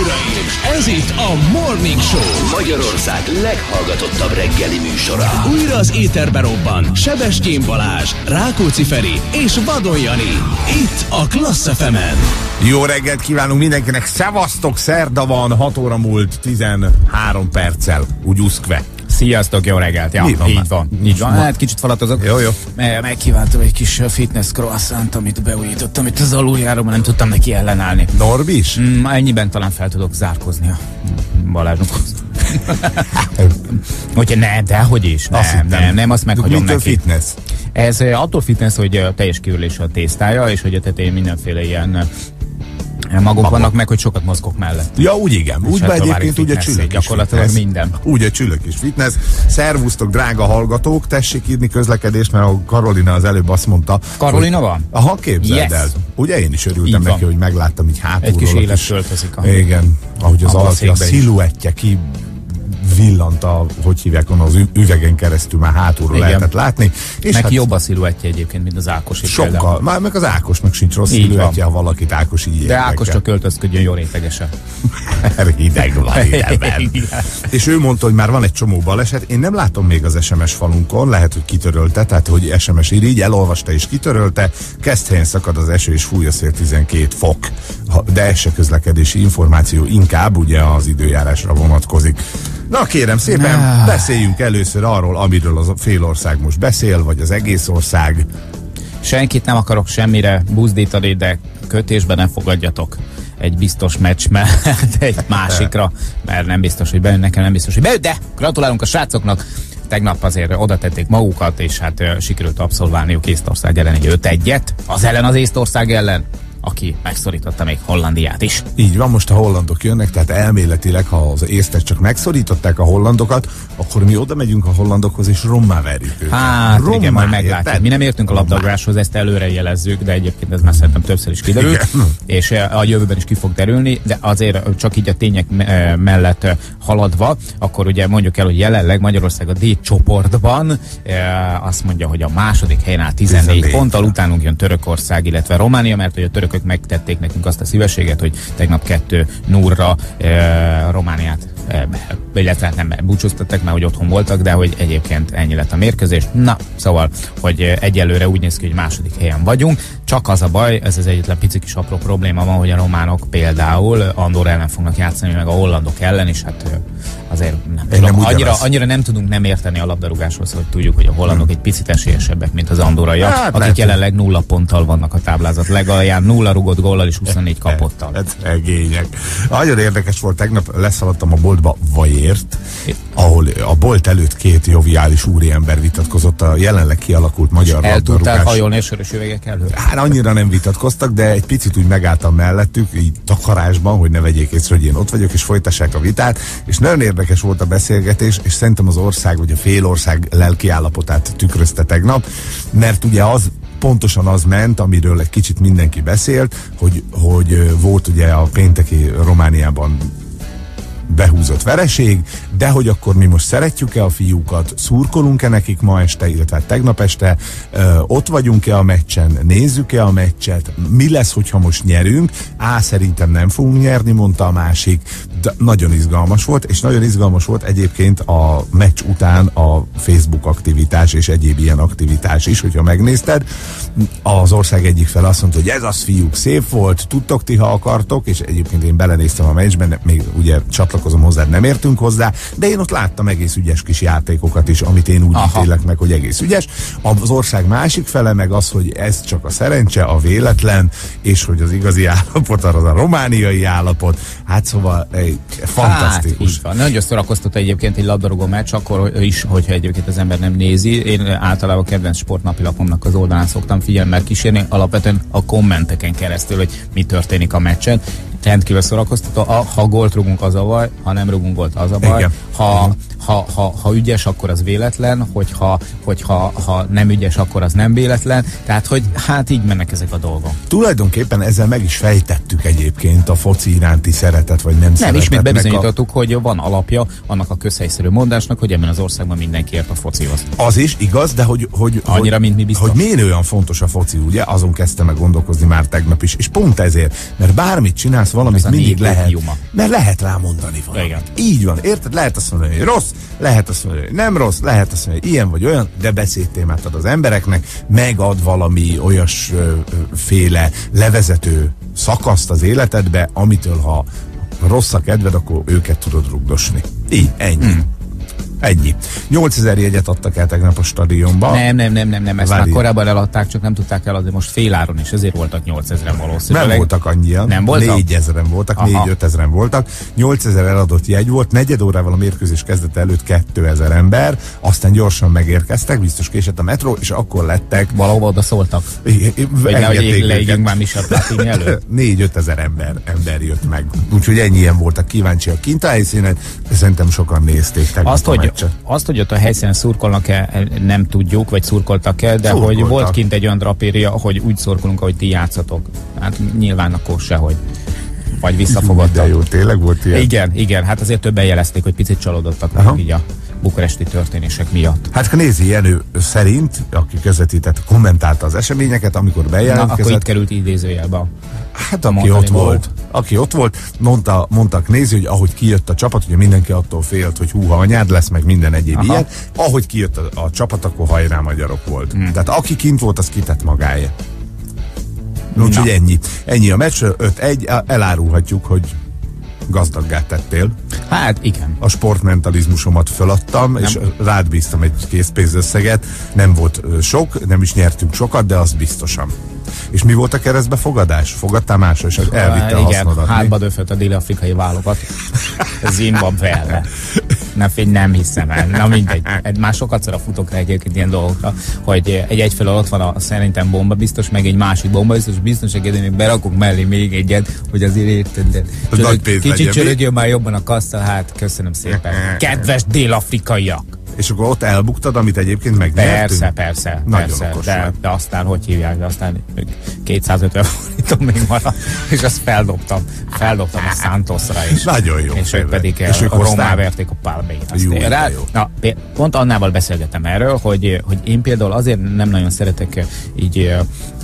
uraim, ez itt a Morning Show. Magyarország leghallgatottabb reggeli műsora. Újra az éterbe robban Sebestyén Balázs, Rákóczi Feri és Vadon Jani. Itt a Klassz fm Jó reggelt kívánunk mindenkinek, szevasztok, szerda van, 6 óra múlt 13 perccel, úgy uszkve. Sziasztok, jó reggelt! Ja, van így van, így van. Hát kicsit falatozok. Jó, jó. Me- Megkívántam egy kis fitness croissant, amit beújítottam itt az aluljáróban, nem tudtam neki ellenállni. Norbi is? Mm, ennyiben talán fel tudok zárkozni a Balázsnak. Hogyha nem, dehogy is. Nem, Azt hittem. nem, nem, azt meghagyom neki. fitness? Ez attól fitness, hogy teljes kiürülés a tésztája, és hogy a tetején mindenféle ilyen magok Magok. vannak meg, hogy sokat mozgok mellett. Ja, úgy igen. Úgy hát a egyébként a fitness, csülök gyakorlatilag fitness. minden. Úgy a csülök is fitness. Szervusztok, drága hallgatók, tessék írni közlekedést, mert a Karolina az előbb azt mondta. Karolina hogy- van? Aha, képzeld Yes. el. Ugye én is örültem neki, hogy megláttam így hátulról. Egy kis a élet a- Igen, ahogy az a a is. sziluettje ki villant a, hogy hívják onnan, az üvegen keresztül már hátulról Igen. lehetett látni. És Neki hát jobb a sziluettje egyébként, mint az Ákos. Sokkal. Már meg az Ákosnak sincs rossz Így van. sziluettje, ha valakit Ákos így De. Ákos csak költözködjön jó rétegesen. Hideg van ideben. És ő mondta, hogy már van egy csomó baleset. Én nem látom még az SMS falunkon, lehet, hogy kitörölte, tehát hogy SMS irigy, elolvasta és kitörölte. Kezdhelyen szakad az eső és fúj a szél 12 fok. De ez se közlekedési információ, inkább ugye az időjárásra vonatkozik. Na kérem szépen, beszéljünk először arról, amiről az a fél ország most beszél, vagy az egész ország. Senkit nem akarok semmire buzdítani, de kötésbe nem fogadjatok egy biztos meccs mellett egy másikra, mert nem biztos, hogy bejön, nekem nem biztos, hogy bejön, de gratulálunk a srácoknak. Tegnap azért oda tették magukat, és hát sikerült abszolválniuk Észtország ellen egy 5-1-et. Az ellen az Észtország ellen, aki megszorította még Hollandiát is. Így van, most a hollandok jönnek, tehát elméletileg, ha az észtek csak megszorították a hollandokat, akkor mi oda megyünk a hollandokhoz, és rommá verjük őket. Hát Rommá, igen, majd meglátjuk. érted? Mi nem értünk a labdarúgáshoz, ezt előre jelezzük, de egyébként ez már szerintem többször is kiderült, Igen. és eh, a jövőben is ki fog derülni, de azért csak így a tények eh, mellett eh, haladva, akkor ugye mondjuk el, hogy jelenleg Magyarország a D csoportban eh, azt mondja, hogy a második helyen áll 14, 14. ponttal, utánunk jön Törökország, illetve Románia, mert hogy a törökök megtették nekünk azt a szívességet, hogy tegnap kettő núrra eh, Romániát eh, illetve hát nem búcsúztattak, mert hogy otthon voltak, de hogy egyébként ennyi lett a mérkőzés. Na, szóval, hogy egyelőre úgy néz ki, hogy második helyen vagyunk. Csak az a baj, ez az egyetlen pici kis apró probléma van, hogy a románok például Andor ellen fognak játszani, meg a hollandok ellen, és hát azért nem, nem tudom, ugyanaz. annyira, annyira nem tudunk nem érteni a labdarúgáshoz, hogy tudjuk, hogy a hollandok egy picit esélyesebbek, mint az andoraiak, Hát, akik lehet. jelenleg nulla ponttal vannak a táblázat legalján, nulla rugott góllal és 24 kapottal. Hát szegények. Nagyon érdekes volt, tegnap leszaladtam a boltba Vajért, ahol a bolt előtt két joviális úriember vitatkozott a jelenleg kialakult magyar El tudtál hajolni és sörös üvegek előtt? Hát annyira nem vitatkoztak, de egy picit úgy megálltam mellettük, így takarásban, hogy ne vegyék észre, hogy én ott vagyok, és folytassák a vitát, és nagyon érdekes volt a beszélgetés, és szerintem az ország, vagy a fél ország lelki állapotát tükrözte tegnap, mert ugye az pontosan az ment, amiről egy kicsit mindenki beszélt, hogy, hogy volt ugye a pénteki Romániában behúzott vereség, de hogy akkor mi most szeretjük-e a fiúkat, szurkolunk-e nekik ma este, illetve hát tegnap este, ott vagyunk-e a meccsen, nézzük-e a meccset, mi lesz, hogyha most nyerünk, á, szerintem nem fogunk nyerni, mondta a másik, de nagyon izgalmas volt, és nagyon izgalmas volt egyébként a meccs után a Facebook aktivitás és egyéb ilyen aktivitás is, hogyha megnézted, az ország egyik fel azt mondta, hogy ez az fiúk szép volt, tudtok ti, ha akartok, és egyébként én belenéztem a meccsben, még ugye csatlakozom hozzá, nem értünk hozzá, de én ott láttam egész ügyes kis játékokat is, amit én úgy Aha. ítélek meg, hogy egész ügyes. Az ország másik fele meg az, hogy ez csak a szerencse, a véletlen, és hogy az igazi állapot az a romániai állapot. Hát szóval egy, fantasztikus. Hát, van. Nagyon szórakoztató egyébként egy labdarúgó meccs, akkor is, hogyha egyébként az ember nem nézi. Én általában a kedvenc sportnapilapomnak az oldalán szoktam figyelemmel kísérni, alapvetően a kommenteken keresztül, hogy mi történik a meccsen. Rendkívül szórakoztató. A, ha gólt rugunk, az a baj, ha nem rugunk gólt, az a baj. Igen. Ha, ha, ha, ha ügyes, akkor az véletlen, hogyha, hogyha ha nem ügyes, akkor az nem véletlen. Tehát, hogy hát így mennek ezek a dolgok. Tulajdonképpen ezzel meg is fejtettük egyébként a foci iránti szeretet, vagy nem, Nem, szeretetnek ismét a... bebizonyítottuk, hogy van alapja annak a közhelyszerű mondásnak, hogy ebben az országban mindenki ért a focihoz. Az is igaz, de hogy, hogy, Annyira, hogy, mint mi biztos. hogy miért olyan fontos a foci, ugye? Azon kezdtem meg gondolkozni már tegnap is. És pont ezért, mert bármit csinálsz, valamit a mindig lehet. Mert lehet rá mondani valamit. Igen. Így van, érted? Lehet azt mondani, hogy rossz, lehet azt mondani, hogy nem rossz, lehet azt mondani, hogy ilyen vagy olyan, de beszédtémát ad az embereknek, megad valami olyasféle levezető szakaszt az életedbe, amitől ha rossz a kedved, akkor őket tudod rugdosni. Így, ennyi. Hmm. Ennyi. 8000 jegyet adtak el tegnap a stadionba. Nem, nem, nem, nem, nem, ezt Várj. már korábban eladták, csak nem tudták eladni most féláron, és ezért voltak 8000-en valószínűleg. Nem voltak annyian. Nem voltak? 4000-en voltak, Aha. 4-5 ezeren voltak. 8000 eladott jegy volt, negyed órával a mérkőzés kezdete előtt 2000 ember, aztán gyorsan megérkeztek, biztos késett a metró, és akkor lettek Valahova oda szóltak. Vagy leígyünk már Platini előtt. 4-5 ezer ember, ember jött meg. Úgyhogy ennyien voltak kíváncsiak kint a helyszínen, szerintem sokan nézték Azt a hogy, azt, hogy ott a helyszínen szurkolnak-e, nem tudjuk, vagy szurkoltak-e, de Szurkoltak. hogy volt kint egy olyan drapéria, hogy úgy szurkolunk, ahogy ti játszatok. Hát nyilván akkor sehogy. Vagy De visszafogadtak. jó, tényleg volt ilyen? Igen, igen, hát azért többen jelezték, hogy picit csalódottak Aha. így a bukaresti történések miatt. Hát nézi Jenő szerint, aki közvetített, kommentálta az eseményeket, amikor Na, akkor itt bejelentkezett, került idézőjelbe. Hát aki mondani ott való. volt, aki ott volt, mondta, mondtak nézi, hogy ahogy kijött a csapat, ugye mindenki attól félt, hogy húha anyád lesz, meg minden egyéb Aha. ilyen. Ahogy kijött a, a csapat, akkor hajrá magyarok volt. Hmm. Tehát aki kint volt, az kitett magáért. Úgyhogy ennyi. Ennyi a meccs, 5-1, elárulhatjuk, hogy gazdaggá tettél. Hát igen. A sportmentalizmusomat föladtam, nem. és rád bíztam egy készpénzösszeget. Nem volt sok, nem is nyertünk sokat, de az biztosan. És mi volt a keresztbefogadás? Fogadtál másra, és elvitte a igen, hasznodat. hátba döfött a dél-afrikai válogat. Zimbabwe ellen. Na fény, nem hiszem el. Na mindegy. Egy- Már sokat futok rá egyébként ilyen dolgokra, hogy egy egyfelől ott van a szerintem bomba biztos, meg egy másik bomba biztos, biztos, hogy még berakunk mellé még egyet, hogy azért érted. pénz Kicsit csörögjön már jobban a kassa, hát köszönöm szépen. Kedves dél-afrikaiak! És akkor ott elbuktad, amit egyébként megnyertünk? Persze, persze, Nagyon persze. okos De, de aztán hogy hívják, de aztán 250 forintom még maradt, és azt feldobtam, feldobtam a Santosra is. Nagyon jó, És ők pedig És ők hozták? verték a Palmét. Jó, rá, jó. na, pont annával beszélgetem erről, hogy, hogy én például azért nem nagyon szeretek így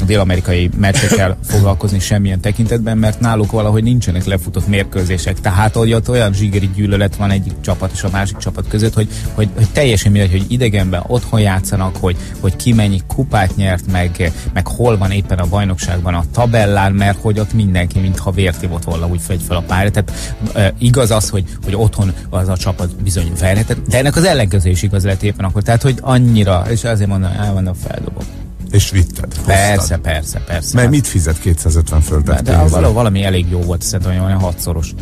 dél-amerikai meccsekkel foglalkozni semmilyen tekintetben, mert náluk valahogy nincsenek lefutott mérkőzések. Tehát hogy ott olyan zsigeri gyűlölet van egyik csapat és a másik csapat között, hogy, hogy, hogy teljesen mindegy, hogy idegenben otthon játszanak, hogy, hogy ki mennyi kupát nyert, meg, meg hol van éppen a bajnokságban a tabellán, mert hogy ott mindenki, mintha vértivott volna úgy fegy fel a pályára. Tehát e, igaz az, hogy, hogy otthon az a csapat bizony verhetett, de ennek az ellenkező is igaz lett éppen akkor. Tehát, hogy annyira, és azért mondom, elmondom, feldobom. És vitted. hoztad. Persze, persze, persze. Mert mit fizet 250 földet de való, valami elég jó volt, szerintem olyan hatszoros.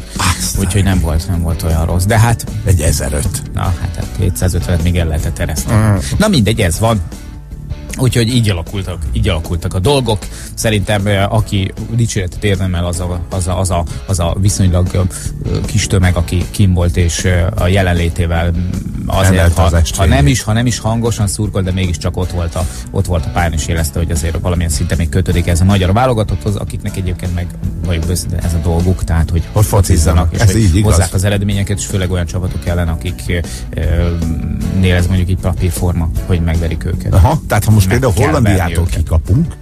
Úgyhogy nem volt, nem volt olyan rossz. De hát Egy 1005. Na, hát 250-et még el lehetett ereszteni. Na mindegy, ez van. Úgyhogy így alakultak, így alakultak a dolgok. Szerintem eh, aki dicséretet érdemel, az a, az a, az a, az a viszonylag eh, kis tömeg, aki kim volt, és eh, a jelenlétével azért, Emelte az ha, ha, nem is, ha nem is hangosan szurkol, de mégiscsak ott volt a, ott volt a pályán, és érezte, hogy azért valamilyen szinten még kötődik ez a magyar válogatotthoz, akiknek egyébként meg vagyok őszintén, ez a dolguk, tehát hogy Hogy focizzanak. és Ez hogy így igaz. hozzák az eredményeket, és főleg olyan csapatok ellen, akik nél ez mondjuk így papírforma, hogy megverik őket. Aha, tehát ha most Meg például Hollandiától kikapunk,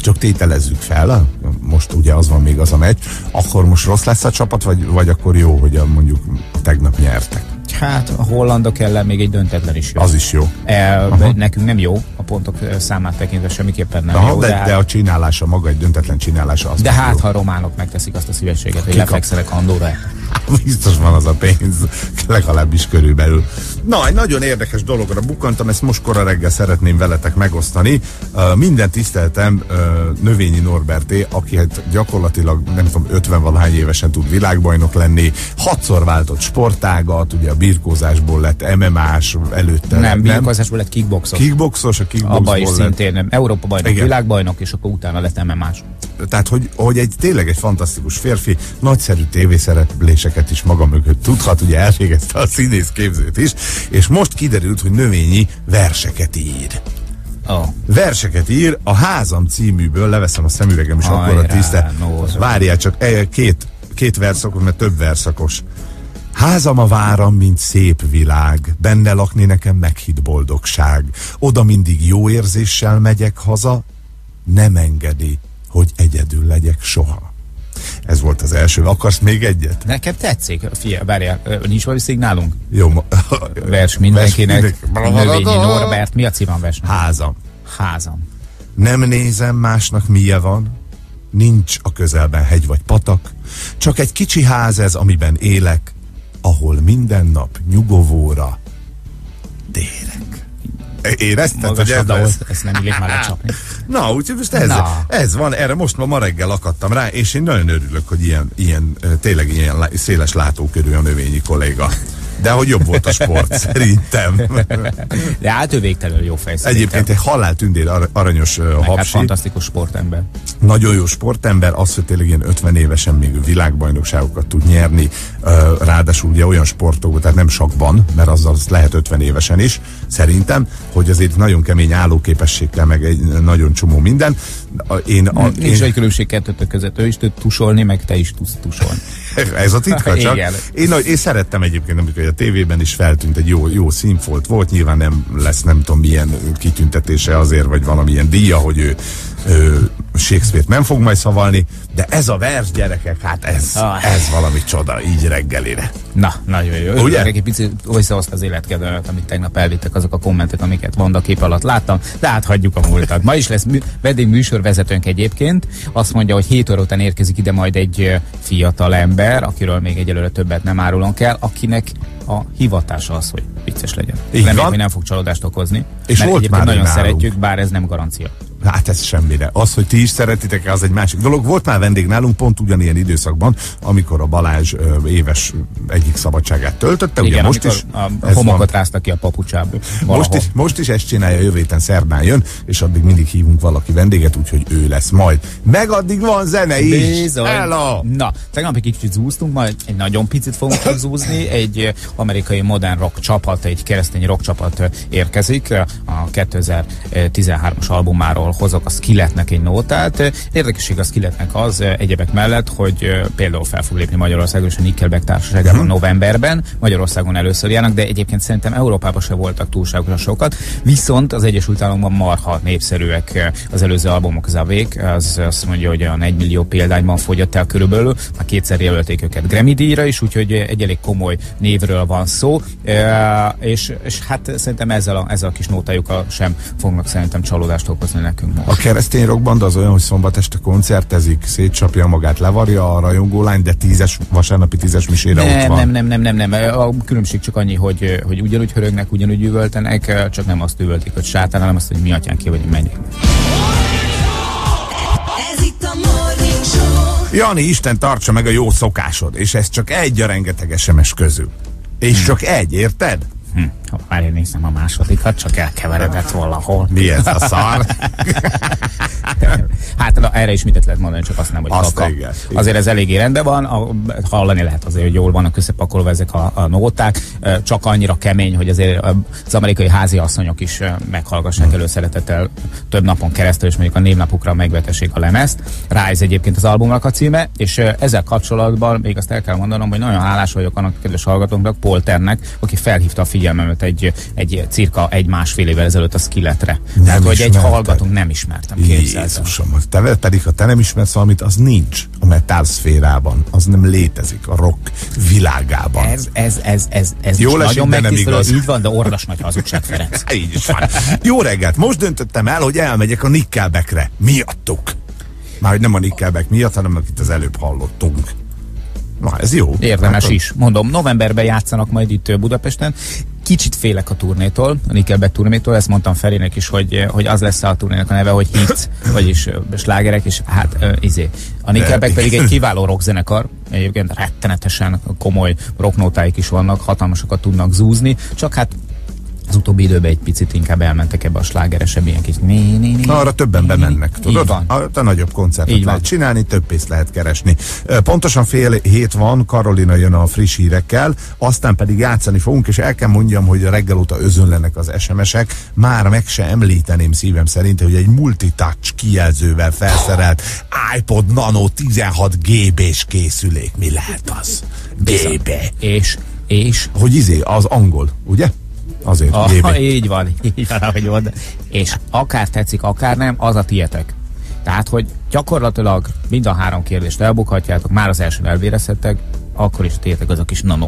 csak tételezzük fel, most ugye az van még az a meccs, akkor most rossz lesz a csapat, vagy, vagy akkor jó, hogy a, mondjuk tegnap nyertek? Hát a hollandok ellen még egy döntetlen is jó. Az is jó. E, nekünk nem jó, a pontok ö, számát tekintve semmiképpen nem Aha, jó, de, de, de a csinálása, maga egy döntetlen csinálása az de hát jó. ha a románok megteszik azt a szívességet, hogy Kikap. lefekszenek Andorra. Biztos van az a pénz, legalábbis körülbelül. Na, egy nagyon érdekes dologra bukkantam, ezt most kora reggel szeretném veletek megosztani. Uh, minden tiszteltem uh, Növényi Norberté, aki hát gyakorlatilag nem tudom, 50 valahány évesen tud világbajnok lenni, hatszor váltott sportágat, ugye a birkózásból lett MMA-s előtte. Nem, birkozásból lett kickboxos. Kickboxos, a kickboxból Abba is lett. szintén nem. Európa bajnok, Igen. világbajnok, és akkor utána lett MMA-s. tehát hogy, hogy egy tényleg egy fantasztikus férfi, nagyszerű tévészerepléseket is maga mögött tudhat, ugye elvégezte a színész képzőt is, és most kiderült, hogy növényi verseket ír. Oh. Verseket ír, a Házam címűből, leveszem a szemüvegem, Hajrá, akkor a tiszte. no, Várjál csak, két, két verszakos, mert több verszakos. Házam a váram, mint szép világ, benne lakni nekem meghitt boldogság. Oda mindig jó érzéssel megyek haza, nem engedi, hogy egyedül legyek soha. Ez volt az első. Akarsz még egyet? Nekem tetszik. Fia, várjál, nincs valami szignálunk? Jó. ma- Vers mindenkinek. mindenki- Növényi Norbert. Mi a cím a versnek? Házam. Házam. Nem nézem másnak milyen van, nincs a közelben hegy vagy patak, csak egy kicsi ház ez, amiben élek, ahol minden nap nyugovóra dérek. Érezted, hogy Magasabb ez ezt nem illik már lecsapni. Na, úgyhogy most ez, Na. ez van, erre most ma, ma reggel akadtam rá, és én nagyon örülök, hogy ilyen, ilyen tényleg ilyen széles látókörű a növényi kolléga. De hogy jobb volt a sport, szerintem. De hát ő végtelenül jó fejszín. Egyébként egy haláltündér ar- aranyos ö, Meg hát fantasztikus sportember. Nagyon jó sportember, az, hogy tényleg ilyen 50 évesen még világbajnokságokat tud nyerni, ö, ráadásul ugye olyan sportokban, tehát nem sakban, mert az, az lehet 50 évesen is, szerintem, hogy azért nagyon kemény állóképességgel, meg egy nagyon csomó minden. A- Én, a, Nincs én, egy különbség kettőtök között. Ő is tud tusolni, meg te is tudsz tusolni. ez a titka csak. Igen. Én, nagy- én szerettem egyébként, amikor a tévében is feltűnt egy jó, jó színfolt volt, nyilván nem lesz nem tudom milyen kitüntetése azért, vagy valamilyen díja, hogy ő, ő Shakespeare-t nem fog majd szavalni, de ez a vers, gyerekek, hát ez, Ah. ez valami csoda, így reggelire. Na, nagyon jó. Ugye? Egy picit visszahozta az életkedvemet, amit tegnap elvittek azok a kommentek, amiket Vanda kép alatt láttam, de hát hagyjuk a múltat. Ma is lesz mű, vendég műsorvezetőnk egyébként. Azt mondja, hogy 7 óra után érkezik ide majd egy fiatal ember, akiről még egyelőre többet nem árulunk el, akinek a hivatása az, hogy vicces legyen. Így Reméljük, van. hogy nem fog csalódást okozni. És mert volt egyébként már nagyon nálunk. szeretjük, bár ez nem garancia. Hát ez semmire. Az, hogy ti is szeretitek, az egy másik dolog. Volt már vendég nálunk pont ugyanilyen időszakban, amikor a Balázs ö, éves egyik szabadságát töltötte. Ugye Igen, most amikor is. a homokot van. rázta ki a papucsából. Most is, most is ezt csinálja, jövő héten szerdán jön, és addig mindig hívunk valaki vendéget, úgyhogy ő lesz majd. Meg addig van zene is. Bizony. Hello! Na, tegnap egy kicsit zúztunk, majd egy nagyon picit fogunk zúzni. Egy amerikai modern rock csapat, egy keresztény rock csapat érkezik. A 2013-as albumáról hozok a Skilletnek egy nótát. Érdekesség a Skilletnek az egyebek mellett, hogy például fel fog lépni Magyarországon és a Nickelback társaságában Mhm. novemberben. Magyarországon először járnak, de egyébként szerintem Európában se voltak túlságosan sokat. Viszont az Egyesült Államokban marha népszerűek az előző albumok, az Awake, az azt mondja, hogy olyan 1 millió példányban fogyott el körülbelül, már kétszer jelölték őket Grammy díjra is, úgyhogy egy elég komoly névről van szó, és, és hát szerintem ezzel a, ezzel a kis nótájukkal sem fognak szerintem csalódást okozni nekünk. A keresztény rockbanda az olyan, hogy szombat este koncertezik, szétcsapja magát, levarja a rajongólány, de tízes, vasárnapi tízes misére ott Nem, van. nem, nem, nem, nem, nem. A különbség csak annyi, hogy, hogy ugyanúgy hörögnek, ugyanúgy üvöltenek, csak nem azt üvöltik, hogy sátán, hanem azt, hogy mi atyán ki vagyunk, menjünk. Ez itt a Morning Show. Jani, Isten tartsa meg a jó szokásod, és ez csak egy a rengeteg SMS közül. És csak egy, érted? Hm. Már én nézem a másodikat, csak elkeveredett valahol. Mi ez a szar? Hát na, erre is mit lehet mondani, csak azt nem, hogy Azt kaka. igen, igen. Azért ez eléggé rendben van, a, hallani lehet azért, hogy jól vannak összepakolva ezek a, a nóták, csak annyira kemény, hogy azért az amerikai házi asszonyok is meghallgassák előszeretettel több napon keresztül, és mondjuk a névnapukra megvetessék a lemezt. Rise egyébként az albumnak a címe, és ezzel kapcsolatban még azt el kell mondanom, hogy nagyon hálás vagyok annak a kedves hallgatónknak, Polternek, aki felhívta a figyelmemet egy, egy cirka egy másfél évvel ezelőtt a skilletre. Tehát, hogy egy ismerted? hallgatónk nem ismertem. Jézusom, te pedig, ha te nem ismersz valamit, az nincs a metal szférában, az nem létezik a rock világában. Ez, ez, ez, ez, ez Jól esik, nagyon nem igaz. így van, de ordas nagy hazugság, Ferenc. Így is van. Jó reggelt! Most döntöttem el, hogy elmegyek a Nickelbackre. Miattuk. Már hogy nem a Nickelback miatt, hanem akit az előbb hallottunk. Na, ez jó. Érdemes Hát, is. Mondom, novemberben játszanak majd itt Budapesten. Kicsit félek a turnétól, a Nickelback turnétól, ezt mondtam Ferének is, hogy, hogy az lesz a turnének a neve, hogy hits, vagyis slágerek, és hát ö, izé. A Nickelback pedig egy kiváló rockzenekar, egyébként rettenetesen komoly rocknótáik is vannak, hatalmasokat tudnak zúzni, csak hát Az utóbbi időben egy picit inkább elmentek ebbe a slágeresebb ilyen kis né, né, né, Na, arra többen bemennek, tudod? Így van. A, a nagyobb koncertet Így van. lehet csinálni, több pénzt lehet keresni. Pontosan fél hét van, Karolina jön a friss hírekkel, aztán pedig játszani fogunk, és el kell mondjam, hogy a reggel óta özönlenek az SMS-ek. Már meg se említeném szívem szerint, hogy egy multitouch kijelzővel felszerelt iPod Nano 16 GB-s készülék. Mi lehet az? GB. És, és Hogy izé, az angol, ugye? Azért, Ah, GB. így van, így van, ahogy mondod. És akár tetszik, akár nem, az a tietek. Tehát, hogy gyakorlatilag mind a három kérdést elbukhatjátok, már az elsőn elvérezhettek, akkor is a tietek az a kis nano.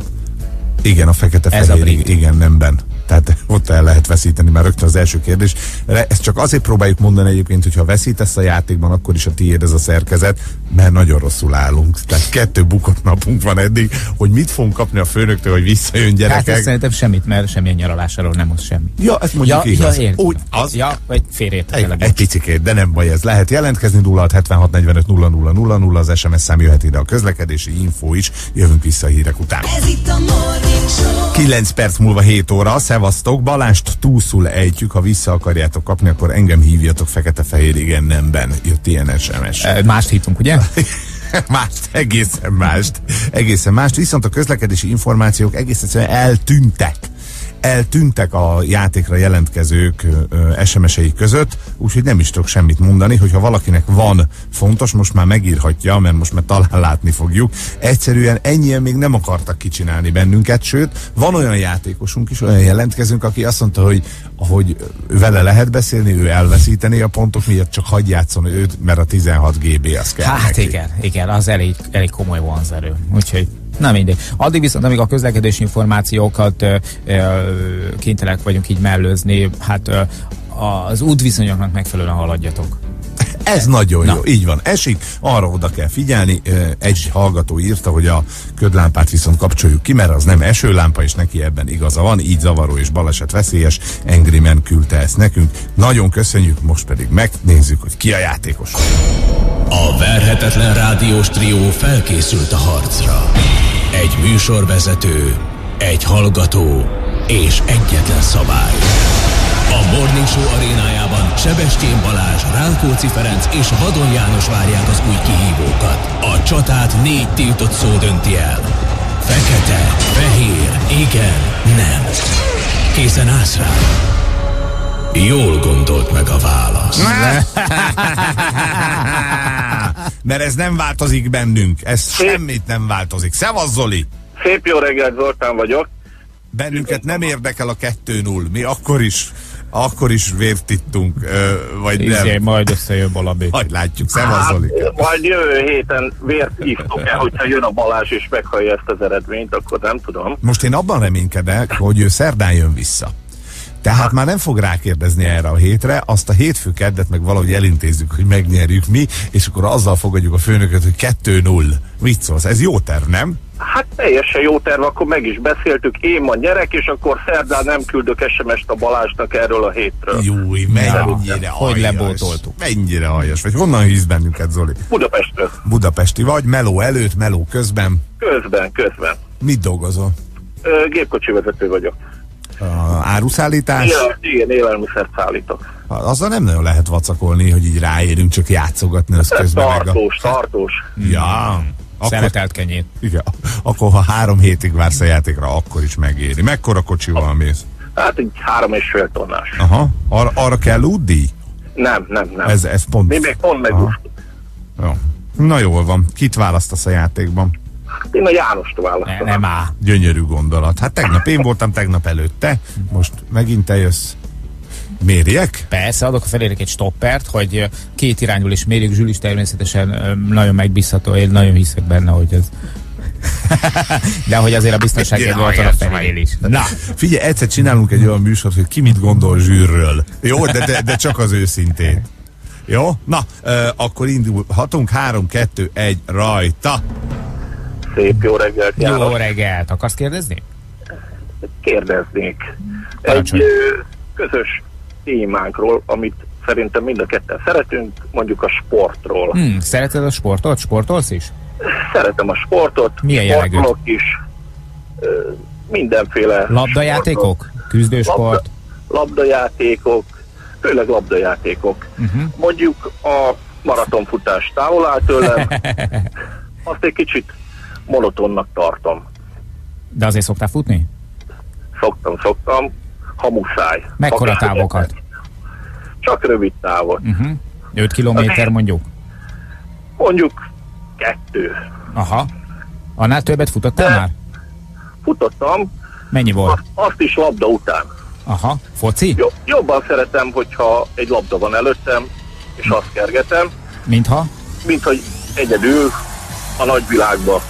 Igen, a fekete Ez a fehér, brit. igen, nemben. Tehát ott el lehet veszíteni már rögtön az első kérdés. Ezt csak azért próbáljuk mondani egyébként, hogy ha veszítesz a játékban, akkor is a tiéd ez a szerkezet, mert nagyon rosszul állunk. Tehát kettő bukott napunk van eddig, hogy mit fogunk kapni a főnöktől, hogy visszajön Hát ez gyerekek. szerintem semmit, mert semmilyen nyaralásáról nem hoz semmi. Ja, ezt mondjuk ja, igaz. ja, értem. Úgy, az, Ja, vagy félreértek egy, egy picikét, de nem baj, ez lehet jelentkezni 0676 45 00 00, az SMS szám jöhet ide a közlekedési info is, jövünk vissza a hírek után. Ez itt a Morning Show. 9 perc múlva 7 óra, szevasztok, Balást túlszul ejtjük, ha vissza akarjátok kapni, akkor engem hívjatok fekete-fehér igen nemben, jött ilyen SMS. Ö, Mást hittunk, ugye? mást, egészen mást, egészen mást, viszont a közlekedési információk egész egyszerűen eltűntek. Eltűntek a játékra jelentkezők ö, SMS-eik között, úgyhogy nem is tudok semmit mondani, hogyha valakinek van fontos, most már megírhatja, mert most már talán látni fogjuk. Egyszerűen ennyien még nem akartak kicsinálni bennünket, sőt, van olyan játékosunk is, olyan jelentkezőnk, aki azt mondta, hogy hogy vele lehet beszélni, ő elveszíteni a pontok miatt, csak hagyj játszon őt, mert a 16 GB az kell Hát neki. igen, igen, az elég, elég komoly vonzerő. Úgyhogy Na mindegy. Addig viszont, amíg a közlekedési információkat ö, ö, kénytelenek vagyunk így mellőzni, hát ö, az útviszonyoknak megfelelően haladjatok. Ez nagyon Na. jó, így van. Esik, arra oda kell figyelni. Egy hallgató írta, hogy a ködlámpát viszont kapcsoljuk ki, mert az nem esőlámpa, és neki ebben igaza van, így zavaró és baleset veszélyes. Angry Man küldte ezt nekünk. Nagyon köszönjük, most pedig megnézzük, hogy ki a játékos. A verhetetlen rádiós trió felkészült a harcra. Egy műsorvezető, egy hallgató és egyetlen szabály. A Morning Show arénájában Sebestyén Balázs, Rákóczi Ferenc és Vadon János várják az új kihívókat. A csatát négy tiltott szó dönti el. Fekete, fehér, igen, nem. Készen állsz rá? Jól gondolt meg a választ. Mert ez nem változik bennünk, ez semmit nem változik. Szevasz Zoli! Szép jó reggelt, Zoltán vagyok. Bennünket nem érdekel a 2-0. Mi akkor is, akkor is vért ittunk, ö, vagy Izé, nem. majd összejön valami. Majd látjuk. Szevasz Zoli! Majd jövő héten vért hívtok el, hogyha jön a Balázs és meghallja ezt az eredményt, akkor nem tudom. Most én abban reménykedek, hogy ő szerdán jön vissza. Tehát már nem fog rákérdezni erre a hétre, azt a hétfő keddet meg valahogy elintézzük, hogy megnyerjük mi, és akkor azzal fogadjuk a főnököt, hogy 2-0. Mit szólsz? Ez jó terv, nem? Hát teljesen jó terv, akkor meg is beszéltük, én ma gyerek, és akkor szerdán nem küldök SMS-t a Balázsnak erről a hétről. Júj, mennyire hogy lebótoltuk. Mennyire aljas. Vagy honnan hisz bennünket, Zoli? Budapestről. Budapesti vagy, meló előtt, meló közben. Közben, közben. Mit dolgozol? Ö, gépkocsi vezető vagyok. A áruszállítás? Igen, igen élelmiszert szállítok. Azzal nem nagyon lehet vacakolni, hogy így ráérünk, csak játszogatni az közben meg a... Tartós, tartós. Ja. Akkor, Szeletelt kenyét. igen, akkor ha három hétig vársz a játékra, akkor is megéri. Mekkora kocsival mész? Hát egy három és fél tonnás. Aha, arra, arra kell útdíj? Nem, nem, nem. Ez, ez pont... Mi még pont megúsztuk. Jó. Na jól van. Kit választasz a játékban? Én a Jánost Ne, választom. nem áll. Gyönyörű gondolat. Hát tegnap én voltam, tegnap előtte. Most megint te jössz. Mérjek? Persze, adok a felérek egy stoppert, hogy két irányból is mérjük. Zsül is természetesen nagyon megbízható, én nagyon hiszek benne, hogy ez... De hogy azért a biztonság egy volt a felénél is. Na, figyelj, egyszer csinálunk egy olyan műsort, hogy ki mit gondol zsűrről. Jó, de, de, de csak az őszintén. Jó? Na, ö, akkor indulhatunk. 3, 2, 1, rajta. Szép jó reggelt, Jó János. reggelt! Akarsz kérdezni? Kérdeznék. Egy Parancsolj. ö, közös témánkról, amit szerintem mind a ketten szeretünk, mondjuk a sportról. Hmm, szereted a sportot? Sportolsz is? Szeretem a sportot, Milyen jellegű? is, ö, mindenféle Labdajátékok? sportot. Küzdősport. labdajátékok, főleg labdajátékok. Uh-huh. Mondjuk a maratonfutás távol áll tőlem, azt egy kicsit monotonnak tartom. De azért szoktál futni? Szoktam, szoktam, ha muszáj. Mekkora Ha távokat? fizetnek. Csak rövid távot. Uh-huh. 5 kilométer mondjuk? Mondjuk kettő. Aha. Annál többet futottál De- már? Futottam, Mennyi volt? azt, azt is labda után. Aha. Foci? Jo, jobban szeretem, hogyha egy labda van előttem, és azt kergetem, Mintha? mint hogy egyedül a nagyvilágba.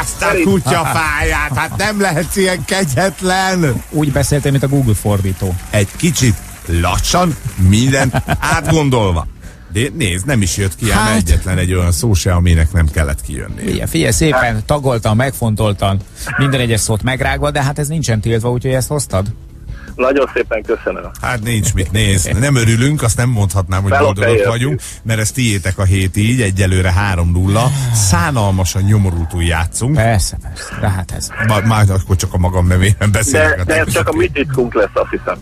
Azt a kutyafáját, hát nem lehetsz ilyen kegyetlen. Úgy beszéltél, mint a Google fordító. Egy kicsit lassan, mindent átgondolva. De nézd, nem is jött ki Hát. egyetlen egy olyan szó se, aminek nem kellett kijönni. Figyelj, figyelj, szépen tagoltan, megfontoltan, minden egyes szót megrágva, de hát ez nincsen tiltva, úgyhogy ezt hoztad. Nagyon szépen köszönöm. Hát nincs mit néz. Nem örülünk, azt nem mondhatnám, hogy boldogok vagyunk, mert ez tiétek a hét így, egyelőre 3-0. Szánalmasan nyomorultul játszunk. Persze, persze, de hát ez. Már, már akkor csak a magam nevében beszélek. De, de ez csak a mi titkunk lesz, azt hiszem.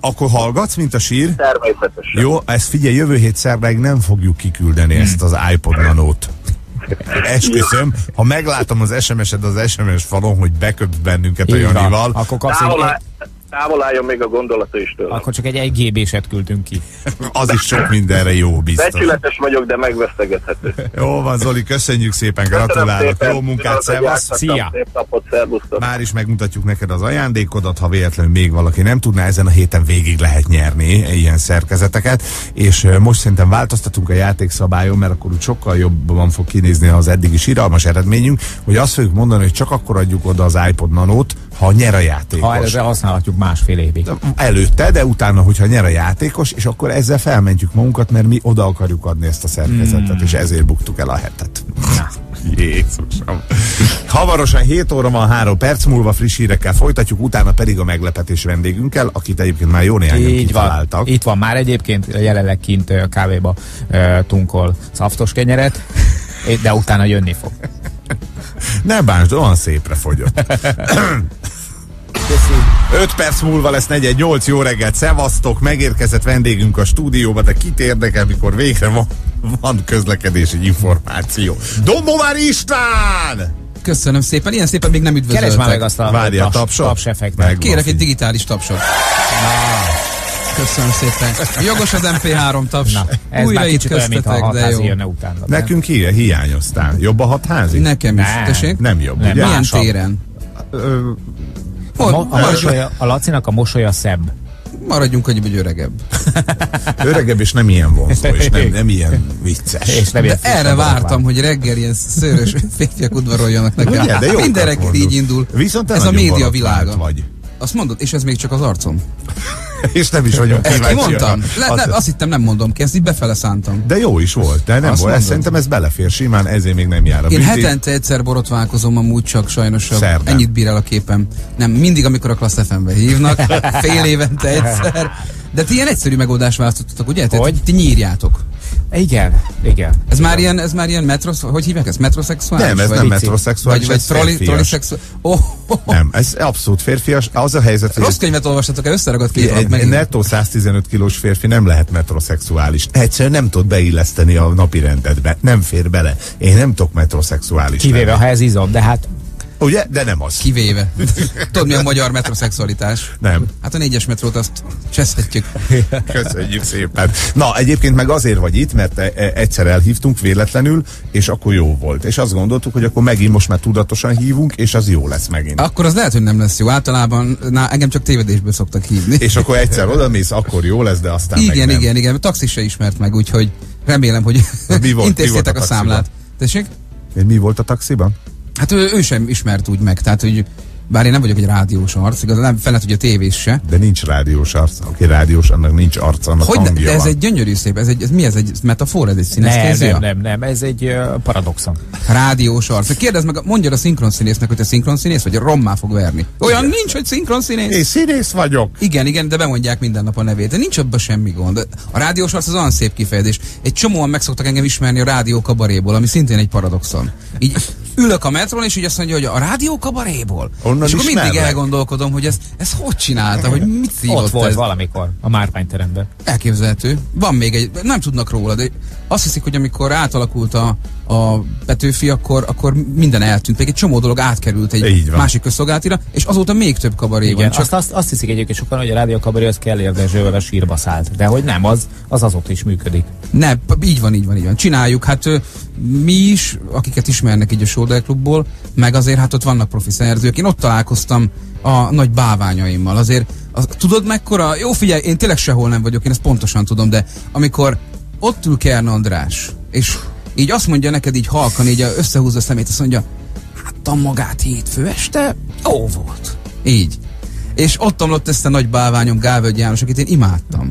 Akkor hallgatsz, mint a sír? Természetesen. Jó, ezt figyelj, jövő hét szerdáig nem fogjuk kiküldeni ezt az iPod Nanót. Esküszöm, ha meglátom az SMS-ed az SMS falon, hogy beköpsz bennünket a Így van. Janival, Akkor kapsz egy, távol álljon még a gondolata is tőlem. akkor csak egy 1 GB-set küldtünk ki. az is sok mindenre jó, biztos. Becsületes vagyok, de megvesztegethető. Jó van, Zoli, köszönjük szépen, gratulálok, szépen. jó munkát, játszottam. Szia. Napot. Már is megmutatjuk neked az ajándékodat, ha véletlenül még valaki nem tudná, ezen a héten végig lehet nyerni ilyen szerkezeteket, és most szerintem változtatunk a játékszabályon, mert akkor úgy sokkal jobban fog kinézni az eddigi síralmas eredményünk, hogy azt fogjuk mondani, hogy csak akkor adjuk oda az iPod Nanót, ha nyer a játékos. Ha előre használhatjuk másfél évig. Előtte, de utána, hogyha nyer a játékos, és akkor ezzel felmentjük magunkat, mert mi oda akarjuk adni ezt a szerkezetet, és ezért buktuk el a hetet. Jézusom. Hamarosan 7 óra van 3 perc múlva friss hírekkel folytatjuk, utána pedig a meglepetés vendégünkkel, akit egyébként már jó néhányan Így van. kitaláltak. Itt van már egyébként, jelenleg kint kávéba tunkol szaftos kenyeret, de utána jönni fog. Ne bántsd, olyan szépre fogyott. 5 perc múlva lesz 418 jó reggelt, szevasztok, megérkezett vendégünk a stúdióba, de kit érdekel, mikor végre van, van közlekedési információ. Dombomár István! Köszönöm szépen, ilyen szépen még nem Keresd már üdvözöltek. meg azt a Várjál, taps, tapsot? taps effektet. Meg- Kérek egy digitális tapsot. Köszönöm szépen. Jogos az MP3 taps. Na, ez Újra már itt kicsit olyan, köztetek, de jó. jönne utána. Nekünk hi hiányoztál. Jobb a hatházi? Nekem is. Nem. Tessék? Nem jobb, Nem. ugye? Milyen téren? Ö, A, mo- a, mosolya, a Lacinak a mosolya szebb. maradjunk annyi, hogy öregebb. öregebb és nem ilyen vonzó, és nem, nem ilyen vicces. És nem ilyen erre vártam, hogy reggel ilyen szőrös férfiak udvaroljanak nekem. Ugye, de Minden reggel így indul. Viszont Ez a média világa. Vagy. Azt mondod, és ez még csak az arcom. És nem is vagyunk Ezt kíváncsiak. kimondtam? Le, Azt- ne, azt hittem nem mondom ki, ezt így befele szántam. De jó is volt, de nem Azt volt. Ez, mondod. szerintem ez belefér simán, ezért még nem jár a Én bünti. hetente egyszer borotválkozom amúgy csak sajnos. a-. Ennyit bír el a képem. Nem, mindig, amikor a Klassz FM-be hívnak, fél évente egyszer. De ti ilyen egyszerű megoldást választottatok, ugye? Tehát Hogy? Ti nyírjátok. Igen, igen. Ez már ilyen, ez már ilyen metros, hogy hívják ezt? Metroszexuális? Nem, ez vagy, nem metrosexuális, Vagy, vagy ez troli, trolisexuális. Oh, oh, oh. Nem, ez abszolút férfias. Az a helyzet, hogy Rossz könyvet olvastatok el, összeragadt két egy, megint. nettó 115 kilós férfi nem lehet metroszexuális. Egyszerűen nem tud beilleszteni a napi rendedbe. Nem fér bele. Én nem tudok metroszexuális Kivéve, lenni. ha ez izom, de hát Ugye? De nem az. Kivéve. Tudod, mi a magyar metroszexualitás? Nem. Hát a négyes metrót azt cseszhetjük. Köszönjük szépen. Na, egyébként meg azért vagy itt, mert e- e- egyszer elhívtunk véletlenül, és akkor jó volt. És azt gondoltuk, hogy akkor megint most már tudatosan hívunk, és az jó lesz megint. Akkor az lehet, hogy nem lesz jó. Általában na, engem csak tévedésből szoktak hívni. És akkor egyszer odamész, akkor jó lesz, de aztán meg igen, nem. igen, igen. Taxis se ismert meg, úgyhogy remélem, hogy Mi volt- mi volt intéztétek a a, számlát. Tessék? Mi volt a taxiban? Hát ő, ő sem ismert úgy meg, tehát hogy bár én nem vagyok egy rádiós arc, igaz, nem felett, hogy a tévés se. De nincs rádiós arc. Aki rádiós, annak nincs arca, annak Hogy hangja de ez van. egy gyönyörű szép, ez, egy, ez mi ez, egy metafor, ez egy nem, szinesztézia? nem, nem, nem, ez egy uh, paradoxon. Rádiós arc. Kérdezd meg, mondjad a szinkronszínésznek, hogy te szinkronszínész vagy, rommá fog verni. Olyan nincs, hogy szinkronszínész. Én színész vagyok. Igen, igen, de bemondják minden nap a nevét. De nincs abban semmi gond. A rádiós arc az olyan szép kifejezés. Egy csomóan meg szoktak engem ismerni a rádió kabaréból, ami szintén egy paradoxon. Így ülök a metrón, és így azt mondja, hogy a rádió kabaréból. Onnan és akkor mindig ismerlek. elgondolkodom, hogy ez, ez hogy csinálta, hogy mit szívott Ott volt ez. valamikor, a márványteremben. Elképzelhető. Van még egy, nem tudnak róla, de azt hiszik, hogy amikor átalakult a, a Petőfi, akkor, akkor minden eltűnt. Pedig egy csomó dolog átkerült egy másik közszolgáltira, és azóta még több kabaré Igen, van. csak... azt, azt, azt hiszik egyébként sokan, hogy a rádió kabaré az kell Dezsővel a sírba szállt. De hogy nem, az, az azóta is működik. Ne, így van, így van, így van. Csináljuk. Hát mi is, akiket ismernek így a Sóder Klubból, meg azért hát ott vannak profi szerzők. Én ott találkoztam a nagy báványaimmal. Azért, az, tudod mekkora? Jó, figyelj, én tényleg sehol nem vagyok, én ezt pontosan tudom, de amikor ott ül Kern András, és így azt mondja neked így halkan, így összehúzza a szemét, azt mondja, hát a magát hétfő este jó volt. Így. És ott omlott ezt a nagy báványom Gálvölgy János, akit én imádtam.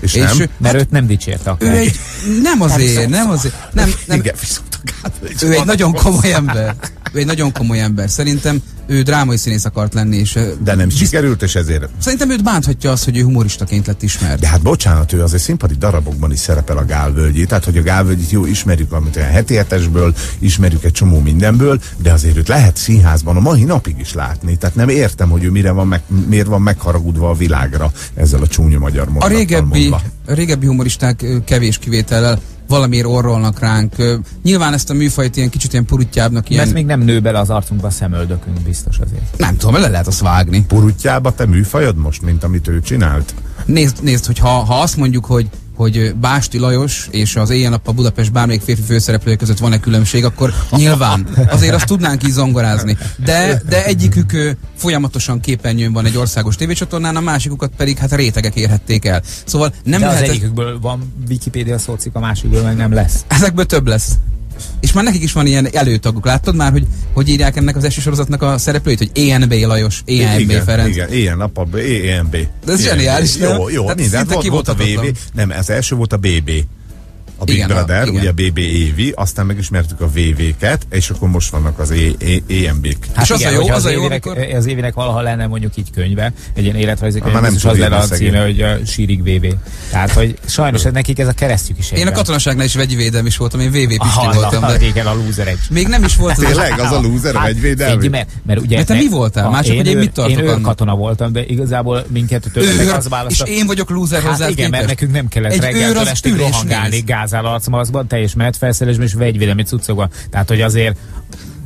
És nem? ő- Mert őt nem dicsérte ő akár. egy, nem azért, nem azért, nem, nem, Igen, viszont a Gábor ő egy nagyon komoly ember. Ő egy nagyon komoly ember. Szerintem ő drámai színész akart lenni, és De nem bizt- sikerült, és ezért Szerintem őt bánthatja az, hogy ő humoristaként lett ismert. De hát bocsánat, ő azért színpadi darabokban is szerepel a Gálvölgyi, tehát hogy a Gálvölgyit jó ismerjük, amit olyan heti hetesből, ismerjük egy csomó mindenből, de azért őt lehet színházban a mai napig is látni. Tehát nem értem, hogy ő mire van meg, miért van megharagudva a világra ezzel a csúnya magyar A mondattal régebbi, mondva. a régebbi humoristák kevés kivétellel valamiért orrolnak ránk. Nyilván ezt a műfajt ilyen kicsit ilyen puruttyábbnak, ilyen, Mert még nem nő bele az arcunkba a szemöldökünk, biztos azért. nem tudom, le lehet azt vágni. Puruttyába te műfajod most, mint amit ő csinált? Nézd, nézd hogy ha, ha azt mondjuk, hogy hogy Básti Lajos és az éjjel-nappal Budapest bármelyik férfi főszereplője között van-e különbség, akkor nyilván azért azt tudnánk így zongorázni. De, de egyikük folyamatosan képernyőn van egy országos tévécsatornán, a másikukat pedig hát rétegek érhették el. Szóval nem De az lehet... ez- egyikükből van Wikipédia szócik, a másikből meg nem lesz. Ezekből több lesz. És már nekik is van ilyen előtagok. Láttad már, hogy hogy írják ennek az esi sorozatnak a szereplőit, hogy ENB Lajos, ENB igen, Ferenc. Igen, ilyen nappal, ENB. De ez zseniális, nem? Jó, jó, Tehát minden. szinte Volt, volt a. VB, nem, az első volt a BB. A Big Igen, a- Brother, igen. ugye a BB Évi, aztán megismertük a VV-ket, és akkor most vannak az EMB-k. Hát És az igen, a jó, hogyha az a jó, évinek, amikor- az évinek valaha lenne mondjuk így könyve, egy ilyen életrajzi könyv, Már nem tud az lenne a címe, hogy uh, sírig VV. Tehát, hogy sajnos ez nekik ez a keresztjük is Én a katonaságnál is vegyvédelm is voltam, én VV Pisti Ah, voltam, de Igen, a loser egy. még nem is volt az Tényleg, az a loser Hát, vegyvédelmi? figyelj, mert, mert ugye... De te mi voltál? a- Mások, hogy én mit tartok Én őrkatona voltam, de igazából minket tőletek az és választott. én vagyok loser Hát hozzá igen, mert nekünk nem kellett az estig és rohangálni néz. Gázál arcmaszkban, teljes menetfelszerelésben és vegyvédelmi cuccokban. Tehát, hogy azért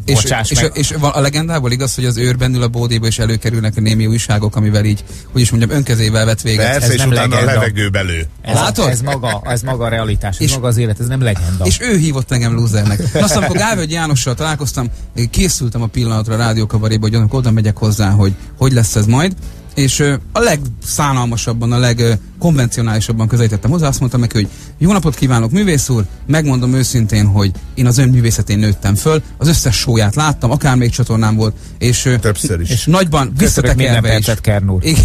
És, Bocsáss és, meg. és, van a legendából igaz, hogy az őrben ül a bódéba, és előkerülnek a némi újságok, amivel így, hogy is mondjam, önkezével vet véget. Persze, ez és nem utána a legenda. levegőbe lő. ez, Látod? ez, maga, ez maga a realitás, ez És- maga az élet, ez nem legenda. És ő hívott engem losernek. Na aztán, amikor Gálvölgy Jánossal találkoztam, készültem a pillanatra a rádiókabaréba, hogy annak oda megyek hozzá, hogy hogy lesz ez majd. És a legszánalmasabban, a legkonvencionálisabban közelítettem hozzá, azt mondtam neki, hogy jó napot kívánok, művész úr, megmondom őszintén, hogy én az ön művészetén nőttem föl, az összes sóját láttam, akár még csatornám volt, és, Többször is. és nagyban visszatekerve is. percet, Kern úr. Igen.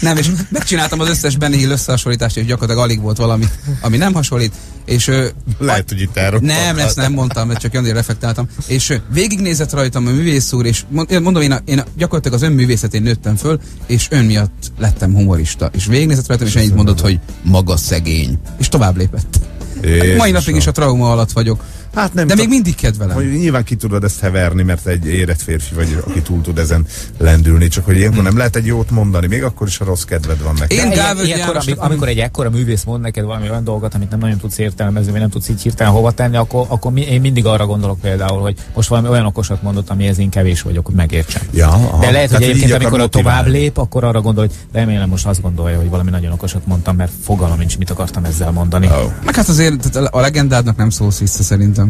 Nem, és megcsináltam az összes Benny Hill összehasonlítást, és gyakorlatilag alig volt valami, ami nem hasonlít. És Lehet, hogy itt elrontottam. nem, ezt nem mondtam, mert csak Jani reflektáltam. És végignézett rajtam a művész úr, és mondom, én, a, én a, gyakorlatilag az ön művészetén nőttem föl, és ön miatt lettem humorista. És végignézett rajtam, és ennyit mondott, hogy maga szegény. És tovább lépett. Jézusom. Mai napig is a trauma alatt vagyok. Hát nem De még mindig kedvelem. Hogy nyilván ki tudod ezt heverni, mert egy érett férfi vagy, aki túl tud ezen lendülni, csak hogy ilyenkor nem lehet egy jót mondani, még akkor is a rossz kedved van neki. Én Gálvölgy ilyenkor, amikor, amikor egy ekkora művész mond neked valami olyan dolgot, amit nem nagyon tudsz értelmezni, vagy nem tudsz így hirtelen hova tenni, akkor, akkor mi, én mindig arra gondolok például, hogy most valami olyan okosat mondott, amihez én kevés vagyok, hogy megértsem. Ja, aha. De lehet, hogy Tehát, egyébként, amikor a tovább motiválni. lép, akkor arra gondol, hogy remélem most azt gondolja, hogy valami nagyon okosat mondtam, mert fogalmam nincs, mit akartam ezzel mondani. Oh. Meg hát azért a legendádnak nem szólsz vissza szerintem.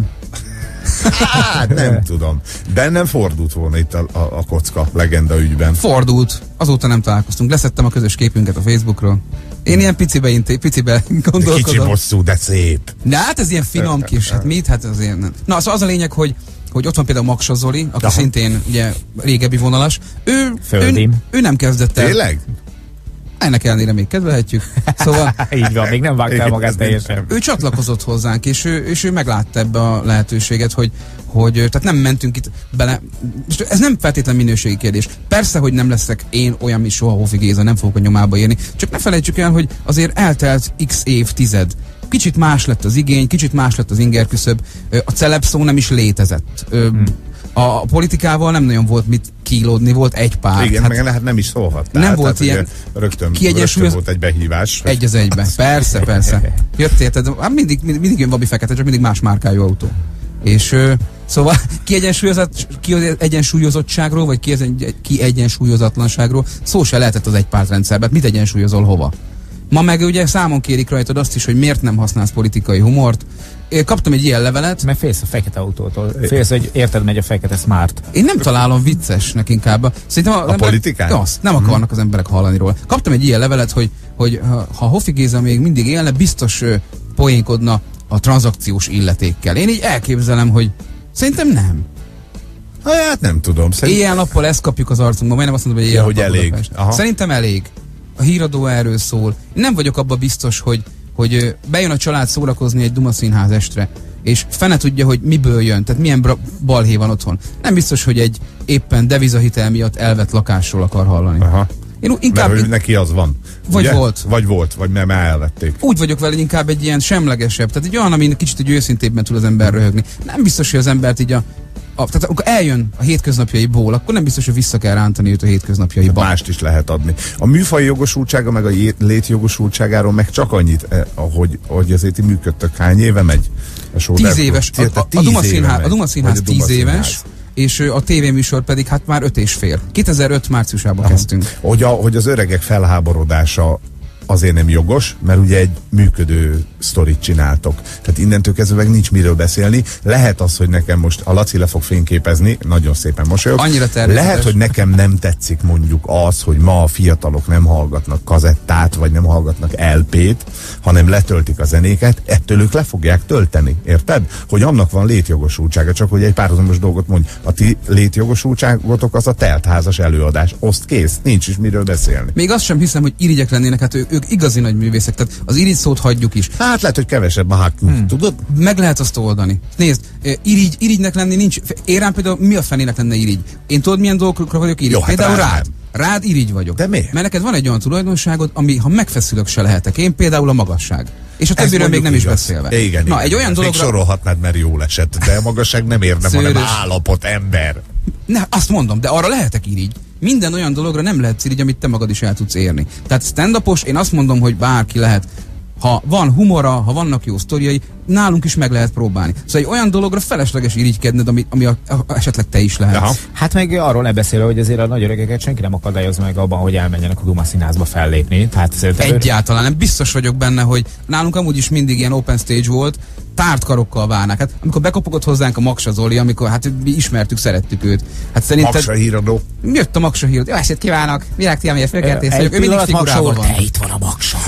Hát nem tudom. Bennem fordult volna itt a, a, a kocka legenda ügyben. Fordult. Azóta nem találkoztunk. Leszettem a közös képünket a Facebookról. Én ilyen picibe, inté, picibe De kicsi gondolkodom. bosszú, de szép. De hát ez ilyen finom kis, hát mit, hát azért nem. Na, szóval az a lényeg, hogy hogy ott van például Maksa Zoli, aki Aha. szintén ugye régebbi vonalas. Ő, ő, ő nem kezdett el. Tényleg? Ennek ellenére még kedvelhetjük. Szóval Így van, még nem vágta el magát teljesen. ő csatlakozott hozzánk, és ő, és ő meglátta ebbe a lehetőséget, hogy, hogy tehát nem mentünk itt bele. Most ez nem feltétlen minőségi kérdés. Persze, hogy nem leszek én olyan, mint soha Hofi Géza, nem fogok a nyomába érni. Csak ne felejtsük el, hogy azért eltelt x évtized, kicsit más lett az igény, kicsit más lett az inger küszöb, a celeb szó nem is létezett. Hmm. A politikával nem nagyon volt mit kílódni, volt egy pár. Igen, hát, meg lehet nem is szólhat. Nem volt ugye ilyen Rögtön, rögtön volt egy behívás. Egy az egybe. Persze, persze. Jött érted? Hát mindig, mindig, mindig jön Babi Fekete, csak mindig más márkájú autó. És ö, szóval kiegyensúlyozott, kiegyensúlyozottságról, vagy kiegyen- kiegyensúlyozatlanságról szó se lehetett az egy pártrendszerben. Hát Mit egyensúlyozol hova? Ma meg ugye számon kérik rajtad azt is, hogy miért nem használsz politikai humort. Én kaptam egy ilyen levelet, Mert félsz a fekete autótól. Félsz, hogy érted, megy a fekete smart. Én nem találom viccesnek inkább. Szerintem a, politikán? Azt, nem akarnak az emberek hallani róla. Kaptam egy ilyen levelet, hogy, hogy ha, ha Hofi Géza még mindig élne, biztos ö, poénkodna a tranzakciós illetékkel. Én így elképzelem, hogy szerintem nem. Hát nem tudom. Szerint... Éjjel-nappal ezt kapjuk az arcunkba, majdnem azt mondom, hogy éjjel hogy elég. Aha. Szerintem elég. A híradó erről szól. Én nem vagyok abban biztos, hogy, hogy bejön a család szórakozni egy Duma színház estre, és fene tudja, hogy miből jön, tehát milyen balhé van otthon. Nem biztos, hogy egy éppen devizahitel miatt elvett lakásról akar hallani. Aha. Én Mert inkább hogy neki az van. Vagy ugye? volt. Vagy volt, vagy mert már elvették. úgy vagyok vele, inkább egy ilyen semlegesebb, tehát egy olyan, amin kicsit egy őszintébben tud az ember röhögni. Nem biztos, hogy az embert így a, a tehát amikor eljön a hétköznapjaiból, akkor nem biztos, hogy vissza kell rántani őt a hétköznapjaiba. Mást is lehet adni. A műfai jogosultsága, meg a létjogosultságáról meg csak annyit, eh, ahogy, hogy azért működtök. Hány éve megy? A Tíz éves. A, a, a, Duma Színház, a Duma Színház tíz éves, és a tévéműsor pedig hát már öt és fél. 2005 márciusában kezdtünk. Hogy, a, hogy az öregek felháborodása azért nem jogos, mert ugye egy működő sztorit csináltok. Tehát innentől kezdve meg nincs miről beszélni. Lehet az, hogy nekem most a Laci le fog fényképezni, nagyon szépen mosolyog. Annyira természetes. Lehet, hogy nekem nem tetszik mondjuk az, hogy ma a fiatalok nem hallgatnak kazettát, vagy nem hallgatnak LP-t, hanem letöltik a zenéket, ettől ők le fogják tölteni. Érted? Hogy annak van létjogosultsága, csak hogy egy párhuzamos dolgot mondj. A ti létjogosultságotok az a teltházas előadás. Oszt kész, nincs is miről beszélni. Még azt sem hiszem, hogy irigyek lennének, hát ők, ők igazi nagy művészek, tehát az irigy szót hagyjuk is. Hát lehet, hogy kevesebb a. Hmm. Tudod? Meg lehet azt oldani. Nézd, ö, irigy, irigynek lenni nincs. Én rám például mi a fenének lenne irigy? Én tudod, milyen dolgokra vagyok irigy? Jó, hát például rád rád. Rád irigy vagyok. De miért? Mert neked van egy olyan tulajdonságod, ami ha megfeszülök se lehetek. Én például a magasság. És a többiről még nem is beszélve. Igen, Na, igen. egy olyan Még dologra... sorolhatnád, mert jól esett, de a magasság nem érdem, hanem állapot, ember. Ne, azt mondom, de arra lehetek irigy. Minden olyan dologra nem lehetsz irigy, amit te magad is el tudsz érni. Tehát stand én azt mondom, hogy bárki lehet. Ha van humora, ha vannak jó sztoriai, nálunk is meg lehet próbálni. Szóval egy olyan dologra felesleges irigykedned, ami, ami a, a, esetleg te is lehetsz. Aha. Hát meg arról ne beszélve, hogy azért a nagy öregeket senki nem akadályoz meg abban, hogy elmenjenek a Duma színházba fellépni. Tehát szerintem Egyáltalán nem biztos vagyok benne, hogy nálunk amúgy is mindig ilyen open stage volt, tárt karokkal várnák. Hát amikor bekopogott hozzánk a Maksa Zoli, amikor hát mi ismertük, szerettük őt. Hát szerinted Maksa híradó. jött a Maksa hírt. Jó estét kívánok! Virág Tiámélyes félkertész Egy vagyok. Ő mindig figurában van. te itt van a Maksa.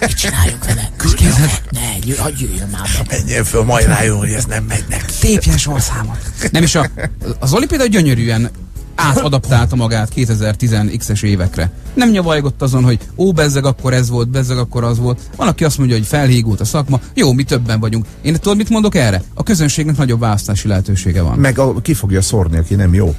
Mit csináljunk vele? Küldjön. Ne, győ, hagyj jöjjön már be. Menjen föl, majd rájön, hogy ez nem megy neki. Tépjen sorszámot. Nem is a, az Zoli például gyönyörűen átadaptálta magát 2010-es évekre. Nem nyavajgott azon, hogy ó, bezzeg akkor ez volt, bezzeg akkor az volt. Van, aki azt mondja, hogy felhígult a szakma. Jó, mi többen vagyunk. Én tudod, mit mondok erre? A közönségnek nagyobb választási lehetősége van. Meg a, ki fogja szórni, aki nem jó.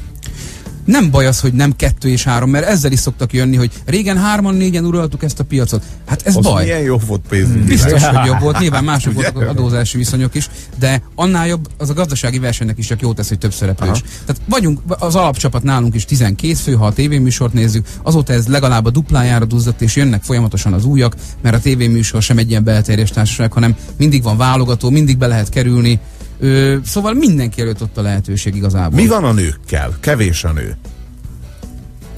Nem baj az, hogy nem kettő és három, mert ezzel is szoktak jönni, hogy régen hárman, négyen uraltuk ezt a piacot. Hát ez Az baj. milyen jó volt pénzügyi. Biztos, hogy jobb volt, nyilván mások voltak az adózási viszonyok is, de annál jobb az a gazdasági versenynek is csak jó tesz, hogy több szereplős. Tehát vagyunk, az alapcsapat nálunk is 12 fő, ha a tévéműsort nézzük, azóta ez legalább a duplájára duzzadt, és jönnek folyamatosan az újak, mert a tévéműsor sem egy ilyen belterjes társaság, hanem mindig van válogató, mindig be lehet kerülni. Ö, szóval mindenki előtt ott a lehetőség igazából. Mi van a nőkkel? Kevés a nő.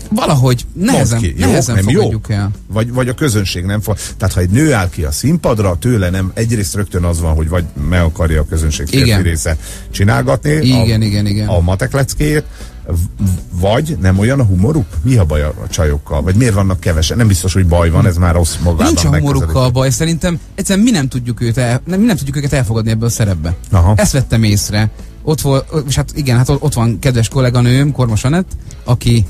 Valahogy nehezen, Mondd ki, jó? nehezen Nem jó? fogadjuk el. Vagy, vagy a közönség nem fog. Tehát ha egy nő áll ki a színpadra, tőle nem, egyrészt rögtön az van, hogy vagy meg akarja a közönség férfi Igen. része csinálgatni Igen, a, igen, igen. a matek leckéjét, vagy nem olyan a humoruk? Mi a baj a csajokkal? Vagy miért vannak kevesen? Nem biztos, hogy baj van, ez már rossz magában. Nincs a humorukkal baj, szerintem egyszerűen mi nem tudjuk őt el, nem, mi nem tudjuk őket elfogadni ebbe a szerepbe. Aha. Ezt vettem észre. Ott volt, és hát igen, hát ott van kedves kolléganőm, Kormos Anett, aki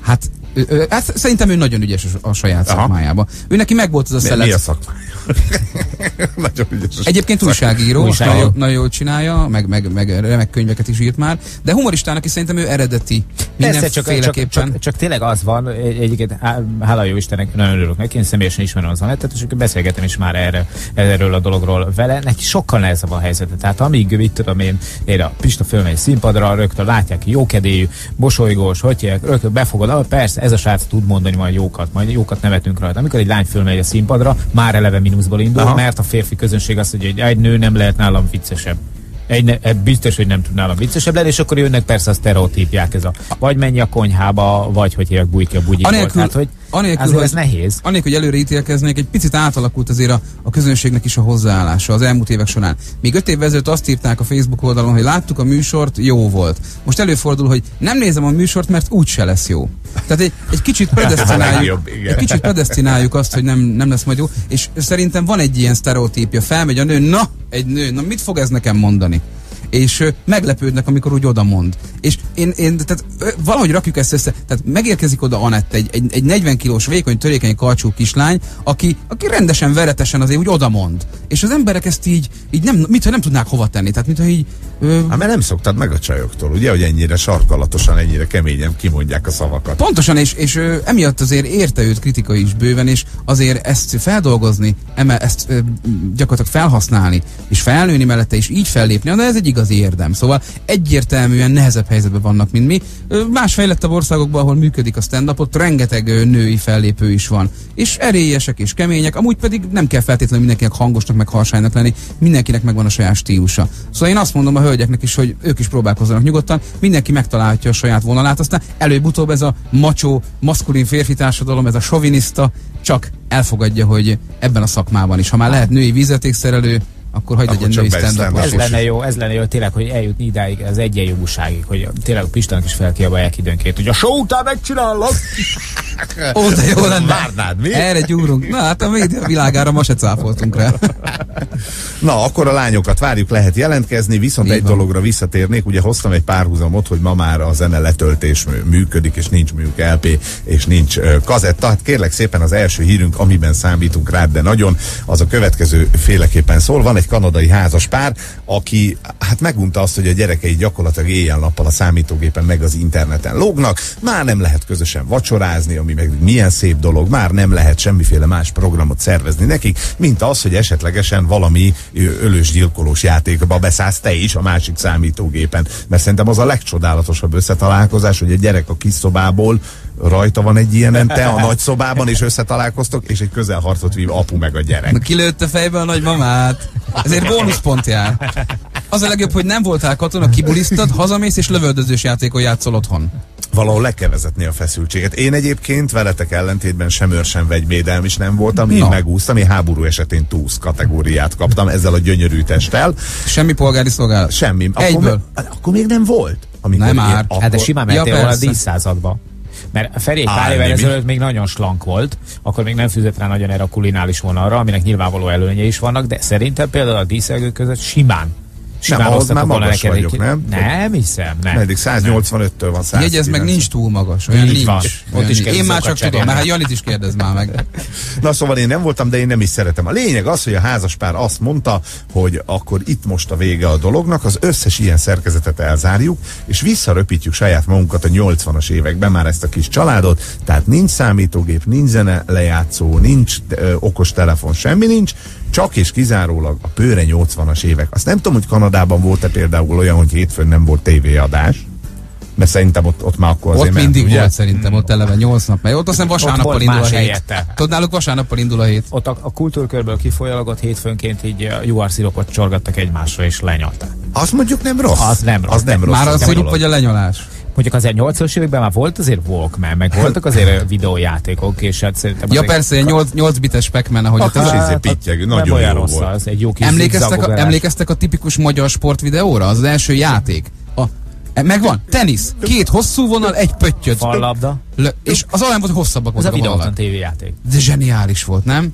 hát, ő, ő, hát szerintem ő nagyon ügyes a, saját Aha. szakmájába. Ő neki megvolt az a Mi, szelet. mi a szakmája? Nagyon ügyes. Egyébként újságíró, Újságíró. Nagyon, nagyon jól csinálja, meg, meg, meg remek könyveket is írt már, de humoristának is szerintem ő eredeti. Persze, csak, csak, csak, csak, tényleg az van, egy- egyébként há- hála jó Istennek, nagyon örülök neki, én személyesen ismerem az Anettet, és akkor beszélgetem is már erre, erről a dologról vele. Neki sokkal nehezebb a helyzete. Tehát amíg, mit tudom én, én a Pista fölmegy színpadra, rögtön látják jókedélyű, mosolygós, hogy rögtön befogad, ah, persze, ez a srác tud mondani majd jókat, majd jókat nevetünk rajta. Amikor egy lány fölmegy a színpadra, már eleve mínuszból indul, Aha. mert a férfi közönség azt mondja, hogy egy nő nem lehet nálam viccesebb. Egy ne, biztos, hogy nem tud nálam viccesebb lenni, és akkor jönnek persze a sztereotípiák, ez a vagy menj a konyhába, vagy hogy hívják, bújj ki a bugyiból. Anélkül, Tehát, hogy anélkül, azért hogy, ez nehéz. Anélkül, hogy előre ítélkeznék, egy picit átalakult azért a, a közönségnek is a hozzáállása az elmúlt évek során. Még öt évvel ezelőtt azt írták a Facebook oldalon, hogy láttuk a műsort, jó volt. Most előfordul, hogy nem nézem a műsort, mert úgyse lesz jó. Tehát egy, egy kicsit predestináljuk, egy kicsit predestináljuk azt, hogy nem, nem lesz majd jó, és szerintem van egy ilyen sztereotípia, felmegy a nő, na, egy nő, na mit fog ez nekem mondani? És meglepődnek, amikor úgy oda mond. És én, én tehát valahogy rakjuk ezt össze, tehát megérkezik oda Anett, egy, egy, egy 40 kilós, vékony, törékeny, karcsú kislány, aki, aki rendesen, veretesen azért úgy oda mond. És az emberek ezt így, így nem, mintha nem tudnák hova tenni. Tehát mintha így ö, Hát mert nem szoktad meg a csajoktól, ugye, hogy ennyire sarkalatosan, ennyire keményen kimondják a szavakat. Pontosan, és, és ö, emiatt azért érte őt kritika is bőven, és azért ezt feldolgozni, eme, ezt ö, gyakorlatilag felhasználni, és felnőni mellette, és így fellépni, de ez egy igazi érdem. Szóval egyértelműen nehezebb helyzetben vannak, mint mi. Más fejlettebb országokban, ahol működik a stand-up, ott rengeteg női fellépő is van. És erélyesek és kemények, amúgy pedig nem kell feltétlenül mindenkinek hangosnak, meg harsánynak lenni, mindenkinek megvan a saját stílusa. Szóval én azt mondom a hölgyeknek is, hogy ők is próbálkozzanak nyugodtan, mindenki megtalálhatja a saját vonalát, aztán előbb-utóbb ez a macsó, maszkulin férfi társadalom, ez a soviniszta csak elfogadja, hogy ebben a szakmában is, ha már lehet női vízvetékszerelő, akkor Akkor legyen csak női stand. Ez lenne jó, ez lenne jó tényleg, hogy eljutni idáig az egyenjogúságig, hogy tényleg a Pistának is felkiabálják időnként, hogy a show után megcsinálok. Ó, de jó lenne. Várnád, mi? Erre gyúrunk. Na hát a média világára ma se cáfoltunk rá. Na, akkor a lányokat várjuk, lehet jelentkezni, viszont Így egy van. dologra visszatérnék, ugye hoztam egy párhuzamot, hogy ma már a zene letöltés mű- működik, és nincs műk LP, és nincs kazetta. Hát kérlek szépen az első hírünk, amiben számítunk rád, de nagyon, az a következő féleképpen szól. Van egy kanadai házas pár, aki hát megunta azt, hogy a gyerekei gyakorlatilag éjjel-nappal a számítógépen meg az interneten lógnak, már nem lehet közösen vacsorázni, ami meg milyen szép dolog, már nem lehet semmiféle más programot szervezni nekik, mint az, hogy esetlegesen valami ö, ölős gyilkolós játékba beszállsz te is a másik számítógépen. Mert szerintem az a legcsodálatosabb összetalálkozás, hogy a gyerek a kis szobából rajta van egy ilyenen, te a nagy szobában, és összetalálkoztok, és egy közelharcot vív apu meg a gyerek. Na, kilőtte fejbe a nagymamát. Ezért bónuszpont jár. Az a legjobb, hogy nem voltál katona, kibulisztad, hazamész és lövöldözős játékon játszol otthon. valahol le kell vezetni a feszültséget. Én egyébként veletek ellentétben sem őr, sem vegyvédelm is nem voltam, én Na. megúsztam, én háború esetén túsz kategóriát kaptam ezzel a gyönyörű testtel. Semmi polgári szolgálat. Semmi. Akkor, Egyből. még- akkor még nem volt. Amikor Nem már. Akkor, Hát de simán Ja, mentél volna persze. 10 századba. Mert Feri pár évvel ezelőtt még nagyon slank volt, akkor még nem fűzött rá nagyon erre a kulinális vonalra, aminek nyilvánvaló előnyei is vannak, de szerintem például a díszelgők között simán. Simán ahhoz már magas neked vagyok, nem? Nem hiszem, nem. Meddig 185-től van 100. Jegyez meg, nincs túl magas. Olyan Így nincs. van. Olyan Ott is Én már csak tudom, mert hát Janit is kérdez már meg. Na szóval én nem voltam, de én nem is szeretem. A lényeg az, hogy a házaspár azt mondta, hogy akkor itt most a vége a dolognak, az összes ilyen szerkezetet elzárjuk, és visszaröpítjük saját magunkat a 80-as években már ezt a kis családot, tehát nincs számítógép, nincs zene lejátszó, nincs ö, okos telefon, semmi nincs, csak és kizárólag a pőre 80-as évek. Azt nem tudom, hogy Kanadában volt-e például olyan, hogy hétfőn nem volt tévéadás, mert szerintem ott, ott már akkor azért Ott ment, mindig ugye? volt szerintem, ott eleve 8 nap. Mert ott aztán vasárnappal indul a hét. helyette. Tudod, náluk vasárnappal indul a hét. Ott a, a kultúrkörből kifolyólagot hétfőnként így UR szirupot csorgattak egymásra és lenyalták. Az mondjuk nem rossz. Az nem rossz. Az nem rossz. Már az vagy a lenyalás? Mondjuk azért 80-as években már volt azért Walkman, meg voltak azért videójátékok, és hát szerintem Ja persze, ilyen 8, 8 bites Pac-Man, ahogy ott az- Hát, pittyeg, nagyon jó rossz volt. az, egy jó kis Emlékeztek a, emlékeztek a tipikus magyar sportvideóra? Az, az első játék. A, e, megvan? Tenisz. Két hosszú vonal, egy pöttyöt. Fallabda. És az olyan volt, hogy hosszabbak Ez a voltak a videóton tévéjáték. De zseniális volt, nem?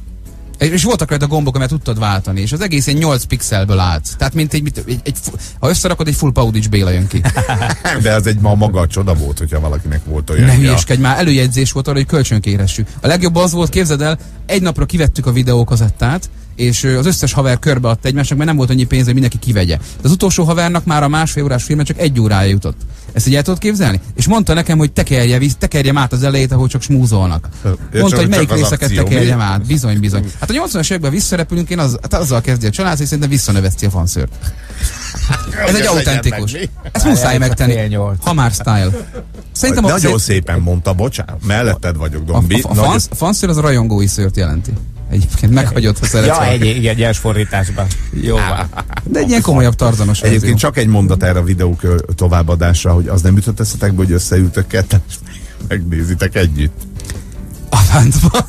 És voltak rajta gombok, amit tudtad váltani, és az egész egy 8 pixelből állt. Tehát mint egy, egy, egy ha összerakod, egy full Paudics Béla jön ki. De az egy ma maga a csoda volt, hogyha valakinek volt olyan. Ne hülyeskedj már, előjegyzés volt arra, hogy kölcsönkérhessük. A legjobb az volt, képzeld el, egy napra kivettük a videókazettát, és az összes haver körbeadta egymásnak, mert nem volt annyi pénz, hogy mindenki kivegye. De az utolsó havernak már a másfél órás filmen csak egy órája jutott. Ezt így el tudod képzelni? És mondta nekem, hogy tekerje, víz, tekerjem át az elejét, ahol csak smúzolnak. csak- Mondta, hogy melyik részeket akció, tekerjem mi? át. Bizony, bizony. Hát a 80-as években visszarepülünk, én az, hát azzal kezdi a család, hogy szerintem visszanöveszti a fanszört. Ez egy autentikus. Ezt muszáj megtenni. Hamar style. Szerintem Nagyon szép- szépen mondta, bocsánat. Melletted vagyok, Dombi. a, a, a fanszőr az a rajongói szőrt jelenti. Egyébként meghagyott, ha szeretsz. Ja, egy, igen, gyers fordításban. Jó van. De egy ilyen komolyabb tarzanos verzió. Egyébként csak egy mondat erre a videó továbbadásra, hogy az nem jutott eszetekbe, hogy összeültök ketten, és megnézitek együtt. A francba.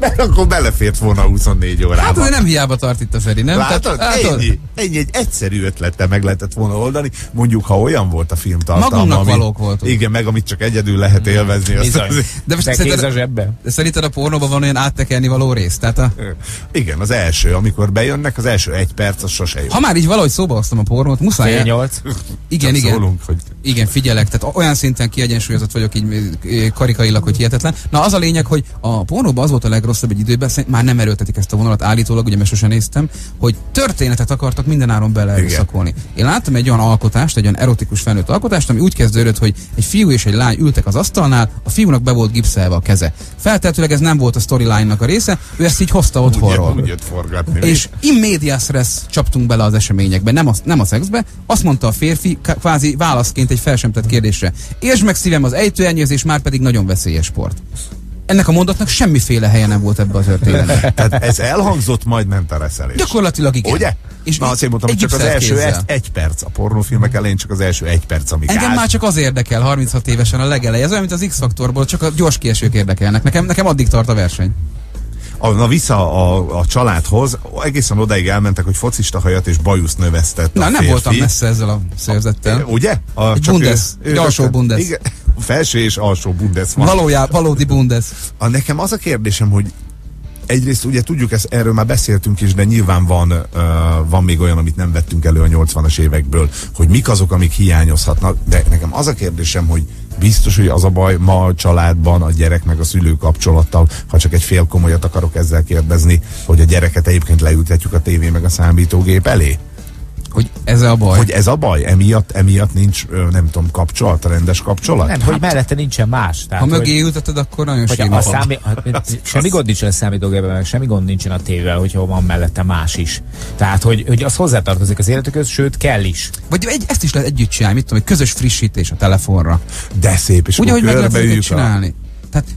Mert akkor belefért volna 24 órába. Hát azért nem hiába tart itt a Feri, nem? Látod? Tehát, ennyi, ennyi, egy egyszerű ötlettel meg lehetett volna oldani. Mondjuk, ha olyan volt a film tartalma, Magunknak valók voltunk. Igen, meg amit csak egyedül lehet élvezni. azt azért- De most De kéz a szerinted, zsebbe. szerinted a pornóban van olyan áttekerni való rész? Tehát a, Igen, az első, amikor bejönnek, az első egy perc, az sose jó. ha már így valahogy szóba hoztam a pornót, muszáj. Fél el- nyolc. Igen, igen. Szólunk, hogy Igen, figyelek, tehát olyan szinten kiegyensúlyozott vagyok így karikailag, hogy hihetetlen. Na az a lényeg, hogy a pornóban az volt a legrosszabb egy időben, már nem erőltetik ezt a vonalat állítólag, ugye mert sosem néztem, hogy történetet akartak mindenáron bele Igen. erőszakolni. Én láttam egy olyan alkotást, egy olyan erotikus felnőtt alkotást, ami úgy kezdődött, hogy egy fiú és egy lány ültek az asztalnál, a fiúnak be volt gipszelve a keze. Feltehetőleg ez nem volt a storyline-nak a része, ő ezt így hozta otthonról. úgy jött forgatni. És in medias res csaptunk bele az eseményekbe, nem a, nem a szexbe. Azt mondta a férfi, kvázi válaszként egy felsemtett kérdésre. Értsd meg szívem, az ejtőernyőzés már pedig nagyon veszélyes sport. Ennek a mondatnak semmiféle helye nem volt ebbe a történetbe. Tehát ez elhangzott, majd ment a reszelés. Gyakorlatilag igen. Ugye? És Na azért mondtam, hogy csak az első kézzel. egy, perc. A pornófilmek elején csak az első egy perc, ami Engem gáz. már csak az érdekel 36 évesen a legeleje. Ez olyan, mint az X-faktorból, csak a gyors kiesők érdekelnek. Nekem, nekem addig tart a verseny. A, na vissza a, a családhoz, egészen odaig elmentek, hogy focista hajat és bajuszt növesztett Na, a nem voltam messze ezzel a szerzettel. Ugye? A, bundes, egy alsó rögtön- bundes. Igen, felső és alsó bundes van. Valójá, valódi bundes. A, nekem az a kérdésem, hogy egyrészt ugye tudjuk, ezt, erről már beszéltünk is, de nyilván van, uh, van még olyan, amit nem vettünk elő a 80-as évekből, hogy mik azok, amik hiányozhatnak, de nekem az a kérdésem, hogy biztos, hogy az a baj ma a családban a gyerek meg a szülő kapcsolattal, ha csak egy fél komolyat akarok ezzel kérdezni, hogy a gyereket egyébként leültetjük a tévé meg a számítógép elé? Hogy ez a baj. Hogy ez a baj? Emiatt, emiatt nincs, nem tudom, kapcsolat, rendes kapcsolat? Nem, hogy mellette nincsen más. Tehát, ha hogy- mögé ülteted, akkor nagyon sima. számí, hát, semmi gond nincsen a számítógépben, meg semmi gond nincsen a tévével, hogyha van mellette más is. Tehát, hogy, hogy az hozzátartozik az életükhöz, sőt, kell is. Vagy egy, ezt is lehet együtt csinálni, mit tudom, egy közös frissítés a telefonra. De szép, és Ugye, hogy meg lehet körbeüljük a... Tehát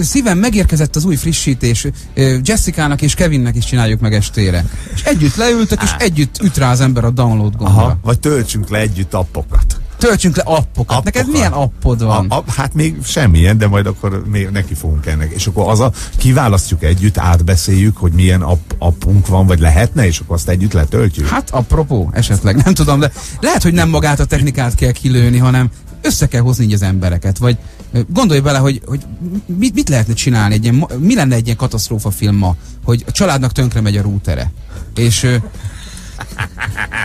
szívem megérkezett az új frissítés, Jessica-nak és Kevinnek is csináljuk meg estére. És együtt leültek, és együtt üt rá az ember a download gombra. Aha, vagy töltsünk le együtt appokat. Töltsünk le appokat. Appokat. Neked milyen appod van? A, a, hát még semmilyen, de majd akkor még neki fogunk ennek. És akkor az a, kiválasztjuk együtt, átbeszéljük, hogy milyen app, appunk van, vagy lehetne, és akkor azt együtt letöltjük. Hát apropó, esetleg, nem tudom, de lehet, hogy nem magát a technikát kell kilőni, hanem össze kell hozni így az embereket, vagy gondolj bele, hogy, hogy mit, mit lehetne csinálni, egy ilyen, mi lenne egy ilyen katasztrófa film ma, hogy a családnak tönkre megy a rútere, és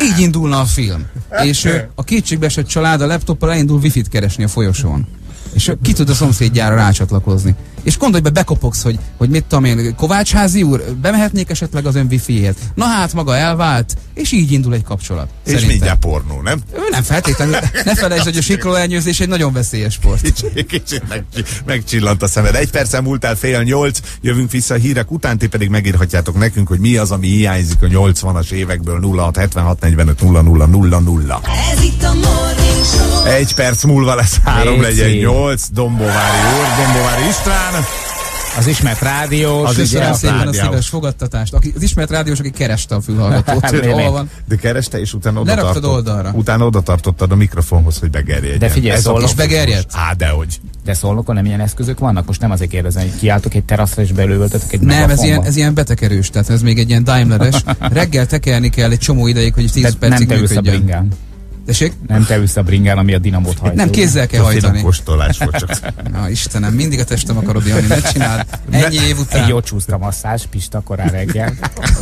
így indulna a film, és a kétségbeesett család a laptoppal elindul wifi-t keresni a folyosón, és ki tud a szomszédjára rácsatlakozni. És gondolj be, bekopogsz, hogy, hogy mit tudom én, Kovács házi úr, bemehetnék esetleg az ön wifi-ért? Na hát, maga elvált, és így indul egy kapcsolat. és Szerintem. mindjárt pornó, nem? Ő nem feltétlenül. Ne felejtsd, hogy a siklóelnyőzés egy nagyon veszélyes sport. Kicsit, kicsit meg, megcsillant a szemed. Egy percen múltál fél nyolc, jövünk vissza a hírek után, ti pedig megírhatjátok nekünk, hogy mi az, ami hiányzik a 80-as évekből 06 76 45 00 00. Ez itt a Morning. Egy perc múlva lesz három, Léci. legyen nyolc. Dombovári úr, Dombovári István. Az ismert rádió, Az is el- szépen a szíves fogadtatást. Aki, az ismert rádiós, aki kereste a fülhallgatót. Hát, hogy hol van. De kereste, és utána oda Leraktad tartott- oldalra. Utána oda tartottad a mikrofonhoz, hogy begerjedjen. De figyelj, Ez szólok. És begerjedt? Á, dehogy. De szólnokon nem ilyen eszközök vannak? Most nem azért kérdezem, hogy kiálltok egy teraszra és belővöltetek egy Nem, ez ilyen, ez ilyen betegerős, tehát ez még egy ilyen Daimleres. Reggel tekerni kell egy csomó ideig, hogy 10 De nem percig te működjön. Tessék? Nem te ülsz a bringán, ami a dinamót hajtja. Nem, kézzel kell A hajtani. kóstolás volt csak. Na Istenem, mindig a testem akarod, Jani, ne csináld. Ennyi év Egy után. jót csúsztam masszázs, Pista korán reggel.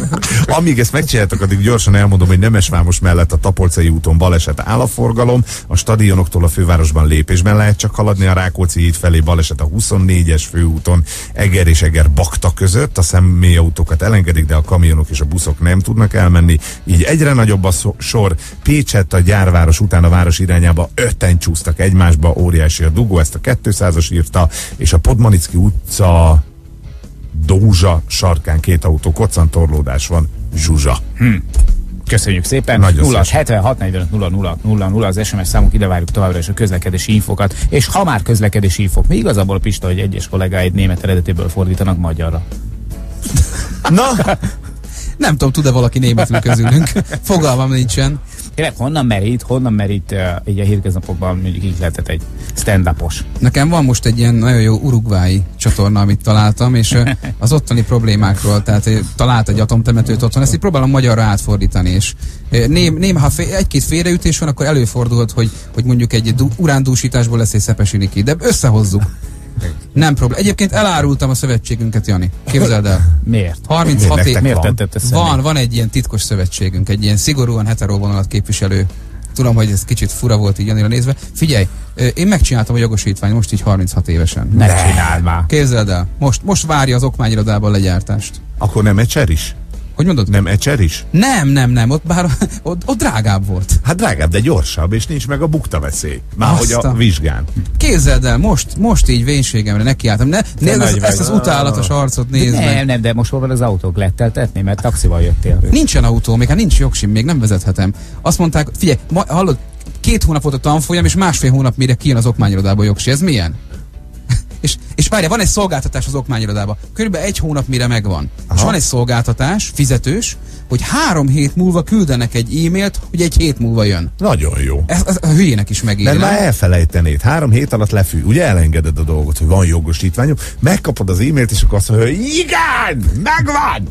Amíg ezt megcsináltak, addig gyorsan elmondom, hogy Nemesvámos mellett a Tapolcai úton baleset áll a forgalom, a stadionoktól a fővárosban lépésben lehet csak haladni, a Rákóczi híd felé baleset a 24-es főúton Eger és Eger Bakta között, a személyautókat elengedik, de a kamionok és a buszok nem tudnak elmenni, így egyre nagyobb a sor. Pécsett a gyárváros után a város irányába öten csúsztak egymásba, óriási a dugó, ezt a 200-as írta, és a Podmanicki utca Dózsa sarkán két autó koccantorlódás van, Zsuzsa. Köszönjük szépen. Nagyon 0 szépen. 76 45 00 00 0 az SMS számunk, ide várjuk továbbra is a közlekedési infokat. És ha már közlekedési infok, mi igazából Pista, hogy egyes kollégáid német eredetéből fordítanak magyarra. Na, Nem tudom, tud-e valaki németül közülünk. Fogalmam nincsen. Tényleg honnan merít, honnan merít uh, így a hétköznapokban mondjuk így lehetett egy stand-upos. Nekem van most egy ilyen nagyon jó urugvái csatorna, amit találtam, és ö, az ottani problémákról, tehát ö, talált egy atomtemetőt otthon, ezt így próbálom magyarra átfordítani, és ö, ném, ném ha egy-két félreütés van, akkor előfordulhat, hogy, hogy mondjuk egy du, urándúsításból lesz egy szepesini de összehozzuk. Nem probléma. Egyébként elárultam a szövetségünket, Jani. Képzeld el. Miért? 36 Miért év. Miért van? Van, van egy ilyen titkos szövetségünk, egy ilyen szigorúan heterovonalat képviselő. Tudom, hogy ez kicsit fura volt így Janira nézve. Figyelj, én megcsináltam a jogosítványt most így 36 évesen. Ne csináld már. Képzeld el, most, most várja az okmányirodában a legyártást. akkor nem Ecser is? Hogy mondod? Nem Ecser is? nem, nem, nem ott bár ott, ott drágább volt. Hát drágább, de gyorsabb, és nincs meg a bukta veszély. Már hogy a vizsgán. Képzeld el, most, most így vénségemre nekiálltam. Ne, nézd nagy ezt, ezt az utálatos arcot nézd Nem, meg. nem, de most hol van az autók? Letteltetni, mert taxival jöttél. Nincsen autó, még hát nincs jogsim, még nem vezethetem. Azt mondták, figyelj, ma, hallod, két hónap volt a tanfolyam, és másfél hónap mire kijön az okmányirodába jogsi. Ez milyen? És, és várja, van egy szolgáltatás az okmányirodába. Körülbelül egy hónap mire megvan. Aha. És van egy szolgáltatás, fizetős, hogy három hét múlva küldenek egy e-mailt, hogy egy hét múlva jön. Nagyon jó. Ez, ez a hülyének is megéri. Mert már elfelejtenéd, három hét alatt lefű, ugye elengeded a dolgot, hogy van jogosítványom, megkapod az e-mailt, és akkor azt mondja, hogy igen, megvan!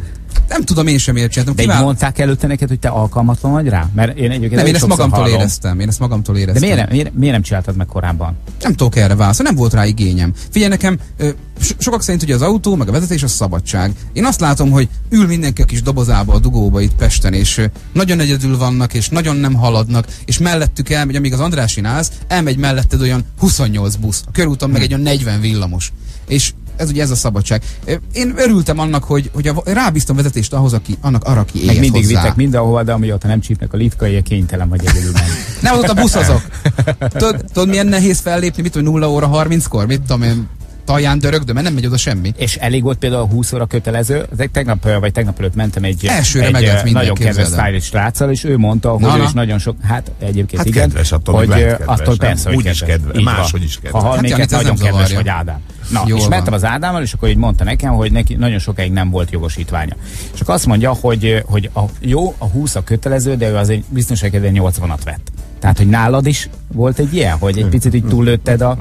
Nem tudom én sem csináltam. De így mondták előtte neked, hogy te alkalmatlan vagy rá? Mert én egyébként Nem, én ezt magamtól hallom. éreztem. Én ezt magamtól De éreztem. miért nem, miért, miért nem csináltad meg korábban? Nem tudok erre válaszolni, nem volt rá igényem. Figyelj nekem, so- sokak szerint ugye az autó, meg a vezetés a szabadság. Én azt látom, hogy ül mindenki a kis dobozába, a dugóba itt Pesten, és nagyon egyedül vannak, és nagyon nem haladnak, és mellettük elmegy, amíg az Andrásin állsz, elmegy melletted olyan 28 busz, a körúton meg egy olyan 40 villamos. És ez ugye ez a szabadság. Én örültem annak, hogy, hogy a, rábíztam vezetést ahhoz, aki, annak arra, aki Meg mindig hozzá. vittek mindenhova, de amióta nem csípnek a liftkai, kénytelen vagy egyedül menni. Nem ott a buszozok. Tudod, tudod, milyen nehéz fellépni, mit tudom, 0 óra 30-kor, mit tudom én, talján dörögdöm, mert nem megy oda semmi. És elég volt például a 20 óra kötelező. Tegnap vagy tegnap előtt mentem egy, Elsőre egy minden, nagyon kedves stylish sráccal, és ő mondta, hogy Na, ő na. is nagyon sok, hát egyébként Hát igen, kedves, attól hogy kedves, attól persze, hogy Úgy is kedves. kedves, Így máshogy is kedves. Ha hal Hát minket, nagyon kedves vagy Ádám. Na, Jól és mentem van. az Ádámmal, és akkor így mondta nekem, hogy neki nagyon sokáig nem volt jogosítványa. És akkor azt mondja, hogy, hogy a, jó, a 20 a kötelező, de ő az egy biztonságkedvény 80-at vett. Tehát, hogy nálad is volt egy ilyen, hogy egy picit így túllőtted a...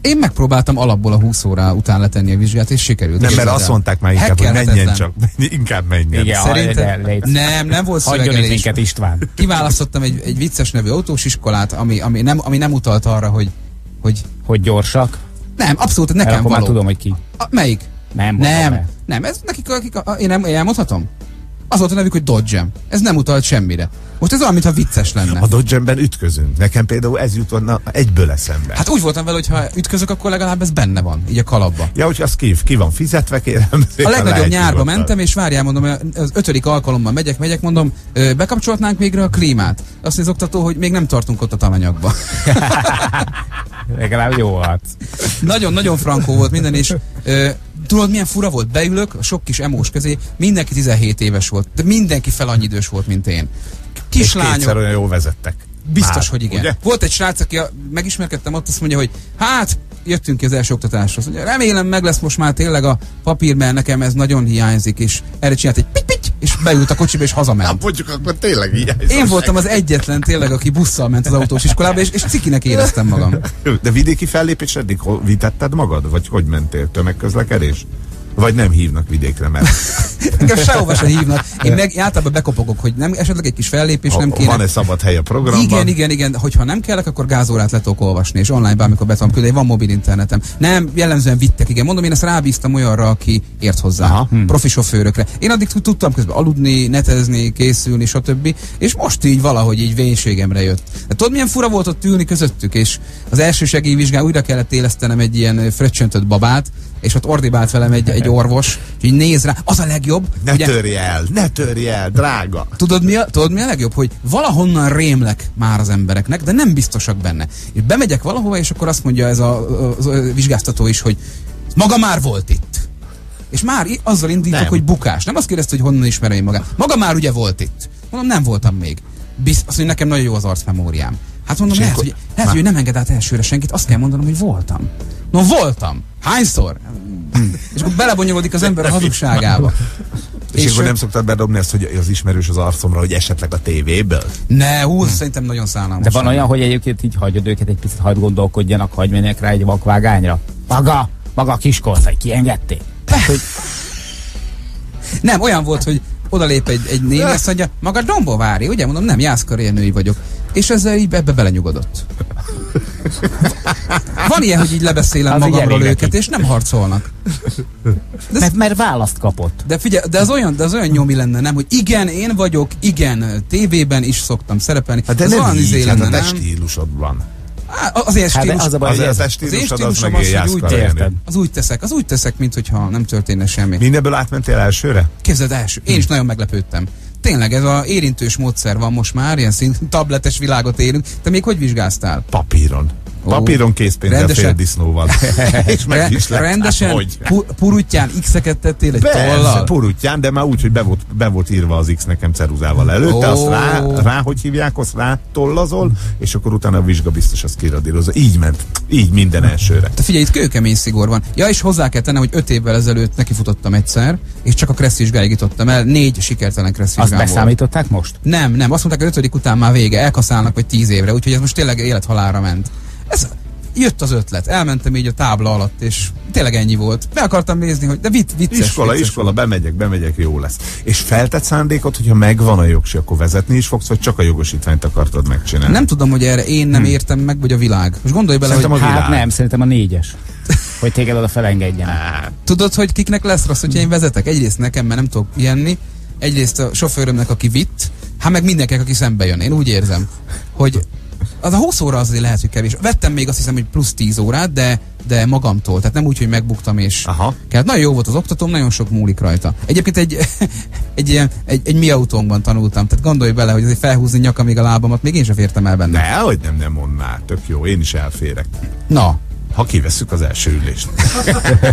Én megpróbáltam alapból a 20 óra után letenni a vizsgát, és sikerült. Nem, mert azt mondták már inkább, hogy menjen csak, inkább menjen. Igen, Szerinted? Nem, nem volt Hagyjon itt szövegelés. minket István. Kiválasztottam egy, egy vicces nevű autós iskolát, ami, ami, nem, ami nem utalt arra, hogy, hogy Hogy gyorsak. nem, abszolút Nekem való. tudom, hogy ki. A, melyik? Nem, Nem, nem, ez nekik, akik, a, én nem, én elmondhatom? Az volt a nevük, hogy Dodgem. Ez nem utalt semmire. Most ez olyan, mintha vicces lenne. A Dodge-ben ütközünk. Nekem például ez jutna egyből eszembe. Hát úgy voltam vele, hogy ha ütközök, akkor legalább ez benne van, így a kalapba. Ja, hogy az ki, ki van fizetve, kérem. A legnagyobb nyárba mentem, és várjál, mondom, az ötödik alkalommal megyek, megyek, mondom, bekapcsolhatnánk végre a klímát. Azt az oktató, hogy még nem tartunk ott a tananyagba. Legalább jó volt. Nagyon-nagyon frankó volt minden, és tudod milyen fura volt? Beülök a sok kis emós közé, mindenki 17 éves volt, de mindenki fel annyi idős volt, mint én. És Kislányok, kétszer olyan jól vezettek. Biztos, Már, hogy igen. Ugye? Volt egy srác, aki a, megismerkedtem ott, azt mondja, hogy hát, jöttünk ki az első oktatásra. Azt mondja, remélem meg lesz most már tényleg a papír, mert nekem ez nagyon hiányzik, és erre csinált egy pit, pit, és beült a kocsiba, és hazament. mondjuk akkor tényleg ilyen. Én voltam az egyetlen tényleg, aki busszal ment az autós iskolába, és, és cikinek éreztem magam. De vidéki fellépés eddig vitetted magad? Vagy hogy mentél? Tömegközlekedés? Vagy nem hívnak vidékre, mert Engem sehova se hívnak. Én meg általában bekopogok, hogy nem, esetleg egy kis fellépés nem ha- kéne. van-e szabad hely a programban? Igen, igen, igen. Hogyha nem kellek, akkor gázórát le tudok olvasni, és online bármikor be tudom küldeni, van mobil internetem. Nem, jellemzően vittek, igen. Mondom, én ezt rábíztam olyanra, aki ért hozzá. Aha. Hm. Profi sofőrökre. Én addig tud- tudtam közben aludni, netezni, készülni, stb. És most így valahogy így vénségemre jött. De tudod, milyen fura volt ott ülni közöttük, és az első segélyvizsgán újra kellett élesztenem egy ilyen fröccsöntött babát, és ott ordibált velem egy, egy orvos, és így néz rá. Az a legjobb, Ne ugye- törj el, ne törj el, drága! Tudod mi, a, tudod mi a legjobb? Hogy valahonnan rémlek már az embereknek, de nem biztosak benne. És bemegyek valahova, és akkor azt mondja ez a, a, a, vizsgáztató is, hogy maga már volt itt. És már azzal indítok, Nem. hogy bukás. Nem azt kérdezte, hogy honnan ismerem én magát. Maga már ugye volt itt. Mondom, nem voltam még. Bizt, azt mondja, nekem nagyon jó az arcmemóriám. Hát mondom, lehet, hogy, lehet, hogy nem enged át elsőre senkit, azt kell mondanom, hogy voltam. No, voltam. Hányszor? És akkor belebonyolódik az ember a hazugságába. És, és akkor ő- nem szoktad bedobni azt, hogy az ismerős az arcomra, hogy esetleg a tévéből? Ne, hú, szerintem nagyon szánalmas. De van olyan, hogy egyébként így hagyod őket egy picit, hagyd gondolkodjanak, hagyj menjenek rá egy vakvágányra. Maga, maga kiskolcai, kiengedték. Tehát, hogy Nem, olyan volt, hogy odalép egy, egy néni, azt mondja, maga Dombovári, ugye? Mondom, nem, jászkarélnői vagyok. És ezzel így ebbe belenyugodott. Van ilyen, hogy így lebeszélem Az magamról őket, neki. és nem harcolnak. mert, mert választ kapott. De figyelj, de az olyan, de az olyan nyomi lenne, nem? Hogy igen, én vagyok, igen, tévében is szoktam szerepelni. Hát de az nem olyan így, izé hát a lenne, te stílusodban. Á, Az én Hát stílus, az a baj, Az, az, az stílusod, az az, ilyen hogy úgy. Érted. az úgy teszek, az úgy teszek, mint hogyha nem történne semmi. Mindenből átmentél elsőre? Képzeld első, én is nagyon meglepődtem. Tényleg ez a érintős módszer van most már, ilyen szint, tabletes világot élünk. Te még hogy vizsgáztál? Papíron. Papíron készpénzzel Rendesen? fél disznóval. és meg is lett. rendesen Hát, hogy? pu- purutyán x-eket tettél egy Persze, tollal? purutyán, de már úgy, hogy be volt, be volt írva az X nekem ceruzával előtte, Ó. azt rá, rá, hogy hívják, azt rá tollazol, és akkor utána a vizsga biztos azt kiradírozza. Így ment. Így minden elsőre. Te figyelj, itt kőkemény szigor van. Ja, és hozzá kell tennem, hogy öt évvel ezelőtt nekifutottam egyszer, és csak a kresszvizsgáig jutottam el. Négy sikertelen Azt kresszvizsgám volt. beszámították most? Nem, nem, azt mondták, hogy ötödik után már vége, elkaszálnak vagy tíz évre, úgyhogy ez most tényleg élethalálra ment. Ez, jött az ötlet, elmentem így a tábla alatt, és tényleg ennyi volt. Be akartam nézni, hogy de vitt, vicces. Iskola, vicces iskola, bemegyek, bemegyek, jó lesz. És feltett szándékot, hogyha megvan a jogsi, akkor vezetni is fogsz, vagy csak a jogosítványt akartad megcsinálni? Nem tudom, hogy erre én nem értem meg, vagy a világ. Most gondolj bele, Szerintem hogy a Hát világ. nem, szerintem a négyes. Hogy téged oda felengedjenek. tudod, hogy kiknek lesz rossz, hogyha én vezetek? Egyrészt nekem, mert nem tudok pihenni, egyrészt a sofőrömnek, aki vitt, hát meg mindenkinek, aki szembe jön. Én úgy érzem, hogy az a 20 óra azért lehet, hogy kevés. Vettem még azt hiszem, hogy plusz 10 órát, de, de magamtól. Tehát nem úgy, hogy megbuktam és Aha. kellett. Nagyon jó volt az oktatóm, nagyon sok múlik rajta. Egyébként egy, egy, ilyen, egy, egy mi autónkban tanultam, tehát gondolj bele, hogy azért felhúzni nyakamig a lábamat, még én sem fértem el benne. Ne, hogy nem, nem mondd már. Tök jó, én is elférek. Na, Ha kivesszük az első ülést.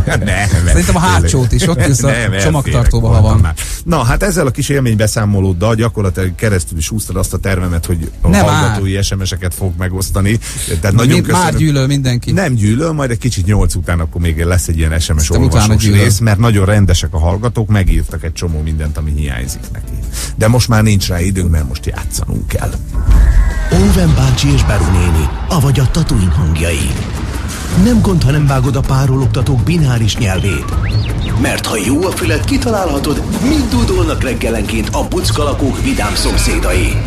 ne, Szerintem a hátsót is, ott ülsz a elférek, csomagtartóba, ha van. Már. Na, hát ezzel a kis élménybeszámolóddal gyakorlatilag keresztül is húztad azt a tervemet, hogy a Nem hallgatói SMS-eket fog megosztani. Tehát nagyon már köszönöm. gyűlöl mindenki. Nem gyűlöl, majd egy kicsit nyolc után akkor még lesz egy ilyen SMS Aztán olvasós rész, mert nagyon rendesek a hallgatók, megírtak egy csomó mindent, ami hiányzik neki. De most már nincs rá időnk, mert most játszanunk kell. Óven bácsi és Beru néni, avagy a Tatooine hangjai. Nem gond, ha nem vágod a párologtatók bináris nyelvét. Mert ha jó a fület, kitalálhatod, mit dúdolnak reggelenként a buckalakók vidám szomszédai.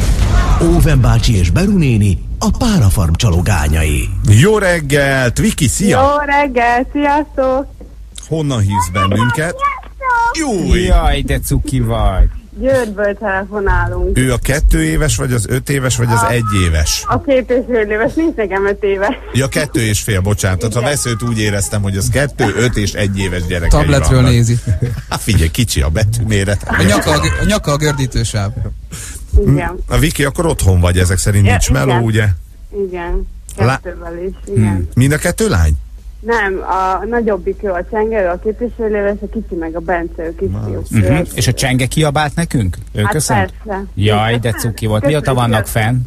Óven bácsi és Beru néni, a párafarm csalogányai. Jó reggelt, Viki, szia! Jó reggel, sziasztok! Honnan hívsz bennünket? Jó! Jaj, de cuki vagy. Győrből telefonálunk. Ő a kettő éves, vagy az öt éves, vagy az egy éves? A két és fél éves, nincs nekem öt éves. Ja, kettő és fél, bocsánat. Ha veszőt úgy éreztem, hogy az kettő, öt és egy éves gyerekei Tabletről vannak. nézi. Hát figyelj, kicsi a betűméret. A nyaka, a, a nyaka a gördítősáv. Igen, A Viki, akkor otthon vagy ezek szerint, Ja, nincs meló, igen. ugye? igen. Kettővel is, igen. Mind a kettő lány? Nem, a nagyobbik ő a csenger, a két és fél éves, a kicsi meg a Bence, ő kisfiú. Uh-huh. És a csenge kiabált nekünk? Ő Hát köszönt? persze. Jaj, de cuki volt. Mióta Köszönjük. vannak fenn?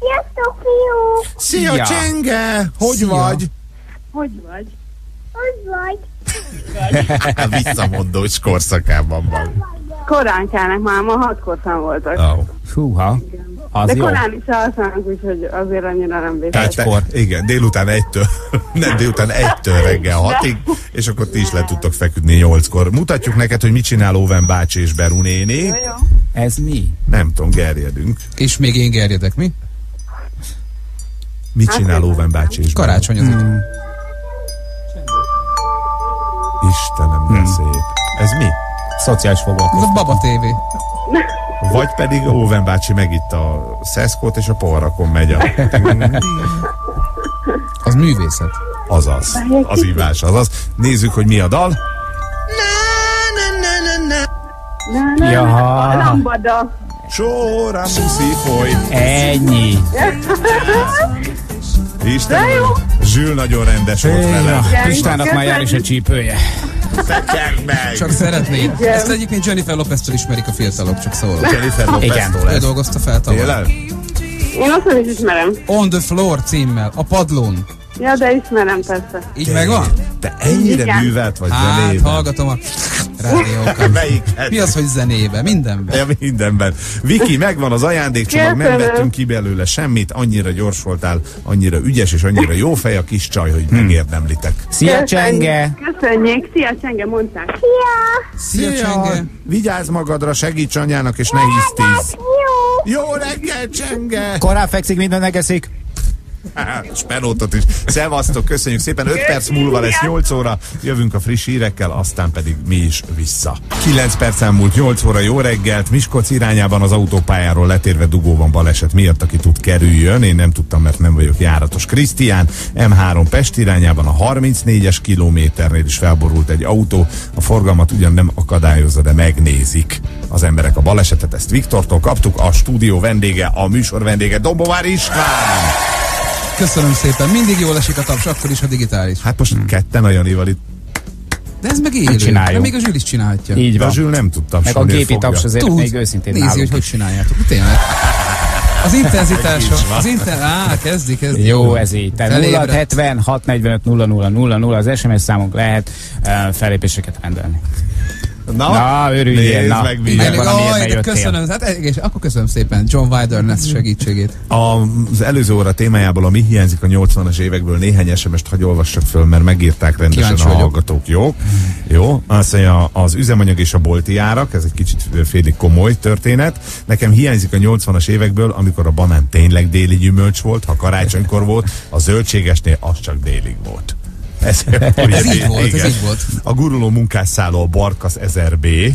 Sziasztok, fiú! Szia, Szia. Csenge! Hogy Szia. vagy? Hogy vagy? Hogy vagy? Visszamondós korszakában van. Korán kelnek már, ma hatkor voltak. Oh. Húha. Az De jó. korán is alszanak, úgyhogy azért annyira nem vészes. Egykor. Igen, délután egytől, nem délután egytől reggel hatig, és akkor ti is le tudtok feküdni nyolckor. Mutatjuk neked, hogy mit csinál Óven bácsi és Beru néni. Jó, jó. Ez mi? Nem tudom, gerjedünk. És még én gerjedek, mi? Mit csinál Óven bácsi és? Karácsonyozik. Istenem, de szép. Ez mi? Szociális Ez foglalkozás. a Baba TV. Vagy pedig Óven bácsi megitt a szeszkót, és a poharakon megy a... Az művészet. Azaz, az ívás, azaz. Nézzük, hogy mi a dal. Na, na, Jaha. na, Lambada. Során muszi foly. Ennyi. Istenem, Zsül nagyon rendes volt vele. Kristának már jár is a csípője. Meg! Csak szeretnéd. Ezt egyébként Jennifer Lopez-től ismerik a fiatalok, csak szólok. Jennifer Igen. Lopez-tól Ő dolgozta fel tavaly. Tényleg? Én azt nem is ismerem. On the Floor címmel, a padlón. Ja, de ismerem persze. Így megvan? Te ennyire Igen. művelt vagy Hát, zenében. hallgatom a rádiókat. Melyik? Mi az, hogy zenébe? Mindenben. Ja, mindenben. Viki, megvan az ajándékcsomag, nem vettünk ki belőle semmit, annyira gyors voltál, annyira ügyes és annyira jó fej a kis csaj, hogy megérdemlitek. Szia, Csenge! Köszönjék. Szia, Csenge, mondták. Szia, Csenge! Vigyázz magadra, segíts anyának és ne hisztíz. Jó reggel, Csenge! Korán fekszik, minden megeszik. Spenótot is. Szevasztok, köszönjük szépen. 5 perc múlva lesz 8 óra, jövünk a friss hírekkel, aztán pedig mi is vissza. 9 perc múlt 8 óra, jó reggelt. Miskolc irányában az autópályáról letérve dugóban baleset miatt, aki tud kerüljön. Én nem tudtam, mert nem vagyok járatos. Krisztián, M3 Pest irányában a 34-es kilométernél is felborult egy autó. A forgalmat ugyan nem akadályozza, de megnézik az emberek a balesetet. Ezt Viktortól kaptuk, a stúdió vendége, a műsor vendége Dombovár István. Köszönöm szépen. Mindig jól esik a taps, akkor is a digitális. Hát most hmm. ketten a Janival itt. De ez meg élő. csináljuk. De még a Zsül is csinálhatja. Így De a van. Zsül nem tudtam Meg a gépi taps azért Tud. még őszintén Nézi, hogy nálunk hogy csináljátok. Tényleg. Az intenzitása. Az inter... Á, kezdi, kezdi. Jó, ez így. Tehát Felébredt. 070 645 00 00 az SMS számunk lehet uh, fellépéseket rendelni. Na, Na, örüljél, na. meg de bejöttél. köszönöm, hát egész, akkor köszönöm szépen John Wilderness segítségét. Az előző óra témájából, ami hiányzik a 80-as évekből, néhány SMS-t hagy olvassak föl, mert megírták rendesen Kíváncsi a vagyok. hallgatók. Jó? Jó. Azt mondja, az üzemanyag és a bolti árak, ez egy kicsit félig komoly történet. Nekem hiányzik a 80-as évekből, amikor a banán tényleg déli gyümölcs volt, ha karácsonykor volt, a zöldségesnél az csak délig volt. Ez, Ez így volt, ez így volt. A guruló munkásszálló a Barkas 1000B.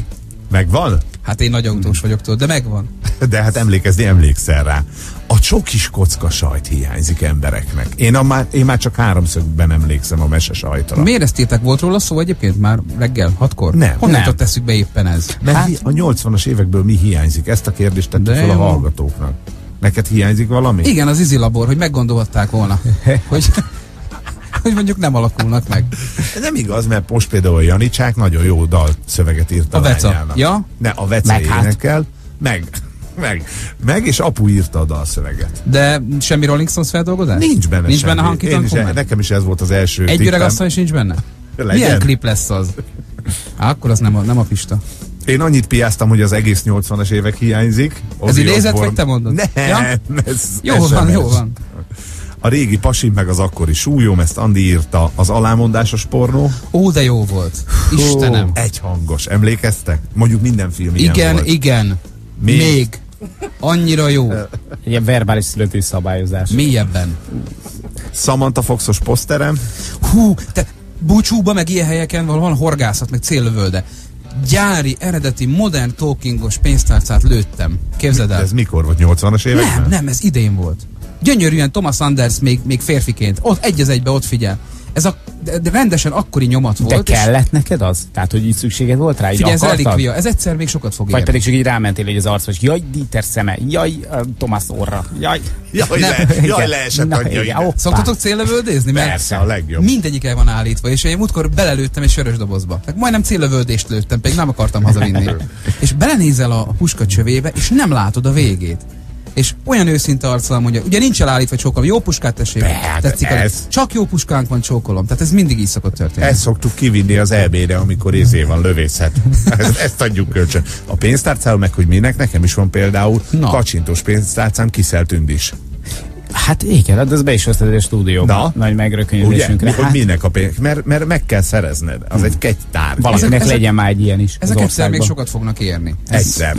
Megvan? Hát én nagy autós vagyok tudod, de megvan. De hát emlékezni emlékszel rá. A csokis kocka sajt hiányzik embereknek. Én, a már, én már csak háromszögben emlékszem a mese sajtra. Miért ezt írták? Volt róla szó egyébként már reggel, hatkor? Nem. Honnan Nem. jutott eszükbe éppen ez? Mert hát, a 80-as évekből mi hiányzik? Ezt a kérdést tettük fel a hallgatóknak. Neked hiányzik valami? Igen, az izilabor, hogy meggondolhatták volna, hogy, hogy mondjuk nem alakulnak meg. Ez nem igaz, mert most például a Janicsák nagyon jó dal szöveget írt a, A Veca. lányának. Ja? Ne, a Veca Meg hát. énekel. Meg. Meg. Meg, és apu írta a dalszöveget. De semmi Rolling Stones feldolgozás? Nincs benne Nincs semmi. benne Honky Én is? Nekem is ez volt az első Egy tippem. öreg asszony is nincs benne? Legyen. Milyen klip lesz az? Á, akkor az nem a, nem a Pista. Én annyit piáztam, hogy az egész 80-as évek hiányzik. Ozzy idézet, Osbourne- vagy te mondod? Nem, Ja? ez Jó SMS. van, jó van. A régi pasim meg az akkori súlyom, ezt Andi írta, az alámondásos pornó. Ó, de jó volt. Istenem. Egyhangos, emlékeztek? Mondjuk minden film ilyen Igen, volt. igen. Még. Még. Annyira jó. Egy ilyen verbális születés szabályozás. Mélyebben. Samantha Foxos poszterem. Hú, te búcsúba, meg ilyen helyeken van horgászat, meg célövölde. Gyári, eredeti, modern talkingos pénztárcát lőttem. Képzeld el. Ez mikor volt? 80-as években? Nem, nem, ez idén volt. Gyönyörűen Thomas Anders még, még férfiként. Ott egy az egybe ott figyel. Ez a, de, de rendesen akkori nyomat De volt. és kellett neked az? Tehát, hogy így szükséged volt rá? Így Figyelj, ez relikvia. Ez egyszer még sokat fog Vagy érni. pedig csak így rámentél egy az arcba, és jaj, Dieter szeme, jaj, uh, Thomas orra, jaj. Jaj, Nem, le, jaj igen. leesett Na, igen, hoppá. Szoktatok céllövöldézni? Mert Persze, a legjobb. mindegyik el van állítva, és én múltkor belelőttem egy sörös dobozba. Tehát majdnem céllövöldést lőttem, pedig nem akartam hazavinni. és belenézel a puska csövébe, és nem látod a végét. És olyan őszinte arccal mondja, ugye nincs elállítva csókolom, jó puskát tessék, Hát tetszik, ez- csak jó puskánk van csókolom, tehát ez mindig így szokott történni. Ezt szoktuk kivinni az EB-re, amikor izé van lövészet. Ezt, ezt adjuk kölcsön. A pénztárcával meg, hogy minek, nekem is van például Na. kacsintós pénztárcám, kiszelt is. Hát igen, hát ez be is hoztad a stúdióba. Na. Nagy Ugye? megrökönyödésünkre. Hogy Hát, minek a pénz? Mert, mert meg kell szerezned. Az egy kegytár. valakinek Ezek- legyen már egy ilyen is. Ezek egyszer még sokat fognak érni. Ez, Egyszer.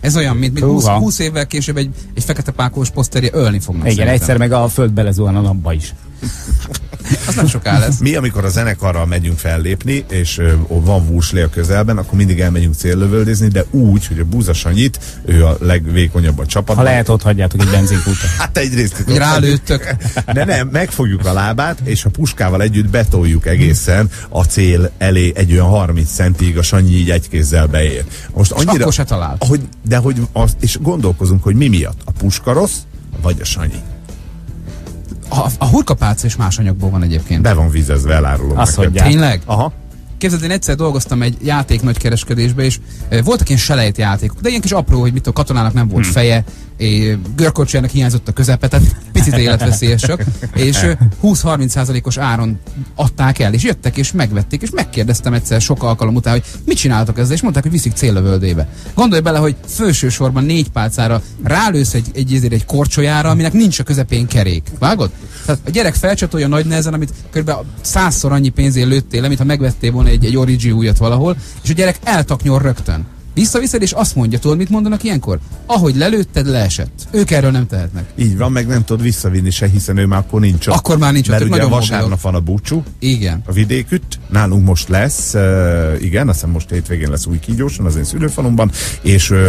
ez olyan, mint, mint 20, Húha. 20 évvel később egy, egy fekete pákós poszterje ölni fognak. Igen, szerintem. egyszer meg a föld belezuhan a napba is. Az nem soká lesz. Mi, amikor a zenekarral megyünk fellépni, és ö, van vúslé a közelben, akkor mindig elmegyünk céllövöldézni, de úgy, hogy a Búza Sanyit, ő a legvékonyabb a Ha csapatban. lehet, ott hagyjátok egy benzinkútra. Hát egyrészt Hogy rálőttök. De nem, megfogjuk a lábát, és a puskával együtt betoljuk egészen a cél elé egy olyan 30 centig, a Sanyi így egy kézzel beér. Most annyira, akkor se talál. Hogy, de hogy az, és gondolkozunk, hogy mi miatt? A puska rossz, vagy a Sanyi? A, a hurkapálca is más anyagból van egyébként. Be van vizezve, elárulom Azt mondják. Tényleg? Aha. Képzeld, én egyszer dolgoztam egy játék nagykereskedésbe, és e, voltak ilyen selejt játékok, de ilyen kis apró, hogy mit a katonának nem volt feje, é, görkorcsának hiányzott a közepe, tehát picit életveszélyes csak, és ö, 20-30%-os áron adták el, és jöttek, és megvették, és megkérdeztem egyszer sok alkalom után, hogy mit csináltak ezzel, és mondták, hogy viszik céllövöldébe. Gondolj bele, hogy felső négy pálcára rálősz egy, egy, egy, egy korcsolyára, aminek nincs a közepén kerék. Vágod? Tehát a gyerek felcsatolja nagy nehezen, amit kb. százszor annyi pénzért lőttél le, mintha megvettél volna egy, egy Origi újat valahol, és a gyerek eltaknyol rögtön. Visszaviszed, és azt mondja, tudod, mit mondanak ilyenkor? Ahogy lelőtted, leesett. Ők erről nem tehetnek. Így van, meg nem tudod visszavinni se, hiszen ő már akkor nincs ott. Akkor már nincs ott, Mert ők ugye vasárnap van a búcsú, Igen. a vidékütt, nálunk most lesz, uh, igen, azt hiszem most hétvégén lesz új kígyóson, az én szülőfalumban, és uh,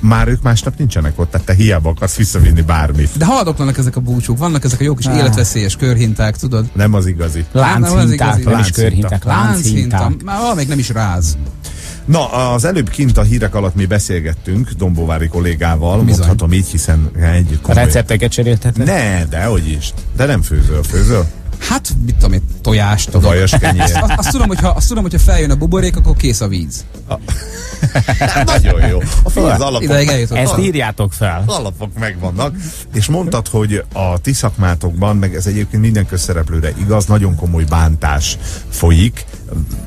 már ők másnap nincsenek ott, tehát te hiába akarsz visszavinni bármit. De haldoklanak ezek a búcsúk, vannak ezek a jó kis életveszélyes körhinták, tudod? Nem az igazi. nem az Láncinták, igazi. nem is körhinták, Láncinta, láncinták. már valamelyik nem is ráz. Na, az előbb kint a hírek alatt mi beszélgettünk Dombóvári kollégával, Bizony. mondhatom így, hiszen egy A komoly... recepteket cseréltetnek? Ne, de hogy is. De nem főzöl, főzöl? Hát, mit tudom én, tojást tudok. Vajas. Azt, azt, tudom, hogyha, azt tudom, hogyha feljön a buborék, akkor kész a víz. Nagyon jó. A fiú az alapok, Ideig eljutott. Ezt írjátok fel. az alapok megvannak. És mondtad, hogy a ti szakmátokban, meg ez egyébként minden közszereplőre igaz, nagyon komoly bántás folyik.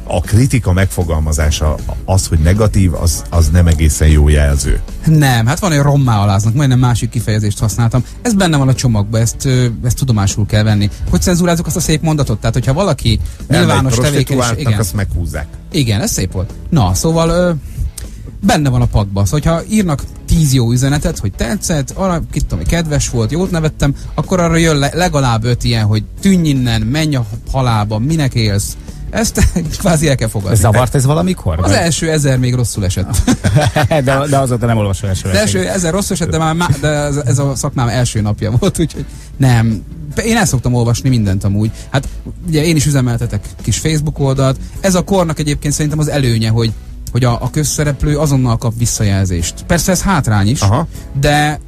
A kritika megfogalmazása az, hogy negatív, az, az nem egészen jó jelző. Nem, hát van, hogy rommá aláznak, majdnem másik kifejezést használtam. Ez benne van a csomagban, ezt, ezt tudomásul kell venni. Hogy cenzúrázunk azt a szép mondatot? Tehát, hogyha valaki nyilvános tevékenység... Igen, azt meghúzzák. igen, ez szép volt. Na, szóval ö, benne van a pakba. Szóval, hogyha írnak tíz jó üzenetet, hogy tetszett, arra, mit tudom, kedves volt, jót nevettem, akkor arra jön le, legalább öt ilyen, hogy tűnj innen, menj a halába, minek élsz. Ezt kvázi el kell fogadni. Zavart ez valamikor? Az első ezer még rosszul esett. de, de azóta nem olvasol első Az első ezer rosszul esett, de, már má, de ez, ez a szakmám első napja volt, úgyhogy nem. Én el szoktam olvasni mindent amúgy. Hát ugye én is üzemeltetek kis Facebook oldalt. Ez a kornak egyébként szerintem az előnye, hogy hogy a, a közszereplő azonnal kap visszajelzést. Persze ez hátrány is, Aha. de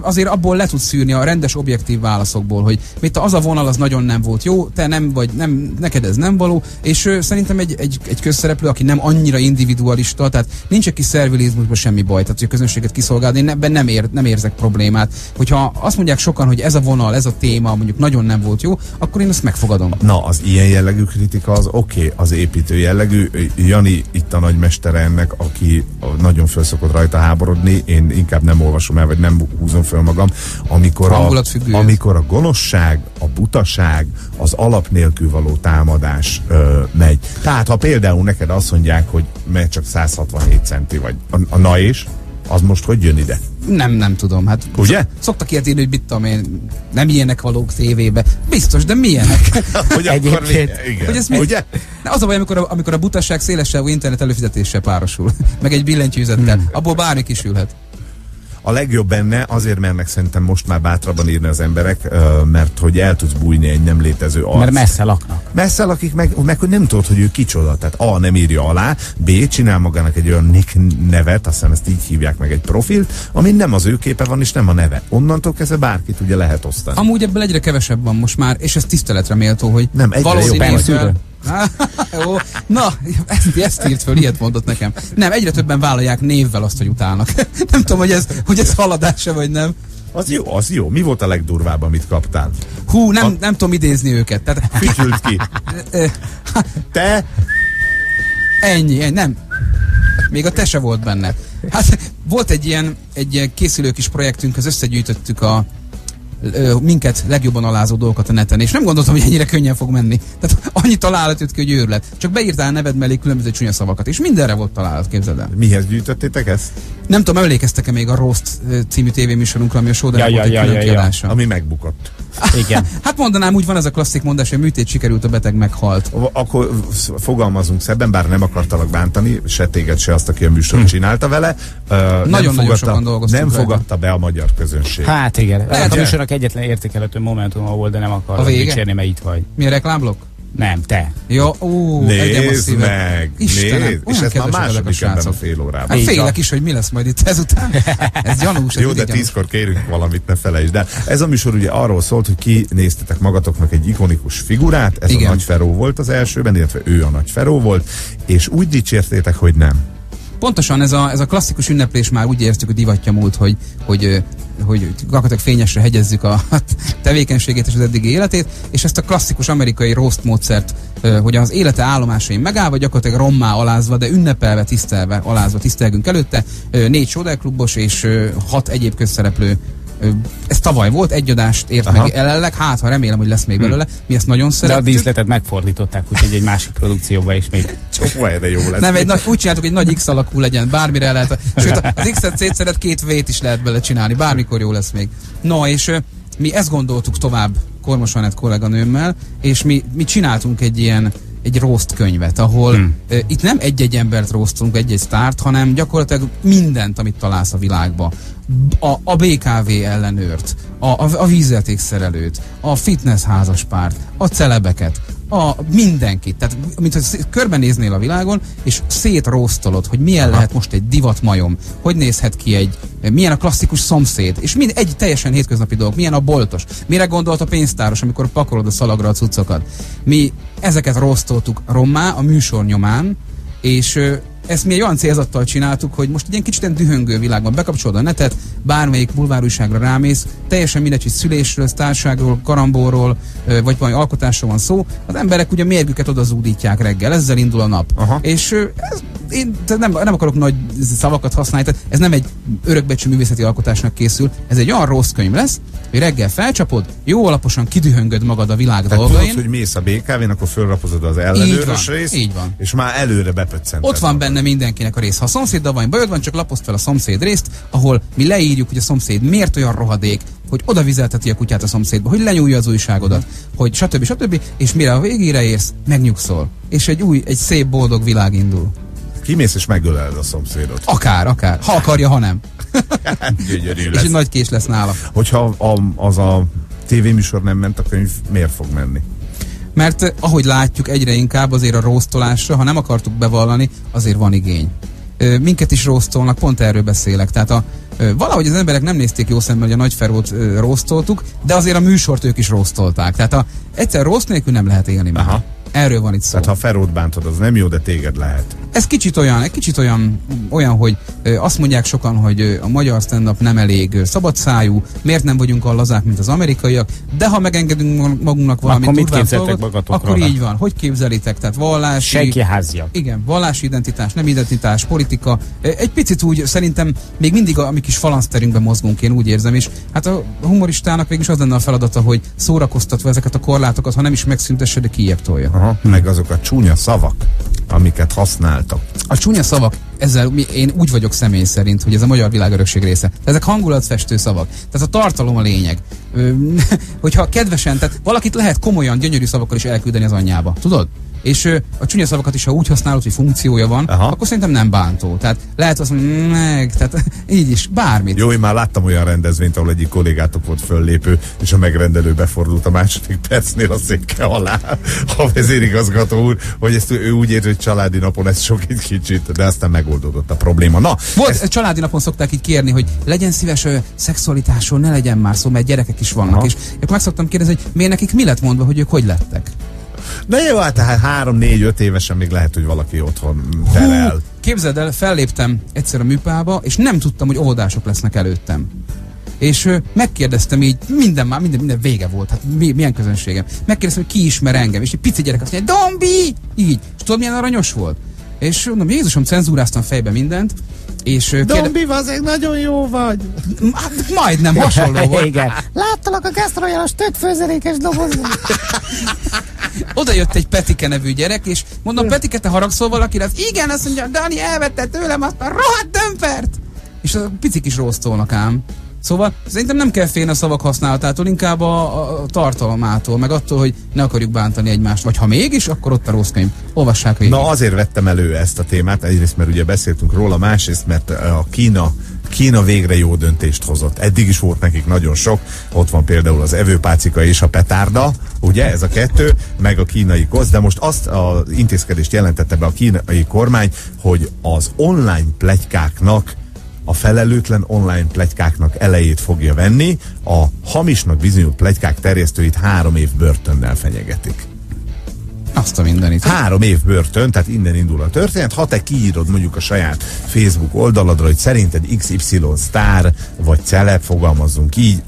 azért abból le tudsz szűrni a rendes objektív válaszokból, hogy mit az a vonal az nagyon nem volt jó, te nem vagy, nem, neked ez nem való, és szerintem egy, egy, egy közszereplő, aki nem annyira individualista, tehát nincs egy kis szervilizmusban semmi baj, tehát hogy a közönséget kiszolgálni, én ebben nem, ér, nem érzek problémát. Hogyha azt mondják sokan, hogy ez a vonal, ez a téma mondjuk nagyon nem volt jó, akkor én ezt megfogadom. Na, az ilyen jellegű kritika az oké, okay, az építő jellegű. Jani itt a nagymestere ennek, aki nagyon föl szokott rajta háborodni, én inkább nem olvasom el, vagy nem húzom föl magam, amikor a, amikor a gonoszság, a butaság, az alap nélkül való támadás ö, megy. Tehát, ha például neked azt mondják, hogy mert csak 167 centi vagy, a, a na és, az most hogy jön ide? Nem, nem tudom. Hát Ugye? Szoktak ilyet írni, hogy mit tudom én, nem ilyenek valók tévébe. Biztos, de milyenek? Hogy akkor mi- igen. Hogy ez mi? Ugye? De az a baj, amikor a, amikor a butaság szélesebb internet előfizetéssel párosul, meg egy billentyűzettel, Hmm. abból bármi kisülhet. A legjobb benne, azért mernek szerintem most már bátrabban írni az emberek, mert hogy el tudsz bújni egy nem létező arc. Mert messze laknak. Messze lakik, meg, meg hogy nem tudod, hogy ő kicsoda. Tehát A. nem írja alá, B. csinál magának egy olyan nick nevet, azt hiszem ezt így hívják meg egy profilt, ami nem az ő képe van, és nem a neve. Onnantól kezdve bárkit ugye lehet osztani. Amúgy ebből egyre kevesebb van most már, és ez tiszteletre méltó, hogy Nem, egyre Penszülő. Jó, na, ezt, ezt írt föl, ilyet mondott nekem. Nem, egyre többen vállalják névvel azt, hogy utálnak. nem tudom, hogy ez, hogy ez haladása vagy nem. Az jó, az jó. Mi volt a legdurvább, amit kaptál? Hú, nem, A- nem tudom idézni őket. Tehát, Fütyült ki. Te? ennyi, ennyi, nem. Még a te se volt benne. Hát volt egy ilyen, egy ilyen készülő kis projektünk, az összegyűjtöttük a minket legjobban alázó dolgokat a neten, és nem gondoltam, hogy ennyire könnyen fog menni. Tehát annyi találat jött ki, hogy őrület. Csak beírtál neved mellé különböző csúnya szavakat, és mindenre volt találat, képzeld el. Mihez gyűjtöttétek ezt? Nem tudom, emlékeztek-e még a Roast ö, című tévéműsorunkra, ami a show Ja, volt ja, egy ja, külön ja, ja. Ami megbukott. Igen. Hát mondanám, úgy van ez a klasszik mondás, hogy műtét sikerült, a beteg meghalt. Akkor fogalmazunk szebben, bár nem akartalak bántani, se téged, se azt, aki a műsort csinálta vele. Uh, Nagyon-nagyon sokan dolgoztunk Nem fogadta be a magyar közönség. Hát igen. Lehet, Lehet, a műsornak egyetlen értékelhető momentum volt, de nem akarok dicsérni, mert itt vagy. Mi a reklámblokk? Nem, te. Jó, a Nézd meg! Istenem, nézd, és ez már második ebben a fél órában. Hát félek is, hogy mi lesz majd itt ezután. Ez gyanús, ez Jó, de gyanús. tízkor kérünk valamit, ne felejtsd el. Ez a műsor ugye arról szólt, hogy ki néztetek magatoknak egy ikonikus figurát, ez Igen. a Nagy Feró volt az elsőben, illetve ő a Nagy Feró volt, és úgy dicsértétek, hogy nem. Pontosan ez a, ez a klasszikus ünneplés már úgy éreztük, hogy divatja múlt, hogy, hogy, hogy gyakorlatilag fényesre hegyezzük a tevékenységét és az eddigi életét, és ezt a klasszikus amerikai roast módszert, hogy az élete állomásain megállva, gyakorlatilag rommá alázva, de ünnepelve, tisztelve, alázva tisztelgünk előtte, négy sódajklubos és ö, hat egyéb közszereplő ez tavaly volt, egy adást ért Aha. meg jelenleg, hát ha remélem, hogy lesz még belőle. Mi ezt nagyon De a szeretjük. díszletet megfordították, úgyhogy egy másik produkcióba is még. Ó, erre jó lesz. Nem, egy nagy, úgy csináltuk, hogy egy nagy X alakú legyen, bármire lehet. Sőt, az X-et szétszeret két V-t is lehet bele csinálni, bármikor jó lesz még. No, és mi ezt gondoltuk tovább Kormos Anett kolléganőmmel, és mi, mi csináltunk egy ilyen egy roast könyvet, ahol hmm. uh, itt nem egy-egy embert roastunk, egy-egy sztárt, hanem gyakorlatilag mindent, amit találsz a világba. A, a BKV ellenőrt, a, a, a vízvezetékszerelőt, a fitness házaspárt, a celebeket, a mindenkit. Tehát, mint hogy körbenéznél a világon, és szétróztolod, hogy milyen Aha. lehet most egy divatmajom, hogy nézhet ki egy, milyen a klasszikus szomszéd, és mind egy teljesen hétköznapi dolog, milyen a boltos, mire gondolt a pénztáros, amikor pakolod a szalagra a cuccokat. Mi ezeket rosztoltuk rommá a műsor nyomán, és ezt mi egy olyan célzattal csináltuk, hogy most egy ilyen kicsit ilyen dühöngő világban bekapcsolod a netet, bármelyik bulvárújságra rámész, teljesen mindegy, hogy szülésről, társágról, karambóról, ö, vagy valami alkotásról van szó, az emberek ugye mérgüket oda zúdítják reggel, ezzel indul a nap. Aha. És ez, én nem, nem akarok nagy szavakat használni, tehát ez nem egy örökbecsű művészeti alkotásnak készül, ez egy olyan rossz könyv lesz, hogy reggel felcsapod, jó alaposan kidühöngöd magad a világ Tehát dolgain, tudod, hogy mész a BKV-n, akkor fölrapozod az ellenőrös van, részt, így van. és már előre bepöccent. Ott van benne mindenkinek a rész. Ha a szomszéddal van bajod van, csak lapozd fel a szomszéd részt, ahol mi leírjuk, hogy a szomszéd miért olyan rohadék, hogy oda vizelteti a kutyát a szomszédba, hogy lenyúlja az újságodat, hogy stb. stb. És mire a végére érsz, megnyugszol. És egy új, egy szép, boldog világ indul. Kimész és megöleled a szomszédot. Akár, akár. Ha akarja, ha nem. Gyönyörű És lesz. egy nagy kés lesz nála. Hogyha a, az a tévéműsor nem ment, a könyv miért fog menni? Mert eh, ahogy látjuk egyre inkább azért a róztolásra, ha nem akartuk bevallani, azért van igény. Minket is róztolnak, pont erről beszélek. Tehát a, valahogy az emberek nem nézték jó szemmel, hogy a nagyferót ö, róztoltuk, de azért a műsort ők is róztolták. Tehát a, egyszer rószt nélkül nem lehet élni. Aha. Erről van itt szó. Tehát ha Ferót bántod, az nem jó, de téged lehet. Ez kicsit olyan, egy kicsit olyan, olyan hogy azt mondják sokan, hogy a magyar stand-up nem elég szabadszájú, miért nem vagyunk a lazák, mint az amerikaiak, de ha megengedünk mag- magunknak valami Akkor mit képzeltek dolgot? Akkor így van. Hogy képzelitek? Tehát vallási... Senki házja. Igen, vallási identitás, nem identitás, politika. Egy picit úgy szerintem még mindig a mi kis falanszterünkben mozgunk, én úgy érzem, és hát a humoristának végig is az lenne a feladata, hogy szórakoztatva ezeket a korlátokat, ha nem is megszüntesse, de tolja. Aha. Meg azok a csúnya szavak, amiket használtak. A csúnya szavak, ezzel én úgy vagyok személy szerint, hogy ez a magyar világörökség része. Ezek hangulatfestő szavak. Tehát a tartalom a lényeg. Ö, hogyha kedvesen, tehát valakit lehet komolyan, gyönyörű szavakkal is elküldeni az anyjába. Tudod? És a csúnya szavakat is, ha úgy használod, hogy funkciója van, Aha. akkor szerintem nem bántó. Tehát lehet azt mondani, meg, tehát így is, bármit. Jó, én már láttam olyan rendezvényt, ahol egyik kollégátok volt föllépő, és a megrendelő befordult a második percnél a széke alá. A vezérigazgató úr, hogy ezt ő úgy érzi, hogy családi napon ez sok egy kicsit, de aztán megoldódott a probléma. Na, Volt, ezt... családi napon szokták így kérni, hogy legyen szíves ö, szexualitásról, ne legyen már szó, mert gyerekek is vannak. Aha. És akkor meg szoktam kérdezni, hogy miért nekik mi lett mondva, hogy ők hogy lettek. De jó, hát tehát három, négy, öt évesen még lehet, hogy valaki otthon terel. Hú, képzeld el, felléptem egyszer a műpába, és nem tudtam, hogy óvodások lesznek előttem. és ö, megkérdeztem így, minden már, minden, minden vége volt, hát mi, milyen közönségem. Megkérdeztem, hogy ki ismer engem, és egy pici gyerek azt mondja, Dombi! Így. És tudod, milyen aranyos volt? És mondom, Jézusom, cenzúráztam fejbe mindent, és kérde... Dombi, vazeg, nagyon jó vagy! Hát, majdnem hasonló volt. Igen. Láttalak a gasztrojalos tök főzelékes dobozban. Oda jött egy Petike nevű gyerek, és mondom, Petike, te haragszol valakire? Az, igen, azt mondja, Dani elvette tőlem azt a rohadt dömpert! És a picik is rosszolnak ám. Szóval szerintem nem kell félni a szavak használatától, inkább a, a tartalmától, meg attól, hogy ne akarjuk bántani egymást. Vagy ha mégis, akkor ott a rossz könyv. Olvassák végig. Na azért vettem elő ezt a témát, egyrészt mert ugye beszéltünk róla, másrészt mert a Kína Kína végre jó döntést hozott. Eddig is volt nekik nagyon sok. Ott van például az evőpácika és a petárda, ugye ez a kettő, meg a kínai kosz, de most azt az intézkedést jelentette be a kínai kormány, hogy az online plegykáknak a felelőtlen online plegykáknak elejét fogja venni, a hamisnak bizonyult plegykák terjesztőit három év börtönnel fenyegetik. Azt a mindenit. Három év börtön, tehát innen indul a történet. Ha te kiírod mondjuk a saját Facebook oldaladra, hogy szerinted XY sztár vagy celeb, fogalmazzunk így,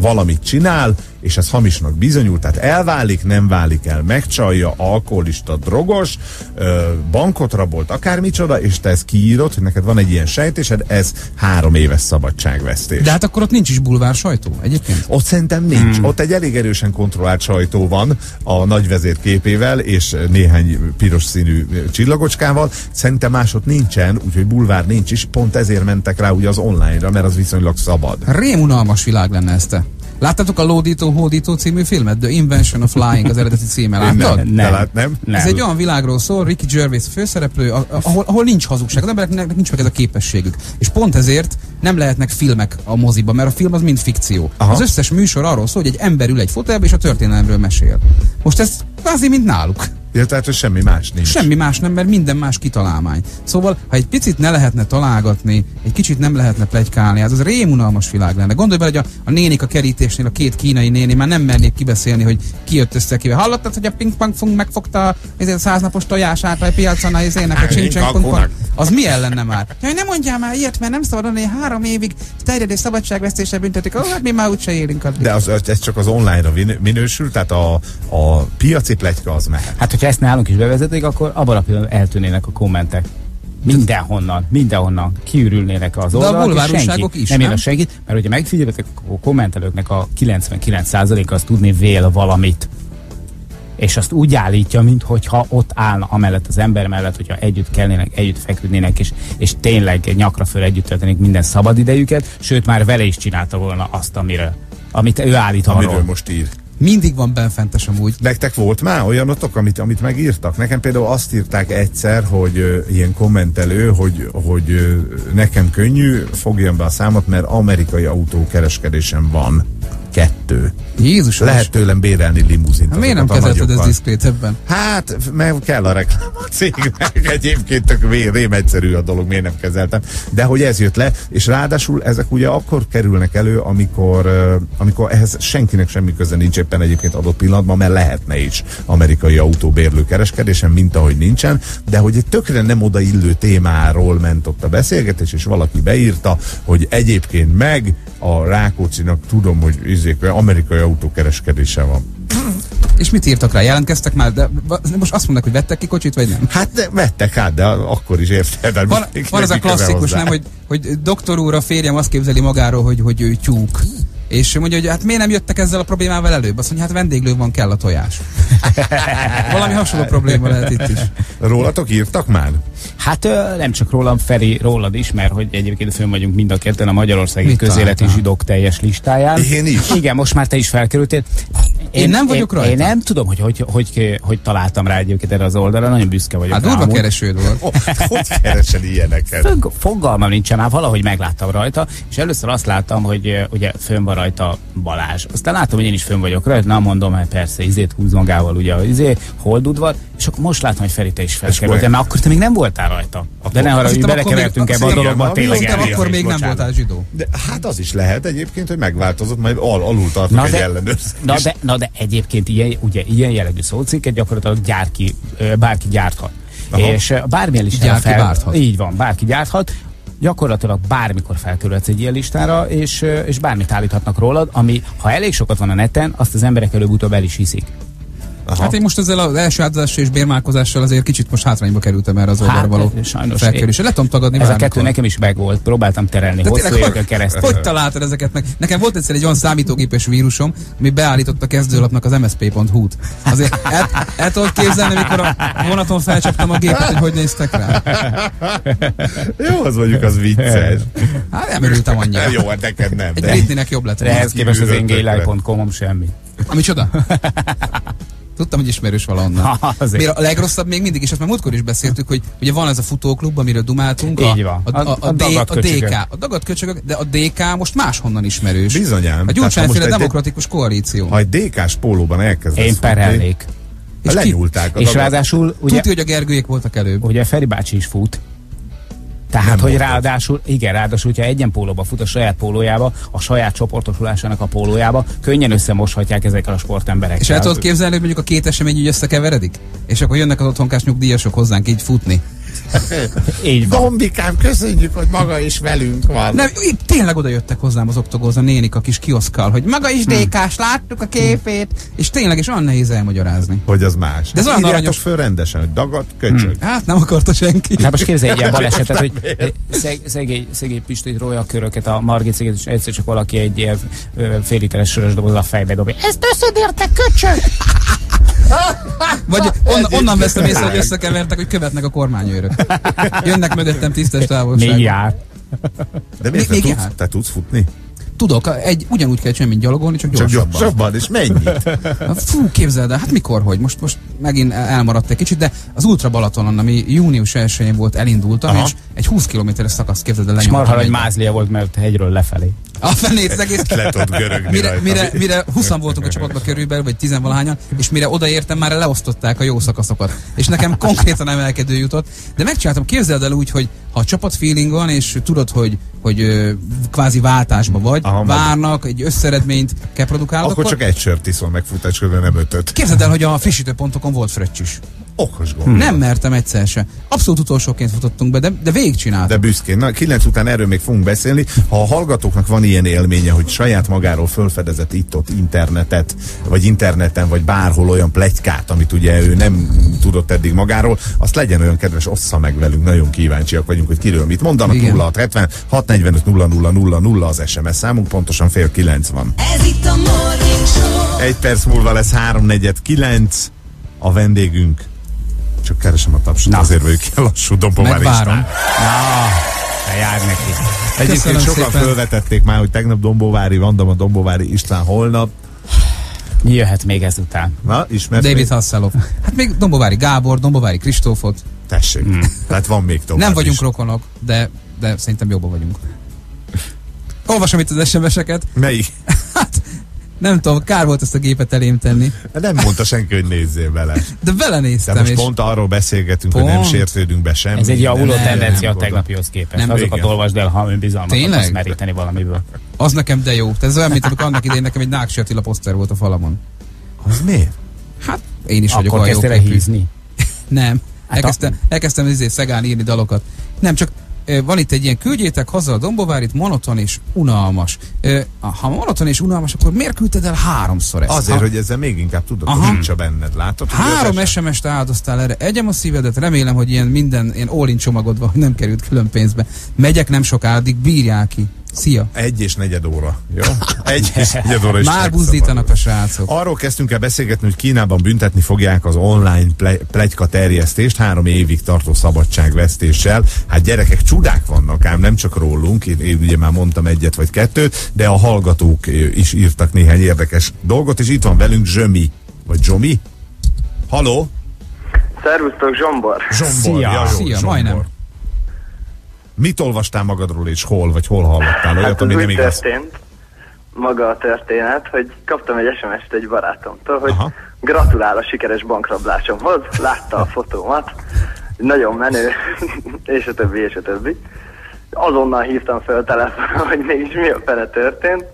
valamit csinál, és ez hamisnak bizonyul, tehát elválik, nem válik el, megcsalja, alkoholista, drogos, ö, bankot rabolt, akármicsoda, és te ezt kiírod, hogy neked van egy ilyen sejtésed, ez három éves szabadságvesztés. De hát akkor ott nincs is bulvár sajtó egyébként. Ott szerintem nincs. Hmm. Ott egy elég erősen kontrollált sajtó van a nagyvezér képével és néhány piros színű csillagocskával. Szerintem másod nincsen, úgyhogy bulvár nincs is. Pont ezért mentek rá ugye az online-ra, mert az viszonylag szabad. Rémunalmas világ lenne ez te. Láttátok a Lódító Hódító című filmet? The Invention of Lying az eredeti címe. Láttad? Nem. Nem. Lát, nem? Nem. Ez egy olyan világról szól, Ricky Gervais a főszereplő, ahol, ahol nincs hazugság, az embereknek nincs meg ez a képességük. És pont ezért nem lehetnek filmek a moziba, mert a film az mind fikció. Aha. Az összes műsor arról szól, hogy egy ember ül egy fotelbe és a történelemről mesél. Most ez kvázi, mint náluk. Ja, tehát, hogy semmi más nincs. Semmi más nem, mert minden más kitalálmány. Szóval, ha egy picit ne lehetne találgatni, egy kicsit nem lehetne plegykálni, ez az rémunalmas világ lenne. Gondolj bele, hogy a, a nénik a kerítésnél, a két kínai néni már nem mernék kibeszélni, hogy ki jött össze kivel. Hallottad, hogy a Ping Pong Fung megfogta a száznapos tojását a piacon a izének, a Pong? Az milyen lenne már? Jaj, nem mondjál már ilyet, mert nem szabad hogy három évig terjedő szabadságvesztése büntetik. Ó, hát mi már úgyse élünk addig. De az, ez csak az online-ra minősül, tehát a, a piaci pletyka az mehet. Hát, hogyha ezt nálunk is bevezetik, akkor abban a pillanatban eltűnnének a kommentek. Mindenhonnan, mindenhonnan kiürülnének az a oldalak, és bulvárújságok senki is, nem nem? írna senkit, mert ugye megfigyeljetek, a kommentelőknek a 99%-a az tudni vél valamit. És azt úgy állítja, mintha ott állna amellett az ember mellett, hogyha együtt kelnének, együtt feküdnének, és, és tényleg nyakra föl együtt töltenék minden szabadidejüket, sőt már vele is csinálta volna azt, amire, amit ő állít Amiről arról. most ír. Mindig van benfentes amúgy. Nektek volt már olyanotok, amit, amit megírtak? Nekem például azt írták egyszer, hogy ö, ilyen kommentelő, hogy, hogy ö, nekem könnyű, fogjam be a számot, mert amerikai autókereskedésem van. Kettő. Jézus, Lehet tőlem bérelni limuzint. Hát miért nem kezelted ezt diszkrétebben? Hát, mert kell a reklám a cégnek. Egyébként tök rém egyszerű a dolog, miért nem kezeltem. De hogy ez jött le, és ráadásul ezek ugye akkor kerülnek elő, amikor, amikor ehhez senkinek semmi köze nincs éppen egyébként adott pillanatban, mert lehetne is amerikai autóbérlő kereskedésen, mint ahogy nincsen, de hogy egy tökre nem odaillő témáról ment ott a beszélgetés, és valaki beírta, hogy egyébként meg a Rákóczinak tudom, hogy izék, amerikai autókereskedése van. És mit írtak rá? Jelentkeztek már? De most azt mondnak, hogy vettek ki kocsit, vagy nem? Hát de vettek át, de akkor is érted. de Van, van az a klasszikus, nem, hogy, hogy doktor úr, a férjem azt képzeli magáról, hogy, hogy ő tyúk. És mondja, hogy hát miért nem jöttek ezzel a problémával előbb? Azt mondja, hát vendéglő van, kell a tojás. Valami hasonló probléma lehet itt is. Rólatok írtak már? Hát nem csak rólam, Feri, rólad is, mert hogy egyébként fönn vagyunk mind a ketten a Magyarországi Mit Közéleti találtál? Zsidók teljes listáján. Én is. Igen, most már te is felkerültél. Én nem vagyok én, rajta. Én nem tudom, hogy hogy, hogy, hogy, hogy találtam rá egyébként erre az oldalra, nagyon büszke vagyok Hát durva keresőd volt. Oh, hogy keresel ilyeneket? Fog, fogalmam nincsen, már valahogy megláttam rajta, és először azt láttam, hogy ugye fönn van rajta Balázs. Aztán látom, hogy én is fönn vagyok rajta, na mondom, hát persze, izét húz magával, ugye, izé, holdudvar, és akkor most látom, hogy Feri te is felkerültél, mert akkor te még nem voltál rajta. De ne haragudj, akkor belekevertünk ebbe a dologba, tényleg elnézést, akkor még nem bocsánat. voltál zsidó. De hát az is lehet egyébként, hogy megváltozott, majd al alul tartok Na egy de, ellenőrzést. na, de, na de egyébként ilyen, ugye, ilyen jellegű szócikket gyakorlatilag gyárki, bárki gyárthat. Aha. És bármilyen is Gyárki gyárthat. Így van, bárki gyárthat. Gyakorlatilag bármikor felkerülhetsz egy ilyen listára, és, és bármit állíthatnak rólad, ami ha elég sokat van a neten, azt az emberek előbb-utóbb el is hiszik. Aha. Hát én most ezzel az első áldozással és bérmálkozással azért kicsit most hátrányba kerültem erre az oldalra Hát, való sajnos. Le tudom tagadni Ez a kettő nekem is megvolt, próbáltam terelni De hosszú tényleg, éveken hogy, keresztül. hogy találtad ezeket meg? Nekem volt egyszer egy olyan számítógépes vírusom, ami beállította kezdőlapnak az msp.hu-t. Azért el, el tudod képzelni, amikor a vonaton felcsaptam a gépet, hogy hogy néztek rá? Jó, az mondjuk az vicces. Hát nem örültem annyira. Jó, hát neked nem. Egy de- jobb lett De ehhez képest az én gaylife.com-om semmi. Ami csoda? Tudtam, hogy ismerős valahonnan. Ha. Miért a legrosszabb még mindig, és ezt már múltkor is beszéltük, hogy ugye van ez a futóklub, amiről dumáltunk. Így a, van. A, a, a, A D, a. DK. A dagadt köcsögök, de a DK most máshonnan ismerős. Bizonyám. A Gyurcsányféle most egy- demokratikus koalíció. Ha egy DK-s pólóban elkezdesz Én futni, perelnék. És ki- lenyúlták a És ráadásul ugye, Tudja, hogy a Gergőjék voltak előbb. ugye Feri bácsi is fut. Tehát, Nem hogy mondod. ráadásul, igen, ráadásul, hogyha egyen pólóba fut a saját pólójába, a saját csoportosulásának a pólójába, könnyen összemoshatják ezekkel a sportemberekkel. És el tudod képzelni, hogy mondjuk a két esemény így összekeveredik? És akkor jönnek az otthonkás nyugdíjasok hozzánk így futni. Így van. Dombikám, köszönjük, hogy maga is velünk van. Nem, itt tényleg oda jöttek hozzám az oktogóz, a nénik a kis kioszkal, hogy maga is DK-s, láttuk a képét, és tényleg, és olyan nehéz elmagyarázni. Hogy az más. De ez olyan aranyos. föl rendesen, hogy dagat, köcsög. Hát nem akarta senki. Hát most képzelj egy ilyen balesetet, hogy szeg, szegény, szegény Pisti rója a köröket a Margit sziget, és egyszer csak valaki egy ilyen ö, fél literes sörös doboz a fejbe dobja. Ezt összedértek, köcsög! Vagy on, onnan veszem észre, hogy összekevertek, hogy követnek a kormányőrök. Jönnek mögöttem tisztes Még távolságban. jár. De miért te még tudsz, jár? te tudsz futni? Tudok, egy, ugyanúgy kell csinálni, mint gyalogolni, csak Csak gyorsabban. gyorsabban, és mennyit? Fú, képzeld el, hát mikor, hogy? Most, most megint elmaradt egy kicsit, de az Ultra Balatonon, ami június 1-én volt, elindultam, Aha. és egy 20 kilométeres szakaszt képzeld el, És marha, hogy egybe. mázlia volt, mert hegyről lefelé. A fenét az egész. Le tudod görögni Mire, rajta. mire, mire 20 voltunk a csapatban körülbelül, vagy 10 valahányan, és mire odaértem, már leosztották a jó szakaszokat. És nekem konkrétan emelkedő jutott. De megcsináltam, képzeld el úgy, hogy ha a csapat feeling van, és tudod, hogy, hogy kvázi váltásba vagy, Aha, várnak, egy összeredményt kell produkálnod, Akkor csak egy sört iszol meg futás közben, nem ötöt. Képzeld el, hogy a frissítőpontokon volt fröccs is. Okos. Hmm. Nem mertem egyszer se. Abszolút utolsóként futottunk be, de, de végigcsináltam. De büszkén. Na, kilenc után erről még fogunk beszélni. Ha a hallgatóknak van ilyen élménye, hogy saját magáról fölfedezett itt-ott internetet, vagy interneten, vagy bárhol olyan plegykát, amit ugye ő nem tudott eddig magáról, azt legyen olyan kedves, ossza meg velünk. Nagyon kíváncsiak vagyunk, hogy kiről mit mondanak. Igen. 0670 645 00 00 az SMS számunk, pontosan fél kilenc van. Ez itt a Morning Show. Egy perc múlva lesz háromnegyed kilenc a vendégünk. Csak keresem a tapsot, Na. azért vagyok ilyen lassú dombovár Megvárom. Na, jár neki. Egyébként sokan szépen. felvetették már, hogy tegnap Dombóvári van, de a Dombóvári István holnap. Jöhet még ezután? Na, ismert David még? Hasselhoff. Hát még Dombovári Gábor, Dombovári Kristófot. Tessék. Tehát van még tovább Nem vagyunk is. rokonok, de, de szerintem jobban vagyunk. Olvasom itt az SMS-eket. Melyik? Hát, nem tudom, kár volt ezt a gépet elém tenni. Nem mondta senki, hogy nézzél bele. De De belenéztem, most és pont arról beszélgetünk, hogy nem Pont. sértődünk be semmi. Ez egy javuló nem- tendencia a nem- tegnapihoz képest. Nem, Azokat igen. olvasd el, ha önbizalmat Tényleg? akarsz meríteni valamiből. az nekem de jó. Tehát ez olyan, mint amikor annak idején nekem egy Náksi Attila poszter volt a falamon. Az miért? Hát, én is vagyok Akkor el jóképű. hízni? Nem. Hát Elkezdtem, elkezdtem izé szegán írni dalokat. Nem, csak van itt egy ilyen, küldjétek haza a Dombovárit, monoton és unalmas. Ha monoton és unalmas, akkor miért küldted el háromszor ezt? Azért, ha, hogy ezzel még inkább tudod, hogy nincs a benned. Látod? Három SMS-t áldoztál erre. Egyem a szívedet, remélem, hogy ilyen minden ilyen all csomagodva, hogy nem került külön pénzbe. Megyek nem soká, addig bírják ki. Szia! Egy és negyed óra. Jó? Egy és negyed óra is Már buzdítanak a srácok. Arról kezdtünk el beszélgetni, hogy Kínában büntetni fogják az online ple- plegyka terjesztést három évig tartó szabadságvesztéssel. Hát gyerekek, csodák vannak ám, nem csak rólunk, én, én ugye már mondtam egyet vagy kettőt, de a hallgatók is írtak néhány érdekes dolgot, és itt van velünk Zsömi, vagy Zsomi. Haló? Szervusztok, Zsombor! Zsombor. Szia. Ja, jó, Szia, Zsombor. majdnem. Mit olvastál magadról, és hol, vagy hol hallottál olyat, Hát ami nem igaz? történt, maga a történet, hogy kaptam egy SMS-t egy barátomtól, hogy Aha. gratulál a sikeres bankrablásomhoz, látta a fotómat, nagyon menő, és a többi, és a többi. Azonnal hívtam fel a telefonon, hogy mégis mi a fele történt,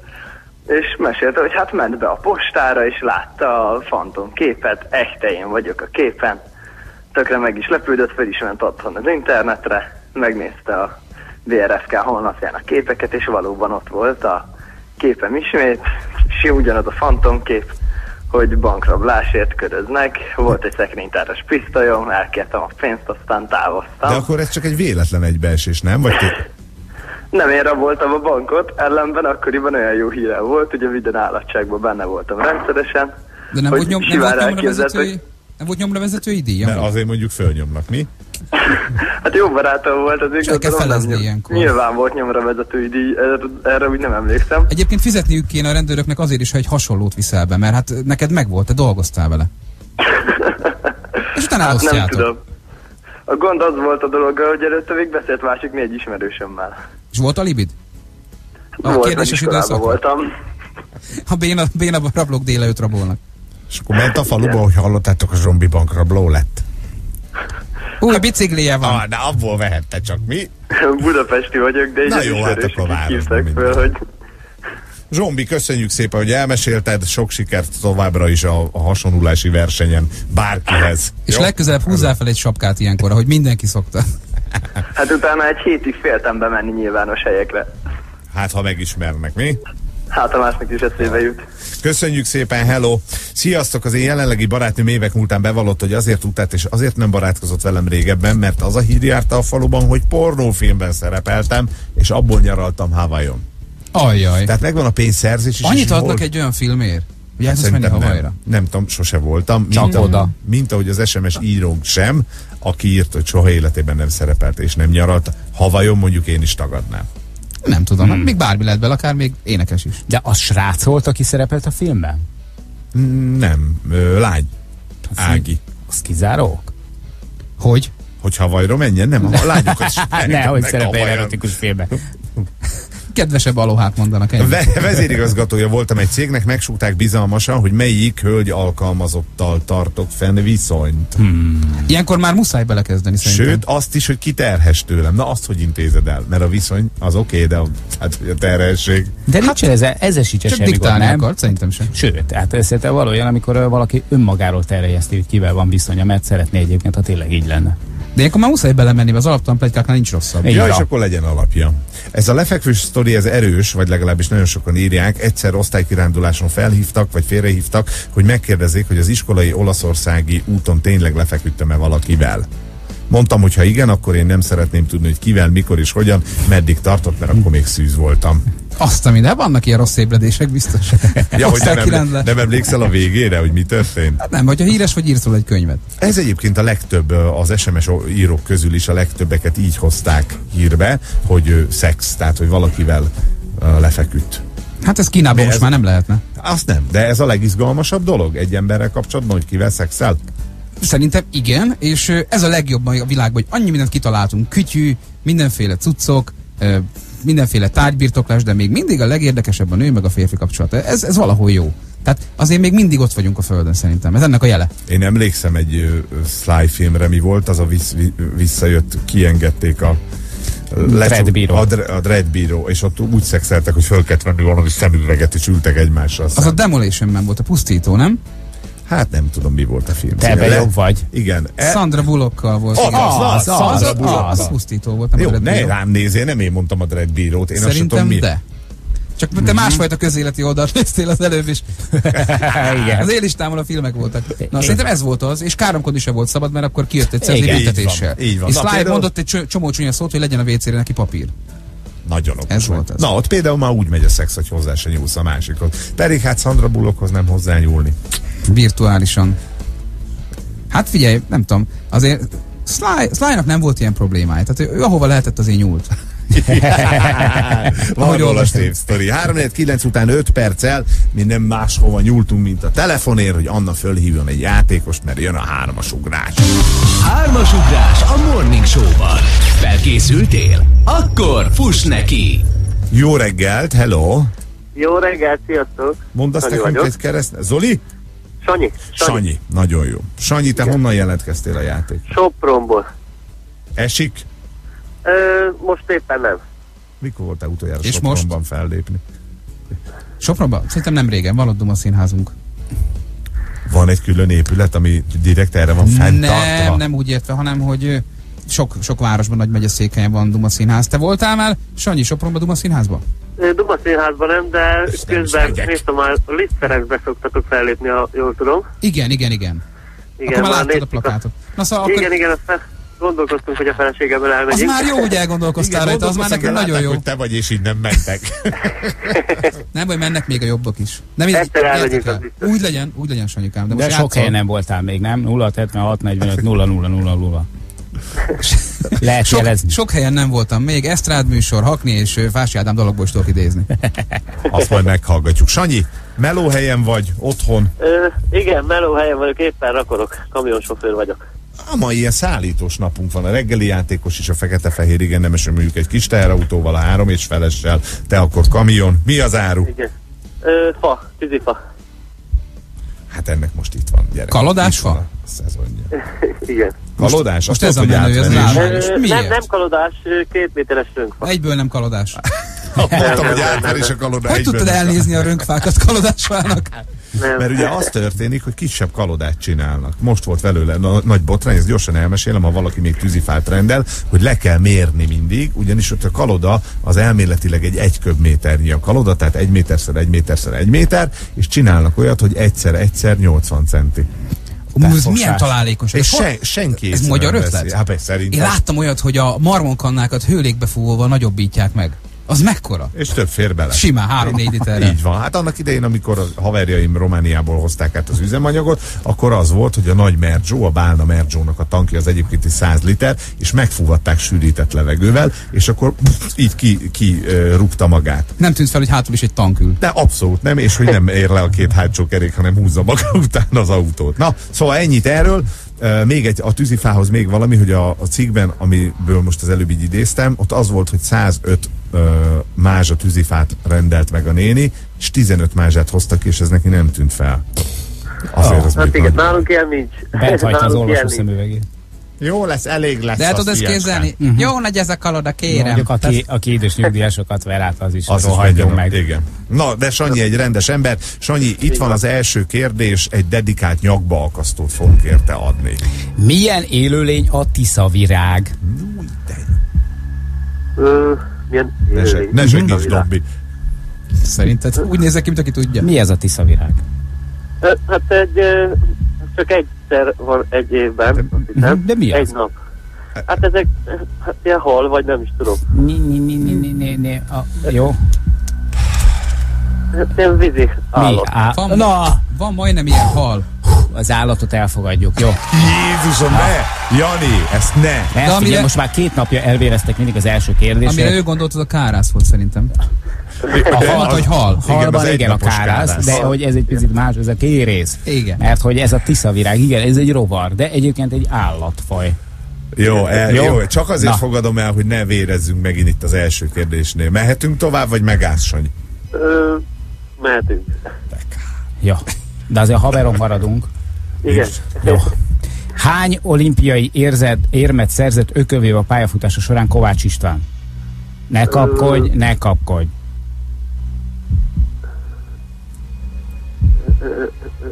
és mesélte, hogy hát ment be a postára, és látta a fantom képet, echte én vagyok a képen, tökre meg is lepődött, fel is ment otthon az internetre, megnézte a VRFK honlapjának képeket, és valóban ott volt a képem ismét, és ugyanaz a fantomkép, hogy bankrablásért köröznek, volt egy szekrénytáros pisztolyom, elkértem a pénzt, aztán távoztam. De akkor ez csak egy véletlen egybeesés, nem? Vagy te... Nem én raboltam a bankot, ellenben akkoriban olyan jó hírem volt, hogy a minden állatságban benne voltam rendszeresen. De nem hogy volt, nyom, nem volt nyomra vezetői, nem volt nyomra vezetői díja? Mert azért mondjuk fölnyomnak, mi? Hát jó barátom volt, azért Csak kell nem felezni ilyenkor. Nyilván volt nyomra vezetői díj, erre, erre úgy nem emlékszem. Egyébként fizetniük kéne a rendőröknek azért is, ha egy hasonlót viszel be, mert hát neked megvolt, te dolgoztál vele. És utána Hát nem tudom. A gond az volt a dolog, hogy előtte még beszélt másik négy ismerősömmel. És volt a libid? A Volt, kérdéses időszakban? voltam. A béna, béna rablók délelőtt rabolnak. És akkor ment a faluba, hogy hallottátok, a zombi bankrabló lett. Új biciklije van. Ah, de abból vehette csak mi. Budapesti vagyok, de Na jó, hát akkor minden. föl, hogy Zsombi, köszönjük szépen, hogy elmesélted, sok sikert továbbra is a, a hasonlulási versenyen bárkihez. És Jó? legközelebb húzzál fel egy sapkát ilyenkor, ahogy mindenki szokta. hát utána egy hétig féltem bemenni nyilvános helyekre. Hát, ha megismernek, mi? Hát a másnak is eszébe jut. Köszönjük szépen, hello! Sziasztok! Az én jelenlegi barátnőm évek múltán bevallott, hogy azért utát és azért nem barátkozott velem régebben, mert az a hír járta a faluban, hogy pornófilmben szerepeltem, és abból nyaraltam Hawaiion. Ajjaj. Tehát megvan a pénzszerzés is. Annyit adnak hol- egy olyan filmért? Ugye menni Szerintem nem. Nem tudom, sose voltam. Csak mint, oda. Mint ahogy az SMS írónk sem, aki írt, hogy soha életében nem szerepelt és nem nyaralt. Havajon mondjuk én is tagadnám. Nem tudom, hmm. még bármi lehet bele, akár még énekes is. De az srác volt, aki szerepelt a filmben? Nem, ö, lány. Ági. Az kizárók? Hogy? Hogy Havajra menjen? Nem, a lányokat Ne, hogy Havajon. erotikus filmben. Kedvesebb alohát mondanak ennyi. Ve- vezérigazgatója voltam egy cégnek, megsúgták bizalmasan, hogy melyik hölgy alkalmazottal tartok fenn viszonyt. Ilyenkor már muszáj belekezdeni szerintem. Sőt, azt is, hogy kiterhes tőlem. Na, azt hogy intézed el? Mert a viszony az oké, okay, de a, hát, hogy a terhesség. De hát, nincs ezzel, ezzel sincs Csak semmi gond, diktálni nem? akart, szerintem sem. Sőt, hát ez szerintem valójában, amikor valaki önmagáról terjeszti, hogy kivel van viszonya, mert szeretné egyébként, ha tényleg így lenne. De ilyenkor már muszáj belemenni, mert az alaptalan plegykáknál nincs rosszabb. Ja, és akkor legyen alapja. Ez a lefekvős sztori, ez erős, vagy legalábbis nagyon sokan írják. Egyszer osztálykiránduláson felhívtak, vagy félrehívtak, hogy megkérdezzék, hogy az iskolai olaszországi úton tényleg lefeküdtem-e valakivel. Mondtam, hogy ha igen, akkor én nem szeretném tudni, hogy kivel, mikor és hogyan, meddig tartott, mert akkor még szűz voltam. Azt, ami, de vannak ilyen rossz ébredések, biztos. Ja, hogy nem, emlé- nem emlékszel a végére, hogy mi történt? Hát nem, hogyha híres vagy, írsz róla egy könyvet. Ez egyébként a legtöbb, az SMS írók közül is a legtöbbeket így hozták hírbe, hogy szex, tehát hogy valakivel lefeküdt. Hát ez Kínában De most ez- már nem lehetne. Azt nem, de ez a legizgalmasabb dolog egy emberrel kapcsolatban, hogy kivel szexel? Szerintem igen, és ez a legjobb a világban, hogy annyi mindent kitaláltunk. Kütyű, mindenféle cuccok, mindenféle tárgybirtoklás, de még mindig a legérdekesebb a nő meg a férfi kapcsolata. Ez, ez valahol jó. Tehát azért még mindig ott vagyunk a Földön szerintem. Ez ennek a jele. Én emlékszem egy ö, Sly filmre, mi volt, az a vissz, vi- visszajött, kiengedték a Dread Bíró. A, a Dread Bíró, és ott úgy szexeltek, hogy föl kellett venni valami szemüveget, és ültek egymással. Az a Demolition Man volt, a pusztító, nem? Hát nem tudom, mi volt a film. Te ebben címe. jobb vagy. Igen. E- Sandra Bullockkal volt. Igen. az, az, az, az, az, az, az, az pusztító volt, nem Jó, ne rám nézzél, nem én mondtam a Dread Bírót, én azt Szerintem tudom mi. de. Csak te másfajta közéleti oldalt néztél az előbb is. Igen. Az élistámon a filmek voltak. Na, szerintem ez volt az, és káromkodni sem volt szabad, mert akkor kijött egy szerzé Igen. büntetéssel. Így van. És Sly például- mondott egy csomó csúnya szót, hogy legyen a WC-re neki papír. Nagyon okos Ez volt ez. Na, ott például már úgy megy a szex, hogy hozzá se nyúlsz a másikhoz. Pedig hát Sandra Bullockhoz nem hozzá nyúlni. Virtuálisan. Hát figyelj, nem tudom, azért Sly, Sly-nak nem volt ilyen problémája. Tehát ő, ő ahova lehetett azért nyúlt. Van Ahogy róla sztori. 3 9 után 5 perccel mi nem máshova nyúltunk, mint a telefonért, hogy Anna fölhívjon egy játékost, mert jön a hármas ugrás. Hármas ugrás a Morning Show-ban. Felkészültél? Akkor fuss neki! Jó reggelt, hello! Jó reggelt, sziasztok! Mondd azt nekünk vagyok. egy kereszt... Zoli? Sanyi, Sanyi. Sanyi. Nagyon jó. Sanyi, te honnan jelentkeztél a játék? Sopronból. Esik? Ö, most éppen nem. Mikor voltál utoljára És Sopronban fellépni? Sopronban? Szerintem nem régen, van ott Duma színházunk. Van egy külön épület, ami direkt erre van fenntartva? Nem, nem úgy értve, hanem hogy sok, sok városban, nagy megyeszékelyen van Duma Színház. Te voltál már Sanyi Sopronban Duma Színházban? Duma színházban nem, de Ezt nem is közben megyek. néztem már, a Liszt szoktatok fellépni, ha jól tudom. Igen, igen, igen. Igen, akkor már láttad a plakátot. Na szóval Igen, akkor igen, aztán gondolkoztunk, hogy a feleségemmel az elmegyünk. már jó, hogy elgondolkoztál rajta, az már nekem nagyon jó. hogy te vagy, és így nem mentek. Nem, hogy mennek még a jobbak is. Nem, így, Egyszer elmegyünk, el. az. Úgy legyen, úgy legyen, Sanyikám. De, De sok játszol. helyen nem voltál még, nem? 0 76 45 0 0 0 0 Lehet Sok, jelezni. sok helyen nem voltam még. Esztrád műsor, Hakni és Fási Ádám dologból is tudok idézni. Azt majd meghallgatjuk. Sanyi, melóhelyen vagy, otthon? Ö, igen, meló helyen vagyok, éppen rakorok, kamionsofőr vagyok. A ma ilyen szállítós napunk van. A reggeli játékos is a fekete-fehér, igen, nemesen mondjuk egy kis teherautóval, a három és felessel, te akkor kamion. Mi az áru? Igen. Ö, fa, tűzifa. Hát ennek most itt van, gyerek. Kalodás Itt van fa? a szezonja. Igen. Kalodás? most Azt ez a menő, ez. És nem, nem kalodás, két méteres rönkfa. Egyből nem kalodás. Mondtam, hogy nem, átverés a kalodás. Hogy tudtad elnézni a rönkfákat kalodásfának? Nem. Mert ugye az történik, hogy kisebb kalodát csinálnak. Most volt velőle na, nagy botrány, ezt gyorsan elmesélem, ha valaki még tűzifát rendel, hogy le kell mérni mindig, ugyanis ott a kaloda az elméletileg egy egy köbméternyi a kaloda, tehát egy méterszer egy méterszer egy méter, és csinálnak olyat, hogy egyszer-egyszer 80 centi. Ez milyen találékos. És sen, senki Ez magyar ötlet? Hát Én szerintem. láttam olyat, hogy a marmonkannákat hőlékbe fúvóval nagyobbítják meg. Az mekkora? És több fér bele. Simán, 3-4 literre. Így van. Hát annak idején, amikor a haverjaim Romániából hozták át az üzemanyagot, akkor az volt, hogy a nagy Merdzsó, a Bálna Merdzsónak a tankja az egyébként is 100 liter, és megfúvatták sűrített levegővel, és akkor így ki, ki uh, rúgta magát. Nem tűnt fel, hogy hátul is egy tank ül. De abszolút nem, és hogy nem ér le a két hátsó kerék, hanem húzza maga után az autót. Na, szóval ennyit erről. Még egy, a tűzifához még valami, hogy a, a cikkben, amiből most az előbb így idéztem, ott az volt, hogy 105 uh, mázsa tűzifát rendelt meg a néni, és 15 mázsát hoztak, és ez neki nem tűnt fel. Azért az Hát igen, nálunk ilyen nincs. Bent hagyta az nincs. szemüvegét. Jó lesz, elég lesz. De el tudod ezt képzelni? sem. Jó nagy ez a kaloda, kérem. Mondjuk, aki, aki idős nyugdíjasokat ver át, az is Az rohadjon meg. Igen. Na, de Sanyi egy rendes ember. Sanyi, itt van az első kérdés, egy dedikált nyakba akasztót fogunk érte adni. Milyen élőlény a tiszavirág? Ö, milyen Ne, se, élőlény. ne segíts. Dobbi. Szerinted úgy nézek ki, mint aki tudja. Mi ez a tiszavirág? Ö, Hát egy, ö, csak egyszer van egy évben, azt hiszem. de mi az? Egy nap. Hát ezek, hát ilyen hal, vagy nem is tudom. Ni, ni, ni, ni, ni, ni, ni. A, jó. Hát ilyen vízi Mi? állat. Á, Van, na, van majdnem ilyen hal. Az állatot elfogadjuk, jó. Jézusom, ne! Jani, ezt ne! Ezt amire- ugye most már két napja elvéreztek mindig az első kérdésre. Amire ő gondolt, az a kárász volt szerintem. A hal vagy hal? Halban az igen, a kárász, kárász. de hogy ez egy picit más, ez a kérész. Igen. Mert hogy ez a tiszavirág, igen, ez egy rovar, de egyébként egy állatfaj. Jó, el, Jó. jó. csak azért Na. fogadom el, hogy ne vérezzünk megint itt az első kérdésnél. Mehetünk tovább, vagy megállsz, Sanyi? Ö, mehetünk. Ja. De azért haveron maradunk. Igen. Jó. Hány olimpiai érzet, érmet szerzett ökövével a pályafutása során Kovács István? Ne kapkodj, ne kapkodj.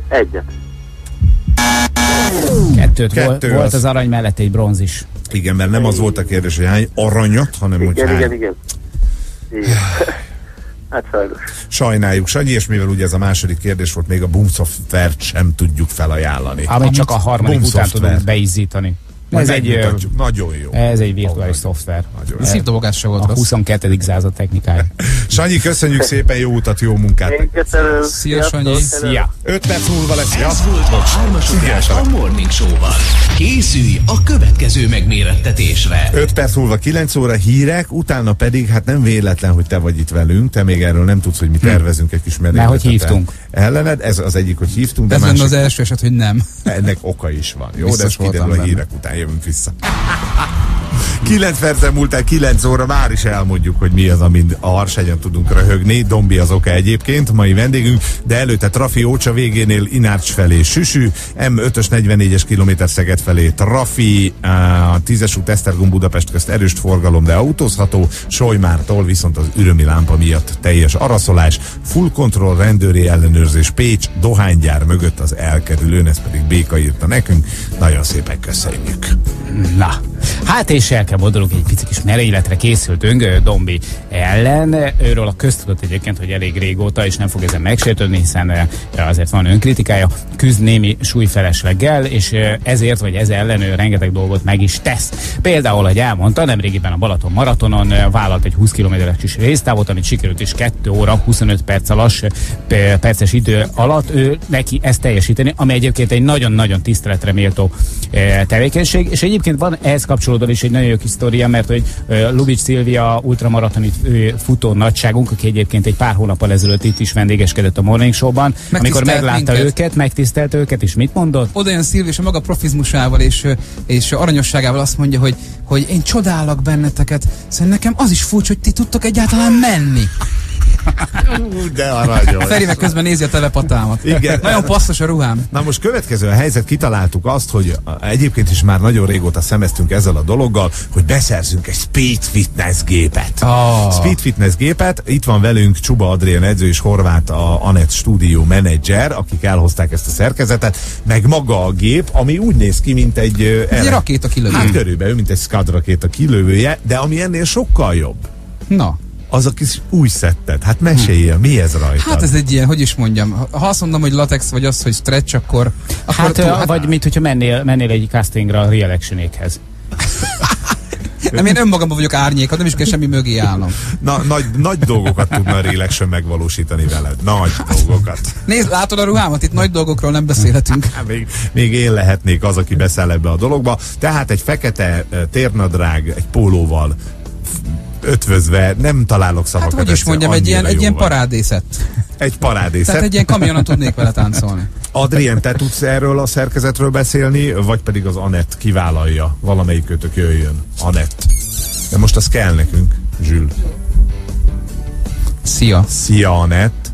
Egyet. Kettőt Kettő volt az. az arany mellett egy bronz is. Igen, mert nem az volt a kérdés, hogy hány aranyat, hanem hogy Igen, hány. igen, igen. Igen. Hát sajnos. Sajnáljuk, Sanyi, és mivel ugye ez a második kérdés volt, még a Boom Software-t sem tudjuk felajánlani. Amit csak a harmadik Boom után Software. tudunk beizzítani. Ez egy. Nagyon jó. ez egy virtuális szoftver. A szívdobogás se volt A rossz. 22. század technikája. Sanyi, köszönjük szépen, jó utat, jó munkát. Szia, Sziasztok. Sanyi. Szia! 5 perc múlva lesz. Ez volt a Hármasodás a Morning Show-val. Készülj a következő megmérettetésre. 5 perc múlva 9 óra hírek, utána pedig, hát nem véletlen, hogy te vagy itt velünk, te még erről nem tudsz, hogy mi tervezünk egy kis merényletet. Hogy hívtunk. Ellened, ez az egyik, hogy hívtunk, de Ez lenne másik, az első eset, hogy nem. ennek oka is van. Jó, Biztos de ez kiderül a hírek után, jövünk vissza. 9 percen múltál 9 óra, már is elmondjuk, hogy mi az, amin a harsányon tudunk röhögni. Dombi az oka egyébként, mai vendégünk, de előtte Trafi Ócsa végénél Inárcs felé Süsű, M5-ös 44-es kilométer Szeged felé Trafi, a 10-es út Esztergom Budapest közt erős forgalom, de autózható, Solymártól viszont az ürömi lámpa miatt teljes araszolás, full control rendőri ellenőrzés Pécs, dohánygyár mögött az elkerülőn, ez pedig Béka írta nekünk. Nagyon szépen köszönjük. Na, Hát és el kell mondanunk, egy pici kis merényletre készültünk ö, Dombi ellen. Őről a köztudott egyébként, hogy elég régóta, és nem fog ezen megsértődni, hiszen azért van önkritikája, küzd némi súlyfelesleggel, és ezért vagy ez ellen ő rengeteg dolgot meg is tesz. Például, hogy elmondta, nemrégiben a Balaton maratonon vállalt egy 20 kilométeres kis résztávot, amit sikerült is 2 óra 25 perc pe- perces idő alatt ő neki ezt teljesíteni, ami egyébként egy nagyon-nagyon tiszteletre méltó tevékenység, és egyébként van ehhez kapcsolódóan is egy nagyon jó kis sztoria, mert hogy Lubics Szilvia ultramaratoni futó nagyságunk, aki egyébként egy pár hónappal ezelőtt itt is vendégeskedett a Morning Show-ban, amikor meglátta minket. őket, megtisztelt őket, és mit mondott? Oda jön Szilvi, és a maga profizmusával és, és aranyosságával azt mondja, hogy, hogy én csodálok benneteket, szóval nekem az is furcsa, hogy ti tudtok egyáltalán menni. De aranyos. Feri meg közben nézi a telepatámat. Igen. Nagyon passzos a ruhám. Na most következő a helyzet, kitaláltuk azt, hogy egyébként is már nagyon régóta szemeztünk ezzel a dologgal, hogy beszerzünk egy Speed Fitness gépet. Ah. Speed Fitness gépet, itt van velünk Csuba Adrián edző és Horváth a Anett stúdió menedzser, akik elhozták ezt a szerkezetet, meg maga a gép, ami úgy néz ki, mint egy... egy rakéta kilövő. Hát körülbelül, mint egy Scud rakéta kilövője, de ami ennél sokkal jobb. Na, Az a kis új szetted. Hát meséljél, mi ez rajta? hát ez egy ilyen, hogy is mondjam, ha azt mondom, hogy latex vagy az, hogy stretch, akkor... akkor Hát, túl- hát vagy mint hogyha mennél, mennél egy castingra a Real Action-ékhez. nem, én önmagamban vagyok árnyéka, nem is kell semmi mögé állnom. Na, nagy, nagy dolgokat tudna a Relaxon megvalósítani veled. Nagy dolgokat. Nézd, látod a ruhámat? Itt nagy dolgokról nem beszélhetünk. Még, még én lehetnék az, aki beszáll ebbe a dologba. Tehát egy fekete térnadrág, egy pólóval ötvözve, nem találok Hát szavakat. hogy is mondjam, egy ilyen, egy ilyen parádészet. Egy parádészet. Tehát egy ilyen kamionon tudnék vele táncolni. Adrien, te tudsz erről a szerkezetről beszélni, vagy pedig az Anett kivállalja? Valamelyik kötök jöjjön. Anett. De most az kell nekünk, Zsül. Szia. Szia, Anett.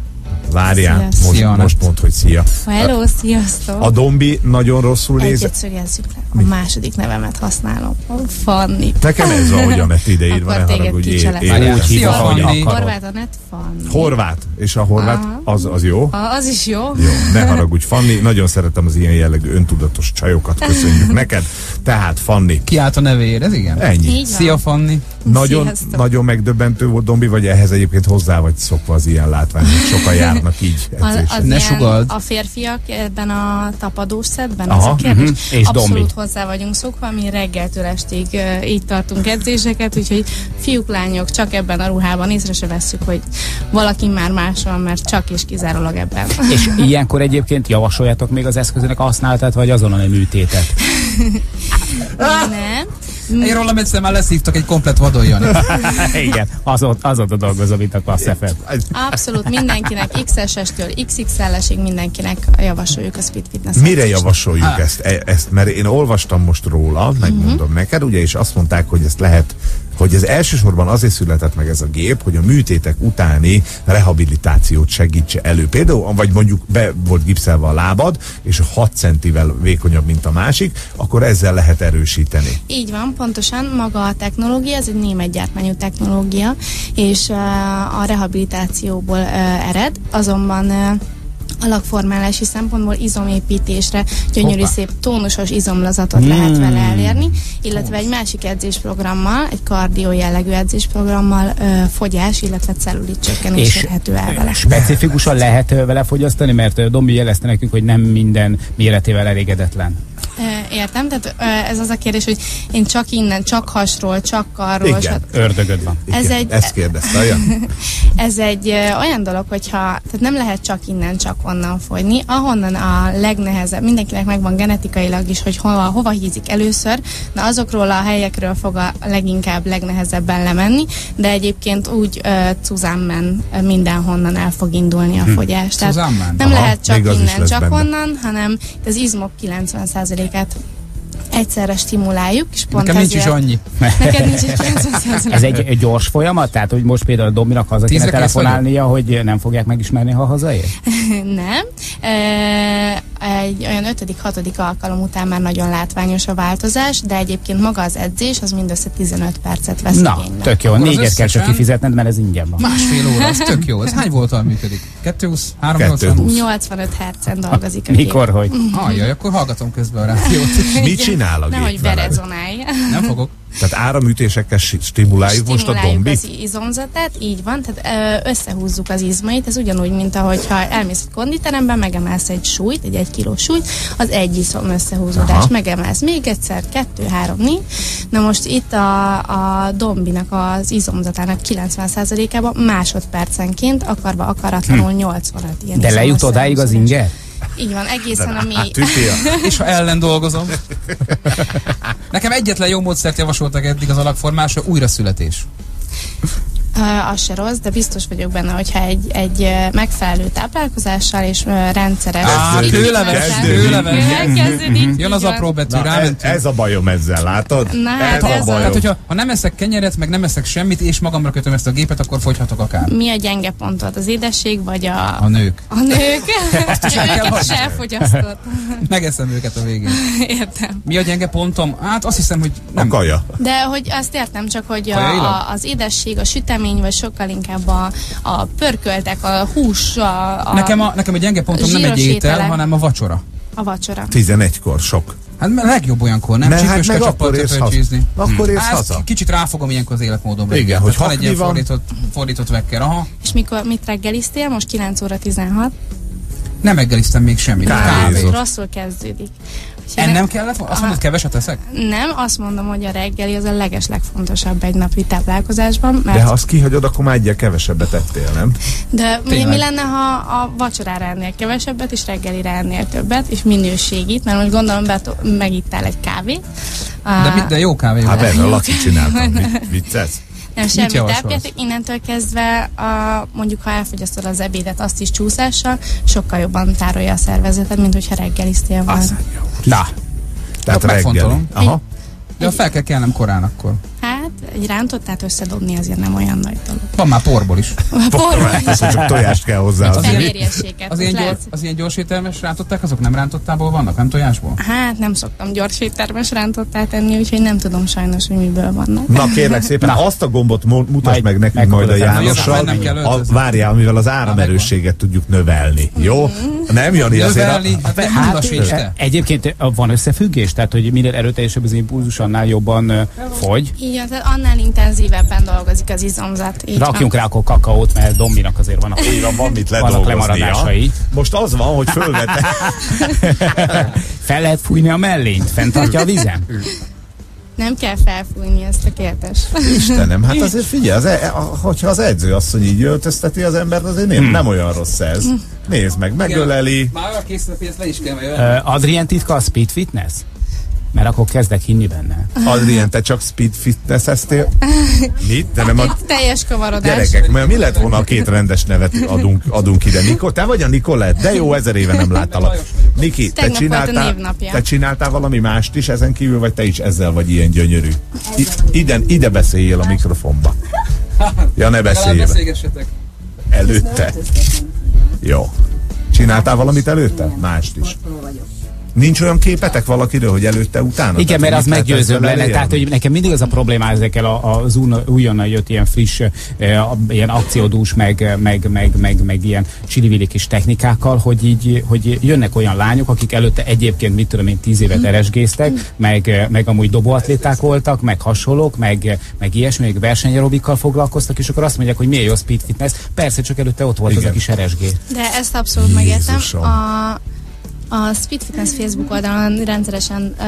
Várjál, Szia, most, szia, most mondd, hogy szia. Hello, sziasztok! A Dombi nagyon rosszul néz. Egyet szögezzük le. A második nevemet használom. Fanni. Nekem ez van, hogy Anett idejét van, ne haragudj. Úgy hívom, ahogy akarod. Horváth Anett, Fanni. Horvát. És a horvát, Aha. az, az jó? A, az is jó. Jó, ne haragudj, Fanni. Nagyon szeretem az ilyen jellegű öntudatos csajokat. Köszönjük neked. Tehát, Fanni. Kiállt a nevéért, ez igen? Ennyi. Szia, Fanni. Nagyon, Sziasztok. nagyon megdöbbentő volt Dombi, vagy ehhez egyébként hozzá vagy szokva az ilyen látványok. Sokan járnak így Az, edzésre. az Ne sugald. a férfiak ebben a tapadós szedben, Aha, az a kérdés. mhm, és Abszolút Dombi. hozzá vagyunk szokva, mi reggeltől estig uh, így tartunk edzéseket, úgyhogy fiúk, lányok csak ebben a ruhában észre se vesszük, hogy valaki már más van, mert csak és kizárólag ebben. És ilyenkor egyébként javasoljátok még az eszközönek a használatát, vagy azonnal egy műtétet? Nem. Én rólam egyszer már leszívtak egy komplet vadonjan. Igen, azóta, azóta dolgozom itt a klasszefet. Abszolút mindenkinek, XS-estől XXL-esig mindenkinek javasoljuk a Speed Fitness Mire javasoljuk ezt, e- ezt? Mert én olvastam most róla, megmondom Mhm. neked, ugye, és azt mondták, hogy ezt lehet hogy ez elsősorban azért született meg ez a gép, hogy a műtétek utáni rehabilitációt segítse elő. Például, vagy mondjuk be volt gipszelve a lábad, és 6 centivel vékonyabb, mint a másik, akkor ezzel lehet erősíteni. Így van, pontosan maga a technológia, ez egy német gyártmányú technológia, és a rehabilitációból ered, azonban alakformálási szempontból izomépítésre gyönyörű Hoppá. szép tónusos izomlazatot Mm. lehet vele elérni, illetve egy másik edzésprogrammal, egy kardió jellegű edzésprogrammal ö, fogyás, illetve cellulit csökkenés És érhető el vele. specifikusan lehet vele fogyasztani, mert Dombi jelezte nekünk, hogy nem minden méretével elégedetlen. Értem, tehát ez az a kérdés, hogy én csak innen, csak hasról, csak karról, Igen. stb. Ördögöd van. Ez Igen, egy- Ezt kérdezte, olyan? Ez egy olyan dolog, hogyha tehát nem lehet csak innen, csak onnan fogyni, ahonnan a legnehezebb, mindenkinek megvan genetikailag is, hogy hova, hova hízik először, na azokról a helyekről fog a leginkább legnehezebben lemenni, de egyébként úgy ö, Cuzammen mindenhonnan el fog indulni a fogyás. Tehát Cuzammen? nem Aha, lehet csak innen, csak benne. onnan, hanem az izmok munkát. Egyszerre stimuláljuk, és pont Nekem nincs is ezért- annyi. Neked nincs is 90%. Ez egy, egy gyors folyamat? Tehát, hogy most például Dominak haza kéne telefonálnia, hogy nem fogják megismerni, ha hazaér? Nem. Egy olyan 5.-6. alkalom után már nagyon látványos a változás, de egyébként maga az edzés az mindössze 15 percet vesz Na, igénybe. tök jó. Akkor Négyet kell csak kifizetned, mert ez ingyen van. Másfél óra, az tök jó. Ez hány voltal működik? 220? 380? 220. 85 hercen dolgozik a Mikor, hogy? Ajjaj, akkor hallgatom közben a rádiót. Mit csinál a Nehogy gép veled? berezonálj. Nem fogok. Tehát áramütésekkel si- stimuláljuk most a Stimuláljuk dombit? az izomzatát, így van, tehát összehúzzuk az izmait, ez ugyanúgy, mint ahogy ha elmész egy konditeremben, megemelsz egy súlyt, egy egy kilós súlyt, az egy izom összehúzódás, Aha. megemelsz még egyszer, kettő, három, négy. Na most itt a, a dombinak az izomzatának 90%-ában másodpercenként, akarva akaratlanul 85 ilyen. De lejut odáig az inger? Így van, egészen Hát, ami... Tüti, És ha ellen dolgozom? Nekem egyetlen jó módszert javasoltak eddig az alakformásra, újra születés. Uh, az se rossz, de biztos vagyok benne, hogyha egy, egy megfelelő táplálkozással és rendszeres... Á, kőleves, kőleves. Kezdődik, Jön az apró betű, Na, ez, rámentünk. ez a bajom ezzel, látod? Na, hát ez ez a a- bajom. Tehát, hogyha ha nem eszek kenyeret, meg nem eszek semmit, és magamra kötöm ezt a gépet, akkor fogyhatok akár. Mi a gyenge pontod? Az édesség, vagy a, A nők. a nők? is el kell is elfogyasztott. Megeszem őket a végén. Értem. Mi a gyenge pontom? Hát azt hiszem, hogy A nem. kaja. De hogy azt értem csak, hogy a, a, az édesség, a sütemény, vagy sokkal inkább a, a pörköltek, a hús, a, a, Nekem a, nekem a gyenge pontom nem egy étel, ételek. hanem a vacsora. a vacsora. 11-kor sok. Hát mert legjobb olyankor, nem? Mert hát meg akkor érsz haza. Akkor érsz Hát, haza. Kicsit ráfogom ilyenkor az életmódomra. Igen, hogy Tehát van egy ilyen van. fordított, fordított vekker. Aha. És mikor, mit reggeliztél? Most 9 óra 16. Nem reggeliztem még semmit. Kávé. Rosszul kezdődik. Ennem ne- kellett volna? Azt mondod, keveset eszek? Nem, azt mondom, hogy a reggeli az a leges legfontosabb egy napi táplálkozásban, mert De ha azt kihagyod, akkor már egyel kevesebbet ettél, nem? De mi, mi lenne, ha a vacsorára ennél kevesebbet, és reggelire ennél többet, és minőségit, mert most gondolom, be megittál egy kávét. De, mi, de jó kávé. Hát a Laci csináltam. Vic- Viccesz? Nem semmi tápjáték, innentől kezdve a, mondjuk ha elfogyasztod az ebédet, azt is csúszással, sokkal jobban tárolja a szervezeted, mint hogyha reggeliztél volna. Na, Tehát megfontolom. Aha. De ha fel kell kelnem korán, akkor. Hát, egy rántottát összedobni azért nem olyan nagy dolog. Van már porból is. Porról Ez, hogy csak tojást kell hozzá. Az azért. ilyen-. Az ilyen, az gyors, az ilyen gyors ételmes rántották, azok nem rántottából vannak, nem tojásból? Hát nem szoktam gyors éttermes rántottát enni, úgyhogy nem tudom sajnos, hogy miből vannak. Na kérlek szépen, azt a gombot mutasd meg nekünk majd a az. Jánossal. A, várjál, amivel az áramerősséget tudjuk növelni. Jó? Nem, Jani? Azért a, Hát nem Hát, e- egyébként van összefüggés, tehát hogy minél erőteljesebb az impulzus, annál jobban fogy. Így van, tehát annál intenzívebben dolgozik az izomzat. Így Rakjunk van. rá akkor kakaót, mert Dombinak azért vannak, így van, van mit vannak lemaradásai. Most az van, hogy fölvette. Fel lehet fújni a mellényt, fenntartja a vizem. Nem kell felfújni, ez tökéletes. Istenem, hát azért figyelj, az e, a, hogyha az edző asszony így öltözteti az embert, azért nem, nem olyan rossz ez. Nézd meg, megöleli. Már arra készül, hogy ezt le is kell majd Adrien titka a speed fitness? Mert akkor kezdek hinni benne. Adrien, te csak speed fitnesseztél? Mit? De nem a Teljes kavarodás. gyerekek, mert mi lett volna, a két rendes nevet adunk, adunk ide? Nikol, te vagy a Nikolett? De jó, ezer éve nem láttalak. Niki, te csináltál, te csináltál valami mást is ezen kívül, vagy te is ezzel vagy ilyen gyönyörű? I, ide, ide beszéljél a mikrofonba. Ja, ne beszéljél. beszélgessetek. Előtte. Jó. Csináltál valamit előtte? Mást is. Nincs olyan képetek valakiről, hogy előtte, utána? Igen, Tehát, mert az ezzel lenne. Tehát, hogy nekem mindig az a probléma ezekkel a- az új- újonnan jött ilyen friss, eh, ilyen akciódús, meg, meg, meg, meg, meg ilyen csili kis technikákkal, hogy így, hogy jönnek olyan lányok, akik előtte egyébként, mit tudom én, tíz évet eresgéztek, meg, meg amúgy dobóatléták voltak, meg hasonlók, meg, meg ilyesmi, meg versenyaerobikkal foglalkoztak, és akkor azt mondják, hogy milyen jó a speed fitness. Persze, csak előtte ott volt Igen. az a kis eresgés. De ezt abszolút megértem. A, a Speed Fitness Facebook oldalon rendszeresen ö,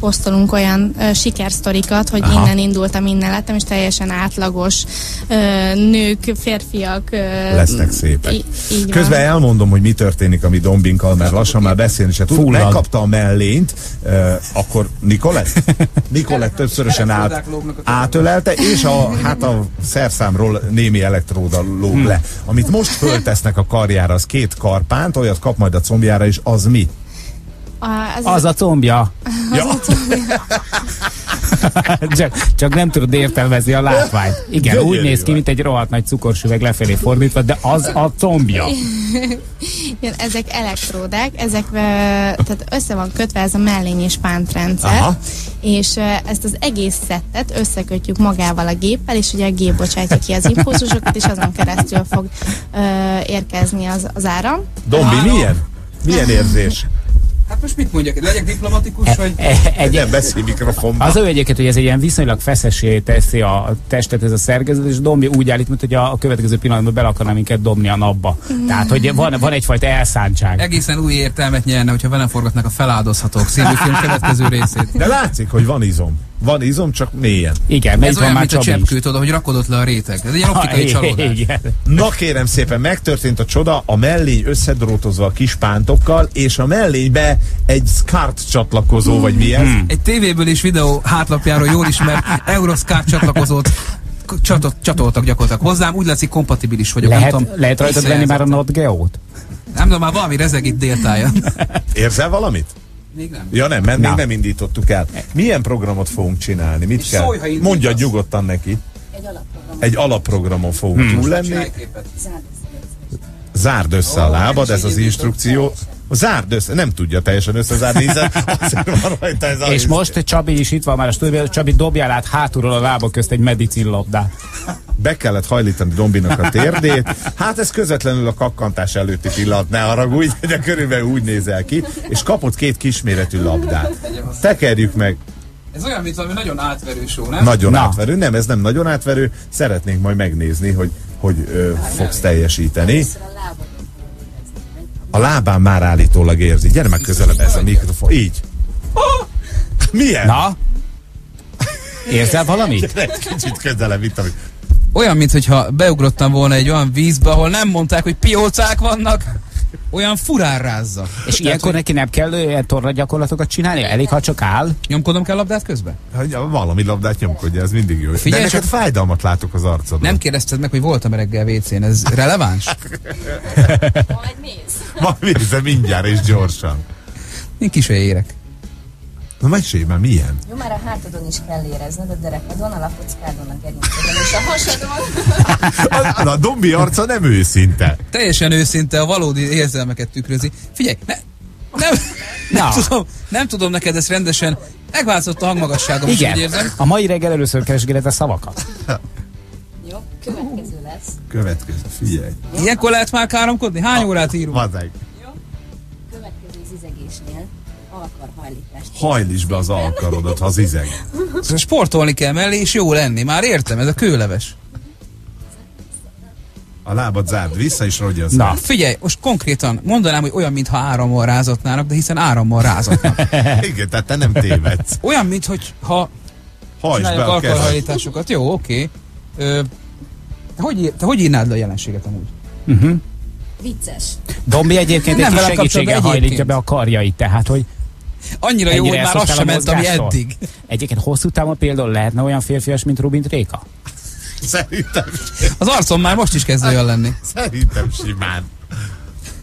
posztolunk olyan ö, sikersztorikat, hogy Aha. innen indultam, innen lettem, és teljesen átlagos ö, nők, férfiak. Ö, lesznek szépek. í- így Közben van. elmondom, hogy mi történik a mi dombinkkal, mert lassan már beszélni se. Fullad. Megkapta a mellényt, uh, akkor Nikolett? Nikolett többszörösen át, átölelte, és a, hát a szerszámról némi elektróda lóg le. Amit most föltesznek a karjára, az két karpánt, olyat kap majd a combjára, és az mi? A, az, Az a combja. Ja. csak, csak nem tudod értelmezni a látványt. Igen, Gyönyörű úgy néz ki, mint egy rohadt nagy cukorsüveg lefelé fordítva, de az a combja. Igen, ezek elektródák, ezek tehát össze van kötve ez a mellény és pántrendszer, Aha. és ezt az egész szettet összekötjük magával a géppel, és ugye a gép bocsátja ki az impulzusokat, és azon keresztül fog ö, érkezni az, az áram. Dombi, milyen? Milyen érzés? Hát most mit mondjak? Legyek diplomatikus, vagy? Egy, Nem beszélj mikrofonba. Az ő egyébként, hogy ez egy ilyen viszonylag feszesé teszi a testet ez a szerkezet, és Dombi úgy állít, mint hogy a, a következő pillanatban bele akarna minket dobni a napba. Tehát, hogy van, van egyfajta elszántság. Egészen új értelmet nyerne, hogyha velem forgatnak a Feláldozhatók című film következő részét. De látszik, hogy van izom. Van izom, csak mélyen. Igen, mert Ez olyan, már mint a Csabi is. cseppkő, tudod, hogy rakodott le a réteg. Ez egy ilyen optikai Ah, csalódás. Igen. Na kérem szépen, megtörtént a csoda, a mellény összedrótozva a kis pántokkal, és a mellénybe egy SCART csatlakozó, vagy mi ez? Hmm. Egy tévéből és videó hátlapjáról jól ismert Euroscar csatlakozót csatot, csatoltak gyakorlatilag hozzám, úgy látszik kompatibilis vagyok. nem Lehet, tudom, lehet rajtad venni már a Not Geo-t? Nem tudom, már valami rezeg itt déltája. Érzel valamit? Még nem. Ja nem, mert még Na. nem indítottuk el. Milyen programot fogunk csinálni? Mit És kell? szólj. Mondja nyugodtan neki. Egy alapprogram. Egy alapprogramon fogunk Hmm. túl lenni. Zárd össze a lábad, ez az instrukció. Zárd össze, nem tudja teljesen összezárni, hiszen azért van rajta ez a És most Csabi is itt van már a stúdióban, Csabi dobjál át hátulról a lábak közt egy medicin labdát. be kellett hajlítani Dombinak a térdét. Hát ez közvetlenül a kakkantás előtti pillanat, ne haragudj, de körülbelül úgy nézel ki, és kapott két kisméretű labdát. Tekerjük meg, Ez olyan, mint valami nagyon átverő show, nem? nagyon Na. átverő, nem, ez nem nagyon átverő, szeretnénk majd megnézni, hogy hogy ö, fogsz teljesíteni. A lábán már állítólag érzi. Gyere meg közelebb ez a mikrofon. Így. Milyen? Na? Érzel valamit? Egy kicsit közelebb itt, amik Olyan, mintha beugrottam volna egy olyan vízbe, ahol nem mondták, hogy piócák vannak, olyan furán rázza. És ilyenkor neki nem kell ilyen torna gyakorlatokat csinálni? Elég, ha csak áll? Nyomkodom kell labdát közben? hogy valami labdát nyomkodja, ez mindig jó. Figyelj, De neked csak- fájdalmat látok az arcodon. Nem kérdezted meg, hogy voltam reggel WC-n, ez releváns? Majd nézd. Van víze mindjárt és gyorsan. Én ki se érek. Na mesélj már, milyen? Jó, már a hátadon is kell érezned, a derekadon, a lakockádon, a gerincedon és a hasadon. A, a Dombi arca nem őszinte. Teljesen őszinte, a valódi érzelmeket tükrözi. Figyelj, ne, nem, nem, tudom, nem tudom neked ezt rendesen, megváltozott a hangmagasságom, is úgy Igen. érzem. A mai reggel először keresgéled a szavakat. Jó, következő lesz. Következő, figyelj. Ilyenkor lehet már káromkodni? Hány órát írunk? Vazeg. Következő zizegésnél alkarhajlítást. Hajlíts be az alkarodat, ha zizeg. Szóval sportolni kell mellé, és jó lenni. Már értem, ez a kőleves. A lábad zárd vissza, és rogyaz. Na. Figyelj, most konkrétan mondanám, hogy olyan, mintha árammal rázatnának, de hiszen árammal rázatnak. Igen, tehát te nem tévedsz. Olyan, mint hogy ha Hajtsd be csináljuk a kezed. alkoholhajlításokat. Jó, oké. Ö, Te hogy, ír- te hogy írnád le a jelenséget amúgy? Uh-huh. Vicces. Dombi egyébként Nem egy kis segítséggel hajlítja be a karjait, tehát hogy Annyira jó, hogy már az elszoktál sem ment, ami eddig. Egyébként hosszú távon például lehetne olyan férfias, mint Rubint Réka? Szerintem, Az arcom már most is kezd olyan lenni. szerintem simán.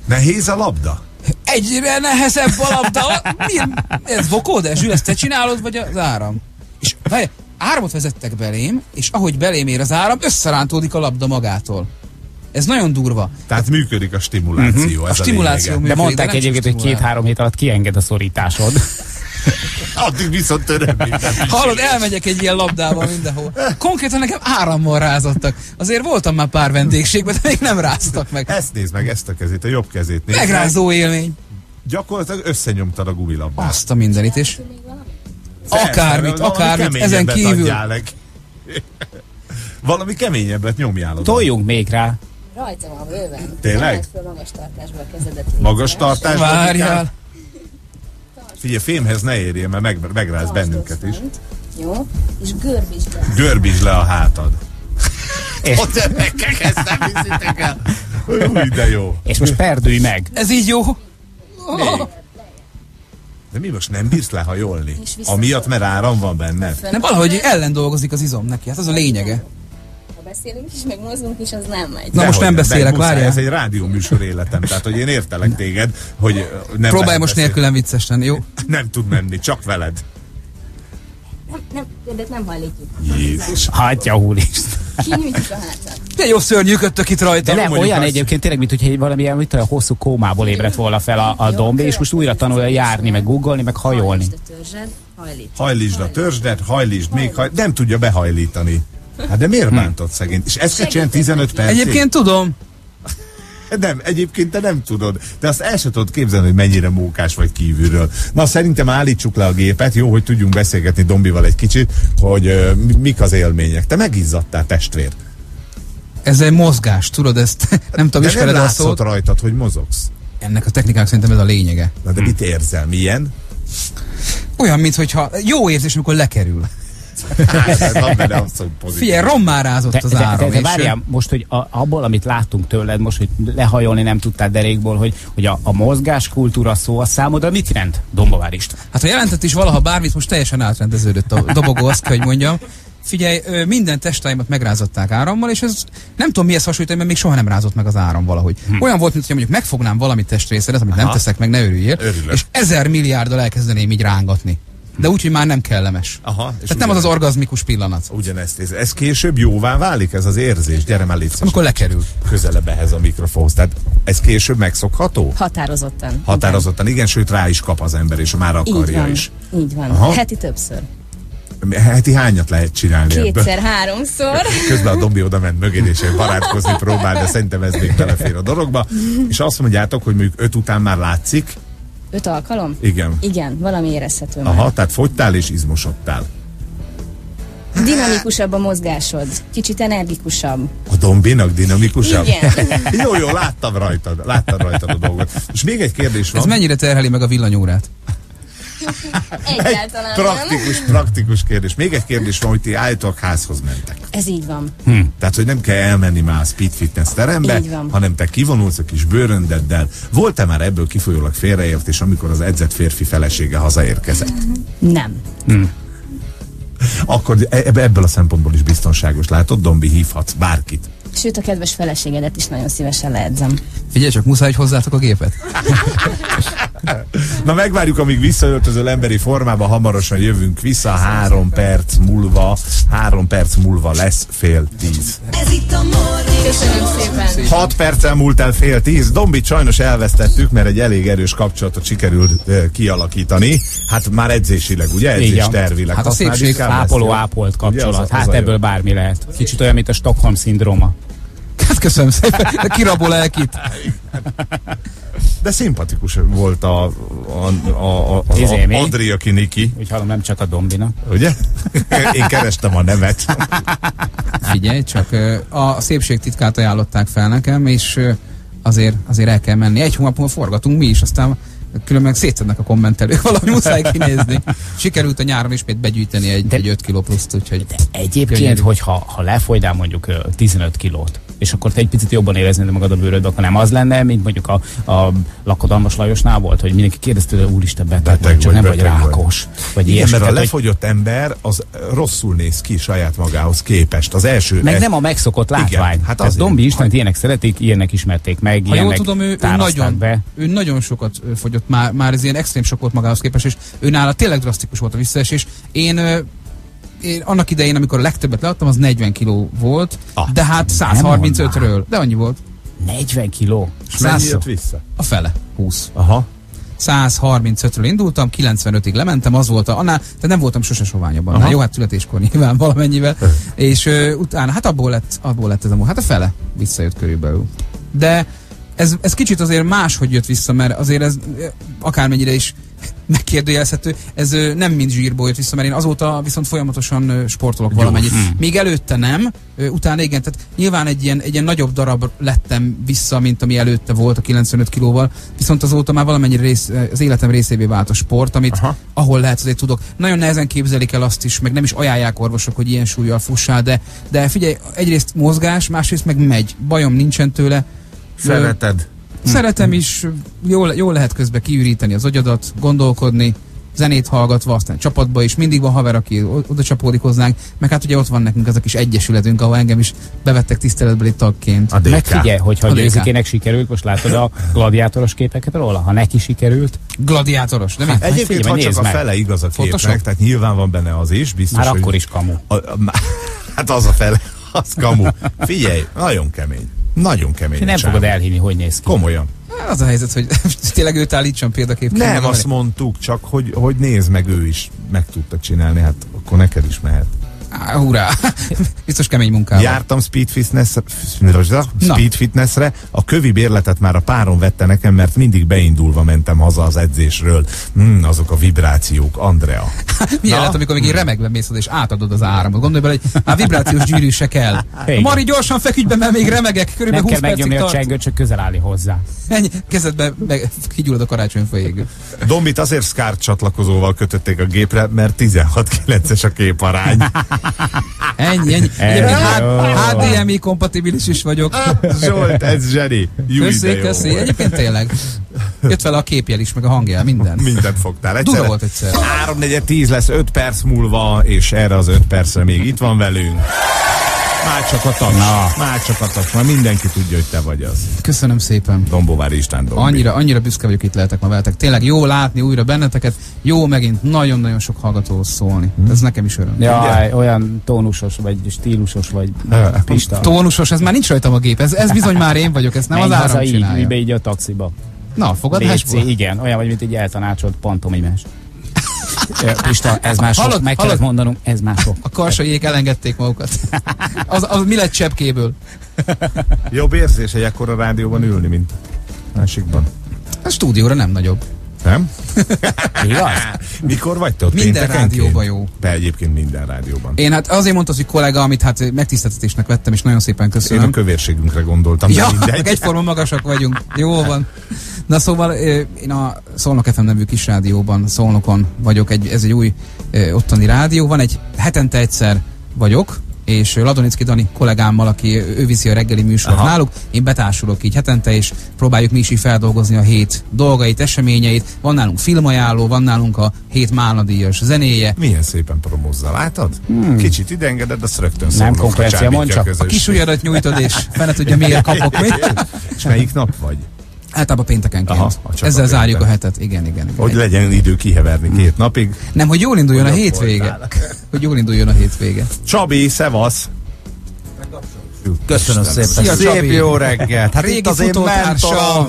Nehéz a labda? Egyre nehezebb a labda. Mi, ez vokóder, Zsül, ezt te csinálod, vagy az áram? És várj, áramot vezettek belém, és ahogy belém ér az áram, összerántódik a labda magától. Ez nagyon durva. Tehát működik a stimuláció. Mhm. A Ez a, stimuláció lényege. De működik, mondták egyébként, hogy két-három hét alatt kienged a szorításod. Addig viszont töröm Hallod, elmegyek egy ilyen labdával mindenhol. Konkrétan nekem árammal rázottak. Azért voltam már pár vendégségben, de még nem ráztak meg. Ezt nézd meg, ezt a kezét, a jobb kezét nézd meg. Megrázó élmény. Gyakorlatilag összenyomtad a gumilabdát. Azt a mindenit is. Akármit, akármit, ezen kívül. Valami keményebbet nyomjál oda. Toljunk még rá. Rajta van bőven. Tényleg? Föl magas tartásba a kezedet. Magas szíves. tartás. Várjál. Figyelj, fémhez ne érjél, mert meg, megráz Tartsd bennünket is. Jó, és görbítsd le. Görbítsd le a hátad. És- Ott gyerekek, ezt nem hiszitek el. Új, de jó. És most perdülj meg. Ez így jó. Még. De mi most nem bírsz lehajolni? Amiatt, mert áram van benned? Fönt Nem, valahogy ellen dolgozik az izom neki, hát az a lényege. Beszélünk is, meg mozgunk is, az nem megy. Na most nem beszélek, várjál. Ez egy rádióműsor életem, tehát hogy én értelek téged, hogy nem Próbálj most beszélni. nélkülem vicces lenni, jó? Nem tud menni, csak veled. Nem, nem, de nem hajlítjuk. Jézus. Hagyja úristen. Kinyújtjuk a hátat. De jó szörnyűködtök itt rajta. De nem olyan azt- egyébként tényleg, mint egy valamilyen mit tudom, hosszú kómából ébredt volna fel a, a domb, és most újra tanulja járni, meg googolni, meg hajolni. Hajlítsd a törzsed, hajlítsd. Hajlítsd a törzsdet, hajlítsd még, haj... nem tudja behajlítani. Hát de miért bántott szegény? És ezt kell csinálni 15 percig? Egyébként tudom. Nem, egyébként te nem tudod. De azt el sem tudod képzelni, hogy mennyire mókás vagy kívülről. Na szerintem állítsuk le a gépet, jó, hogy tudjunk beszélgetni Dombival egy kicsit, hogy uh, mik az élmények. Te megizzadtál testvér. Ez egy mozgás, tudod, ezt nem tudom, De nem ismered a látszott szót. rajtad, hogy mozogsz. Ennek a technikának szerintem ez a lényege. Na de mit érzel? Milyen? Olyan, mintha jó érzés, amikor lekerül. Hát, abszolút pozitív. Figyelj, rommárázott De, az de, de, áram. de és, várjál, most, hogy a, abból, amit láttunk tőled, most, hogy lehajolni nem tudtál derékból, hogy, hogy a, a mozgáskultúra szó a számodra mit jelent, Dombovár István? Hát ha jelentett is valaha bármit, most teljesen átrendeződött a dobogó, azt kell, hogy mondjam. Figyelj, minden testáimat megrázották árammal, és ez nem tudom mihez hasonlítani, mert még soha nem rázott meg az áram valahogy. Hm. Olyan volt, mintha mondjuk megfognám valami testrészedet, amit Aha. nem teszek meg, ne örüljél, Örülök. és ezer milliárddal elkezdeném így rángatni. De úgy, hogy már nem kellemes. Aha, és Tehát nem az az orgazmikus pillanat. Ugyanezt érzed. Ez később jóvá válik, ez az érzés. Gyere már légy szíves. Amikor lekerül. Közelebb ehhez a mikrofonhoz. Tehát ez később megszokható? Határozottan. Határozottan, igen, sőt rá is kap az ember, és már Így akarja van. is. Így van. Aha. Heti többször. Heti hányat lehet csinálni ebből? Kétszer, háromszor. Közben a Dombi oda ment mögé, és én barátkozni próbál, de szerintem ez még belefér a dologba. És azt mondjátok, hogy mondjuk öt után már látszik? Öt alkalom? Igen. Igen, valami érezhető már. Aha, tehát fogytál és izmosodtál. Dinamikusabb a mozgásod. Kicsit energikusabb. A Dombinak dinamikusabb? Igen. jó, jó, láttam rajtad, láttam rajtad a dolgot. És még egy kérdés van. Ez mennyire terheli meg a villanyórát? Egyáltalán nem. Praktikus, praktikus kérdés. Még egy kérdés van, hogy ti állítólag házhoz mentek. Ez így van. Hm. Tehát, hogy nem kell elmenni már a Speed Fitness terembe, hanem te kivonulsz a kis bőröndeddel. Volt-e már ebből kifolyólag félreértés, amikor az edzett férfi felesége hazaérkezett? Nem. Akkor eb- ebből a szempontból is biztonságos. Látod, Dombi, hívhatsz bárkit. Sőt, a kedves feleségedet is nagyon szívesen leedzem. Figyelj csak, muszáj, hogy hozzátok a gépet. Na megvárjuk, amíg visszaöltözöl emberi formába, hamarosan jövünk vissza, három perc múlva, három perc múlva lesz fél tíz. Ez itt a Morning Köszönöm szépen. Hat perccel múlt el fél tíz. Dombit sajnos elvesztettük, mert egy elég erős kapcsolatot sikerült uh, kialakítani. Hát már edzésileg, ugye? Edzés tervileg. Hát a szépség Ápoló ápolt Ugye, az kapcsolat. a- az Hát a jó. ebből bármi lehet. Kicsit olyan, mint a Stockholm szindróma. Hát köszönöm szépen, de kirabol elkit. De szimpatikus volt a, a, a, a, Izé, a mi? Adria Kiniki, Úgy hallom, nem csak a Dombina. ugye? Én kerestem a nevet. Figyelj, csak a szépség titkát ajánlották fel nekem, és azért, azért el kell menni. Egy hónap múlva forgatunk mi is, aztán különben szétszednek a kommentelők, valahogy muszáj kinézni. Sikerült a nyáron ismét begyűjteni egy, De- egy 5 kiló pluszt, úgyhogy Egyébként, Gyönyörű. hogyha ha lefolydál mondjuk ö, 15 kilót, és akkor te egy picit jobban éreznéd magad a bőrödbe, akkor nem az lenne, mint mondjuk a, a lakodalmas Lajosnál volt, hogy mindenki kérdezte, hogy úristen, beteg, Beteg vagy, csak nem vagy rákos. Vagy Igen, ilyesmi. mert a lefogyott ember az rosszul néz ki saját magához képest. Az első... meg nem a megszokott látvány. Igen, hát az Dombi Istent ilyenek szeretik, ilyenek ismerték meg, Ha jól tudom, ő, ő, nagyon, be. ő nagyon sokat fogyott, már, már ez ilyen extrém sok volt magához képest, és ő nála tényleg drasztikus volt a visszaesés. Én, én annak idején, amikor a legtöbbet leadtam, az 40 kiló volt, Ah, de hát nem mondd 135-ről. De annyi volt. 40 kiló. És mennyi jött vissza? A fele. 20. Aha. 135-ről indultam, 95-ig lementem, az volt a, annál, tehát nem voltam sose soványabban. Aha. Jó, hát születéskor nyilván valamennyivel. és ö, utána, hát abból lett, abból lett ez a. Hát a fele visszajött körülbelül. De ez, ez kicsit azért máshogy jött vissza, mert azért ez akármennyire is megkérdőjelezhető, ez nem mind zsírból jött vissza, mert én azóta viszont folyamatosan sportolok valamennyit. Még előtte nem, utána igen, tehát nyilván egy ilyen, egy ilyen nagyobb darab lettem vissza, mint ami előtte volt a 95 kilóval, viszont azóta már valamennyire rész, az életem részévé vált a sport, amit Aha. ahol lehet azért tudok. Nagyon nehezen képzelik el azt is, meg nem is ajánlják orvosok, hogy ilyen súlyjal fussál, de, de figyelj, egyrészt mozgás, másrészt meg megy. Bajom nincsen tőle. Szereted. Szeretem is, jól, jól lehet közben kiüríteni az agyadat, gondolkodni, zenét hallgatva, aztán csapatba is, mindig van haver, aki oda csapódik hozzánk, meg hát ugye ott van nekünk az a kis egyesületünk, ahol engem is bevettek tiszteletbeli tagként. A DK. Megfigyelj, hogyha A DK. Győzikének sikerült, most látod a gladiátoros képeket róla? Ha neki sikerült, Gladiátoros, de? Hát, Egyébként, figyelj, ha csak nézd a meg. fele igaz a Photoshop? képnek, tehát nyilván van benne az is, biztos, már hogy... akkor is kamu. A, a, hát az a fele, Az kamu. Figyelj, nagyon kemény. Nagyon kemény. Nem fogod elhinni, hogy néz ki. Komolyan. Az a helyzet, hogy tényleg őt állítsam példaképként. Nem, azt mondtuk, csak hogy, hogy nézd meg, ő is meg tudta csinálni, hát akkor neked is mehet. Á, hurrá! Biztos kemény munkával. Jártam speed, fitness, speed fitnessre, a kövi bérletet már a párom vette nekem, mert mindig beindulva mentem haza az edzésről. Hmm, azok a vibrációk, Andrea. Milyen Na? amikor még így remegve mész és átadod az áramot. Gondolj bele, hogy a vibrációs gyűrű se kell. Igen. Mari, gyorsan feküdj be, mert még remegek. Nem Körülbelül 20 kell percig megnyomni a csengőt, csak közel állni hozzá. Ennyi, kezedbe meg, kigyullad a karácsonyfa égő. Dombit azért Scar csatlakozóval kötötték a gépre, mert 16-9-es a képarány. Ennyi, ennyi. Egyébként HDMI kompatibilis is vagyok. Zsolt, ez zseni. Köszi, jó köszi. volt. Egyébként tényleg. Jött fel a képjel is, meg a hangjel, minden. Mindent fogtál. Dura volt egyszer. 3 4 10 lesz 5 perc múlva, és erre az 5 percre még itt van velünk. Már csak a taps. Na. Már csak a taps. Már mindenki tudja, hogy te vagy az. Köszönöm szépen. Dombovári István Dombi. Annyira, annyira büszke vagyok, itt lehetek ma veletek. Tényleg jó látni újra benneteket, jó megint nagyon-nagyon sok hallgatóhoz szólni. Ez nekem is öröm. Ja, olyan tónusos, vagy stílusos, vagy Pista. Tónusos, ez már nincs rajtam a gép, ez, ez bizony már én vagyok, ezt nem Menj az áram így, csinálja. be így a taxiba. Na, fogadásból? Léci, igen, olyan vagy, mint egy eltanácsolt pantomimes. Pista, ez már sok, Hallod, meg kellett hallod? mondanunk, ez már sok. A karsaiék elengedték magukat. Az, az mi lett cseppkéből? Jobb érzés egy ekkora rádióban ülni, mint másikban. A stúdióra nem nagyobb. Nem? Igaz? Mikor vagy te ott? Minden rádióban jó. Te egyébként minden rádióban. Én hát azért mondta, hogy kollega, amit hát megtiszteltetésnek vettem, és nagyon szépen Én a köszönöm. kövérségünkre gondoltam, Ja, de egyforma magasak vagyunk. Jó van. Na szóval én a Szolnok FM nevű kis rádióban, Szolnokon vagyok, egy, ez egy új ottani rádió, van egy hetente egyszer vagyok, és Ladonicki Dani kollégámmal, aki ő viszi a reggeli műsort Aha. náluk, én betársulok így hetente, és próbáljuk mi is így feldolgozni a hét dolgait, eseményeit. Van nálunk filmajánló, van nálunk a hét málnadíjas zenéje. Milyen szépen promózza, látod? Hmm. Kicsit idengeded, azt rögtön Nem konkurencia, mondd csak. a A kis ujjadat nyújtod, és fene tudja miért kapok mit. És melyik nap vagy? Általában péntekenként. Aha, Ezzel a zárjuk a péntek. hetet. Igen, igen. igen. Hogy legyen idő kiheverni két napig. Nem, hogy jól induljon a Hogy ott hétvége. voltál. Hogy jól induljon a hétvége. Csabi, szevasz! Köszönöm szépen. Szia, Szép Csabi. jó reggelt. Hát Régi itt az én mentorom.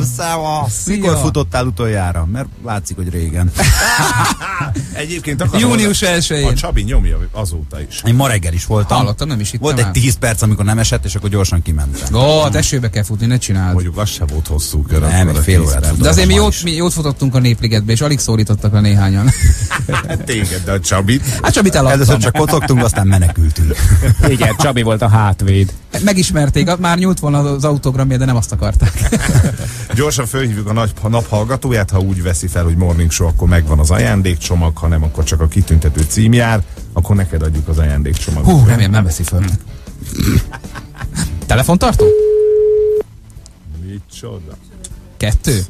Mikor futottál utoljára? Mert látszik, hogy régen. Egyébként akarom Június A 1-én. Csabi nyomja azóta is. Én ma reggel is voltam. Hallottam, nem is hittem Volt egy 10 perc, amikor nem esett, és akkor gyorsan kimentem. Ó, hát esőbe kell futni, ne csináld. Mondjuk az se volt hosszú kör. Nem, egy a fél 10 órát. De azért mi jót, mi jót futottunk a Népligetbe, és alig szólítottak le néhányan. Hát Téged, de a Csabit. Hát Csabit eladtam. Először csak kocogtunk, aztán menekültünk. Igen, Csabi volt a hátvéd. Megismerték, már nyújt volna az autogramja, de nem azt akarták. Gyorsan fölhívjuk a nagy a naphallgatóját, ha úgy veszi fel, hogy morning show, akkor megvan az ajándékcsomag, ha nem, akkor csak a kitüntető cím jár, akkor neked adjuk az ajándékcsomagot. Hú, remélem nem veszi föl. Telefontartó? Micsoda. Kettő?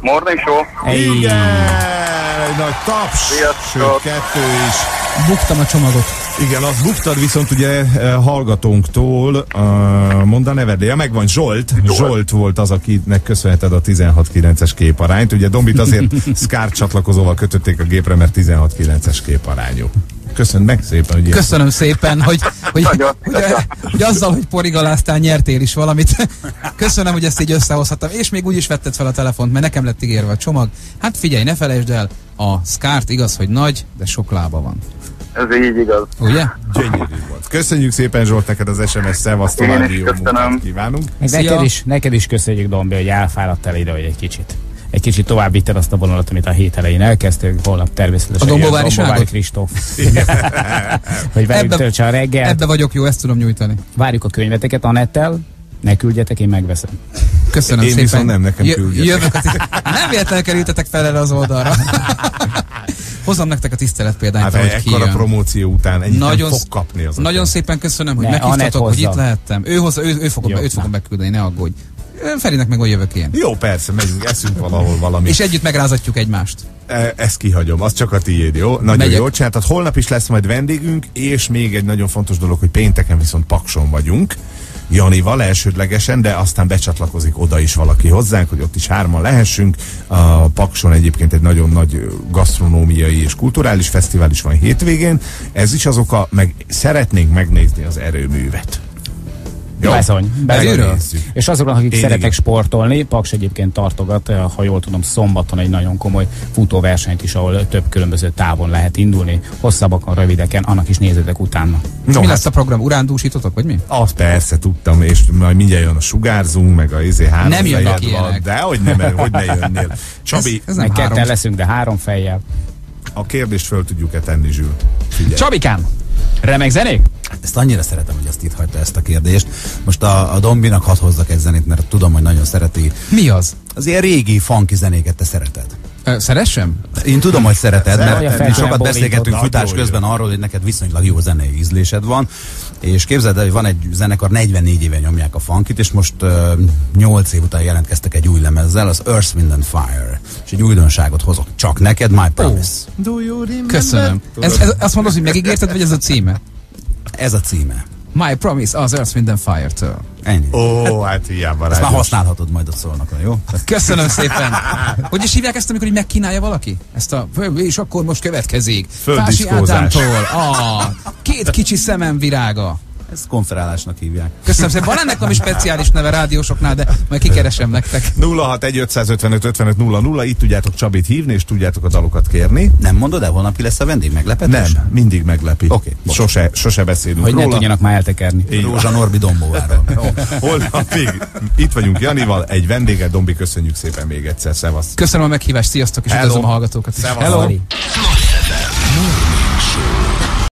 Morning show. Igen! Nagy taps! Sziasztok! Sőt, kettő is. Buktam a csomagot. Igen, azt buktad viszont ugye eh, hallgatónktól, uh, mondd a neved, ja, megvan Zsolt. Zsolt volt az, akinek köszönheted a 16-9-es képarányt. Ugye Dombit azért Scar csatlakozóval kötötték a gépre, mert 16-9-es képarányú. Köszönöm meg szépen, hogy ilyen- Köszönöm szépen, hogy, hogy, Nagyon. hogy, hogy azzal, hogy porigaláztál, nyertél is valamit. Köszönöm, hogy ezt így összehozhattam. És még úgy is vetted fel a telefont, mert nekem lett ígérve a csomag. Hát figyelj, ne felejtsd el, a Scart igaz, hogy nagy, de sok lába van. Ez így igaz. Ugye? Gyönyörű volt. Köszönjük szépen Zsolt neked az SMS szevasz Én is további jó köszönöm. munkát kívánunk. Meg Szia. neked is, neked is köszönjük, Dombi, hogy elfáradtál ide, hogy egy kicsit. Egy kicsit tovább vitted azt a vonalat, amit a hét elején elkezdtünk, holnap természetesen. A Dombóvári ságot? Kristóf. hogy velünk Ebbe- töltse a reggelt. Ebbe vagyok jó, ezt tudom nyújtani. Várjuk a könyveteket Anettel, ne küldjetek, én megveszem. Köszönöm Én szépen. viszont nem, nekem küldjetek. Jövök a Nem véletlenül kerültetek fel erre az oldalra. Hozom nektek a tisztelet példányt, Hát ahogy kijön. promóció után ennyit Nagyon, nem fog kapni az a nagyon könyv. szépen köszönöm, hogy Ne, meghívtatok, hogy itt lehettem. Ő, hozza, ő, ő fogom, Jó, őt fogom beküldeni, ne aggódj. Ferinek meg, hogy jövök én. Jó, persze, megyünk, eszünk valahol valamit. És együtt megrázatjuk egymást. E, Ezt kihagyom, az csak a tiéd, jó? Nagyon Megyek. jól csináltad. Holnap is lesz majd vendégünk, és még egy nagyon fontos dolog, hogy pénteken viszont Pakson vagyunk. Janival elsődlegesen, de aztán becsatlakozik oda is valaki hozzánk, hogy ott is hárman lehessünk. A Pakson egyébként egy nagyon nagy gasztronómiai és kulturális fesztivál is van hétvégén. Ez is az oka, meg szeretnénk megnézni az erőművet. Jó? Bezony. Bezony. És azoknak, akik Én szeretek igen. sportolni, Paks egyébként tartogat, eh, ha jól tudom, szombaton egy nagyon komoly futóversenyt is, ahol több különböző távon lehet indulni, hosszabbakon, rövideken, annak is nézzetek utána. No, mi hát- lesz a program? Urándúsítotok, vagy mi? Azt persze tudtam, és majd mindjárt jön a sugárzunk, meg a izé három Nem jönnek fejed van, ilyenek. De hogy nem, hogy ne jönnél. Csabi, Ez Meg nem három. ketten leszünk, de három fejjel. A kérdést föl tudjuk-e tenni, Zsül? Figyelj. Csabikám! Remek zenék? Ezt annyira szeretem, hogy ezt itt hagyta ezt a kérdést. Most a, a Dombinak hadd hozzak egy zenét, mert tudom, hogy nagyon szereti. Mi az? Az ilyen régi funky zenéket te szereted. Szeressem? Én tudom, hogy szereted, mert mi sokat beszélgetünk futás közben arról, hogy neked viszonylag jó zenei ízlésed van, és képzeld el, hogy van egy zenekar, 44 éve nyomják a funkit, és most uh, 8 év után jelentkeztek egy új lemezzel, az Earth, Wind and Fire, és egy újdonságot hozok. Csak neked, My Promise. Do you remember? Köszönöm. Ez, ez, azt mondod, hogy megígérted, vagy ez a címe? Ez a címe. My Promise az Earth, Wind and Fire-től. Ennyi. Ó, hát hiába Ezt már használhatod majd a szólnakon, jó? Köszönöm szépen. Hogy is hívják ezt, amikor így megkínálja valaki? Ezt a, és akkor most következik. Fási. Ádámtól. A két kicsi szemem virága. Ezt konferálásnak hívják. Köszönöm szépen. Van ennek valami speciális neve rádiósoknál, de majd kikeresem nektek. 061 555 55 00, itt tudjátok Csabit hívni, és tudjátok a dalokat kérni. Nem mondod el, holnap ki lesz a vendég? Meglepetés? Nem, mindig meglepi. Oké, bocs. sose, sose beszélünk Hogy ne róla. tudjanak már eltekerni. Így. Rózsa Norbi Dombóváról. Holnapig itt vagyunk Janival, egy vendéget, Dombi, köszönjük szépen még egyszer, szevasz. Köszönöm a meghívást, sziasztok, és Hello. üdvözlöm a hallgatókat is. Szevasz. Hello. Zoli.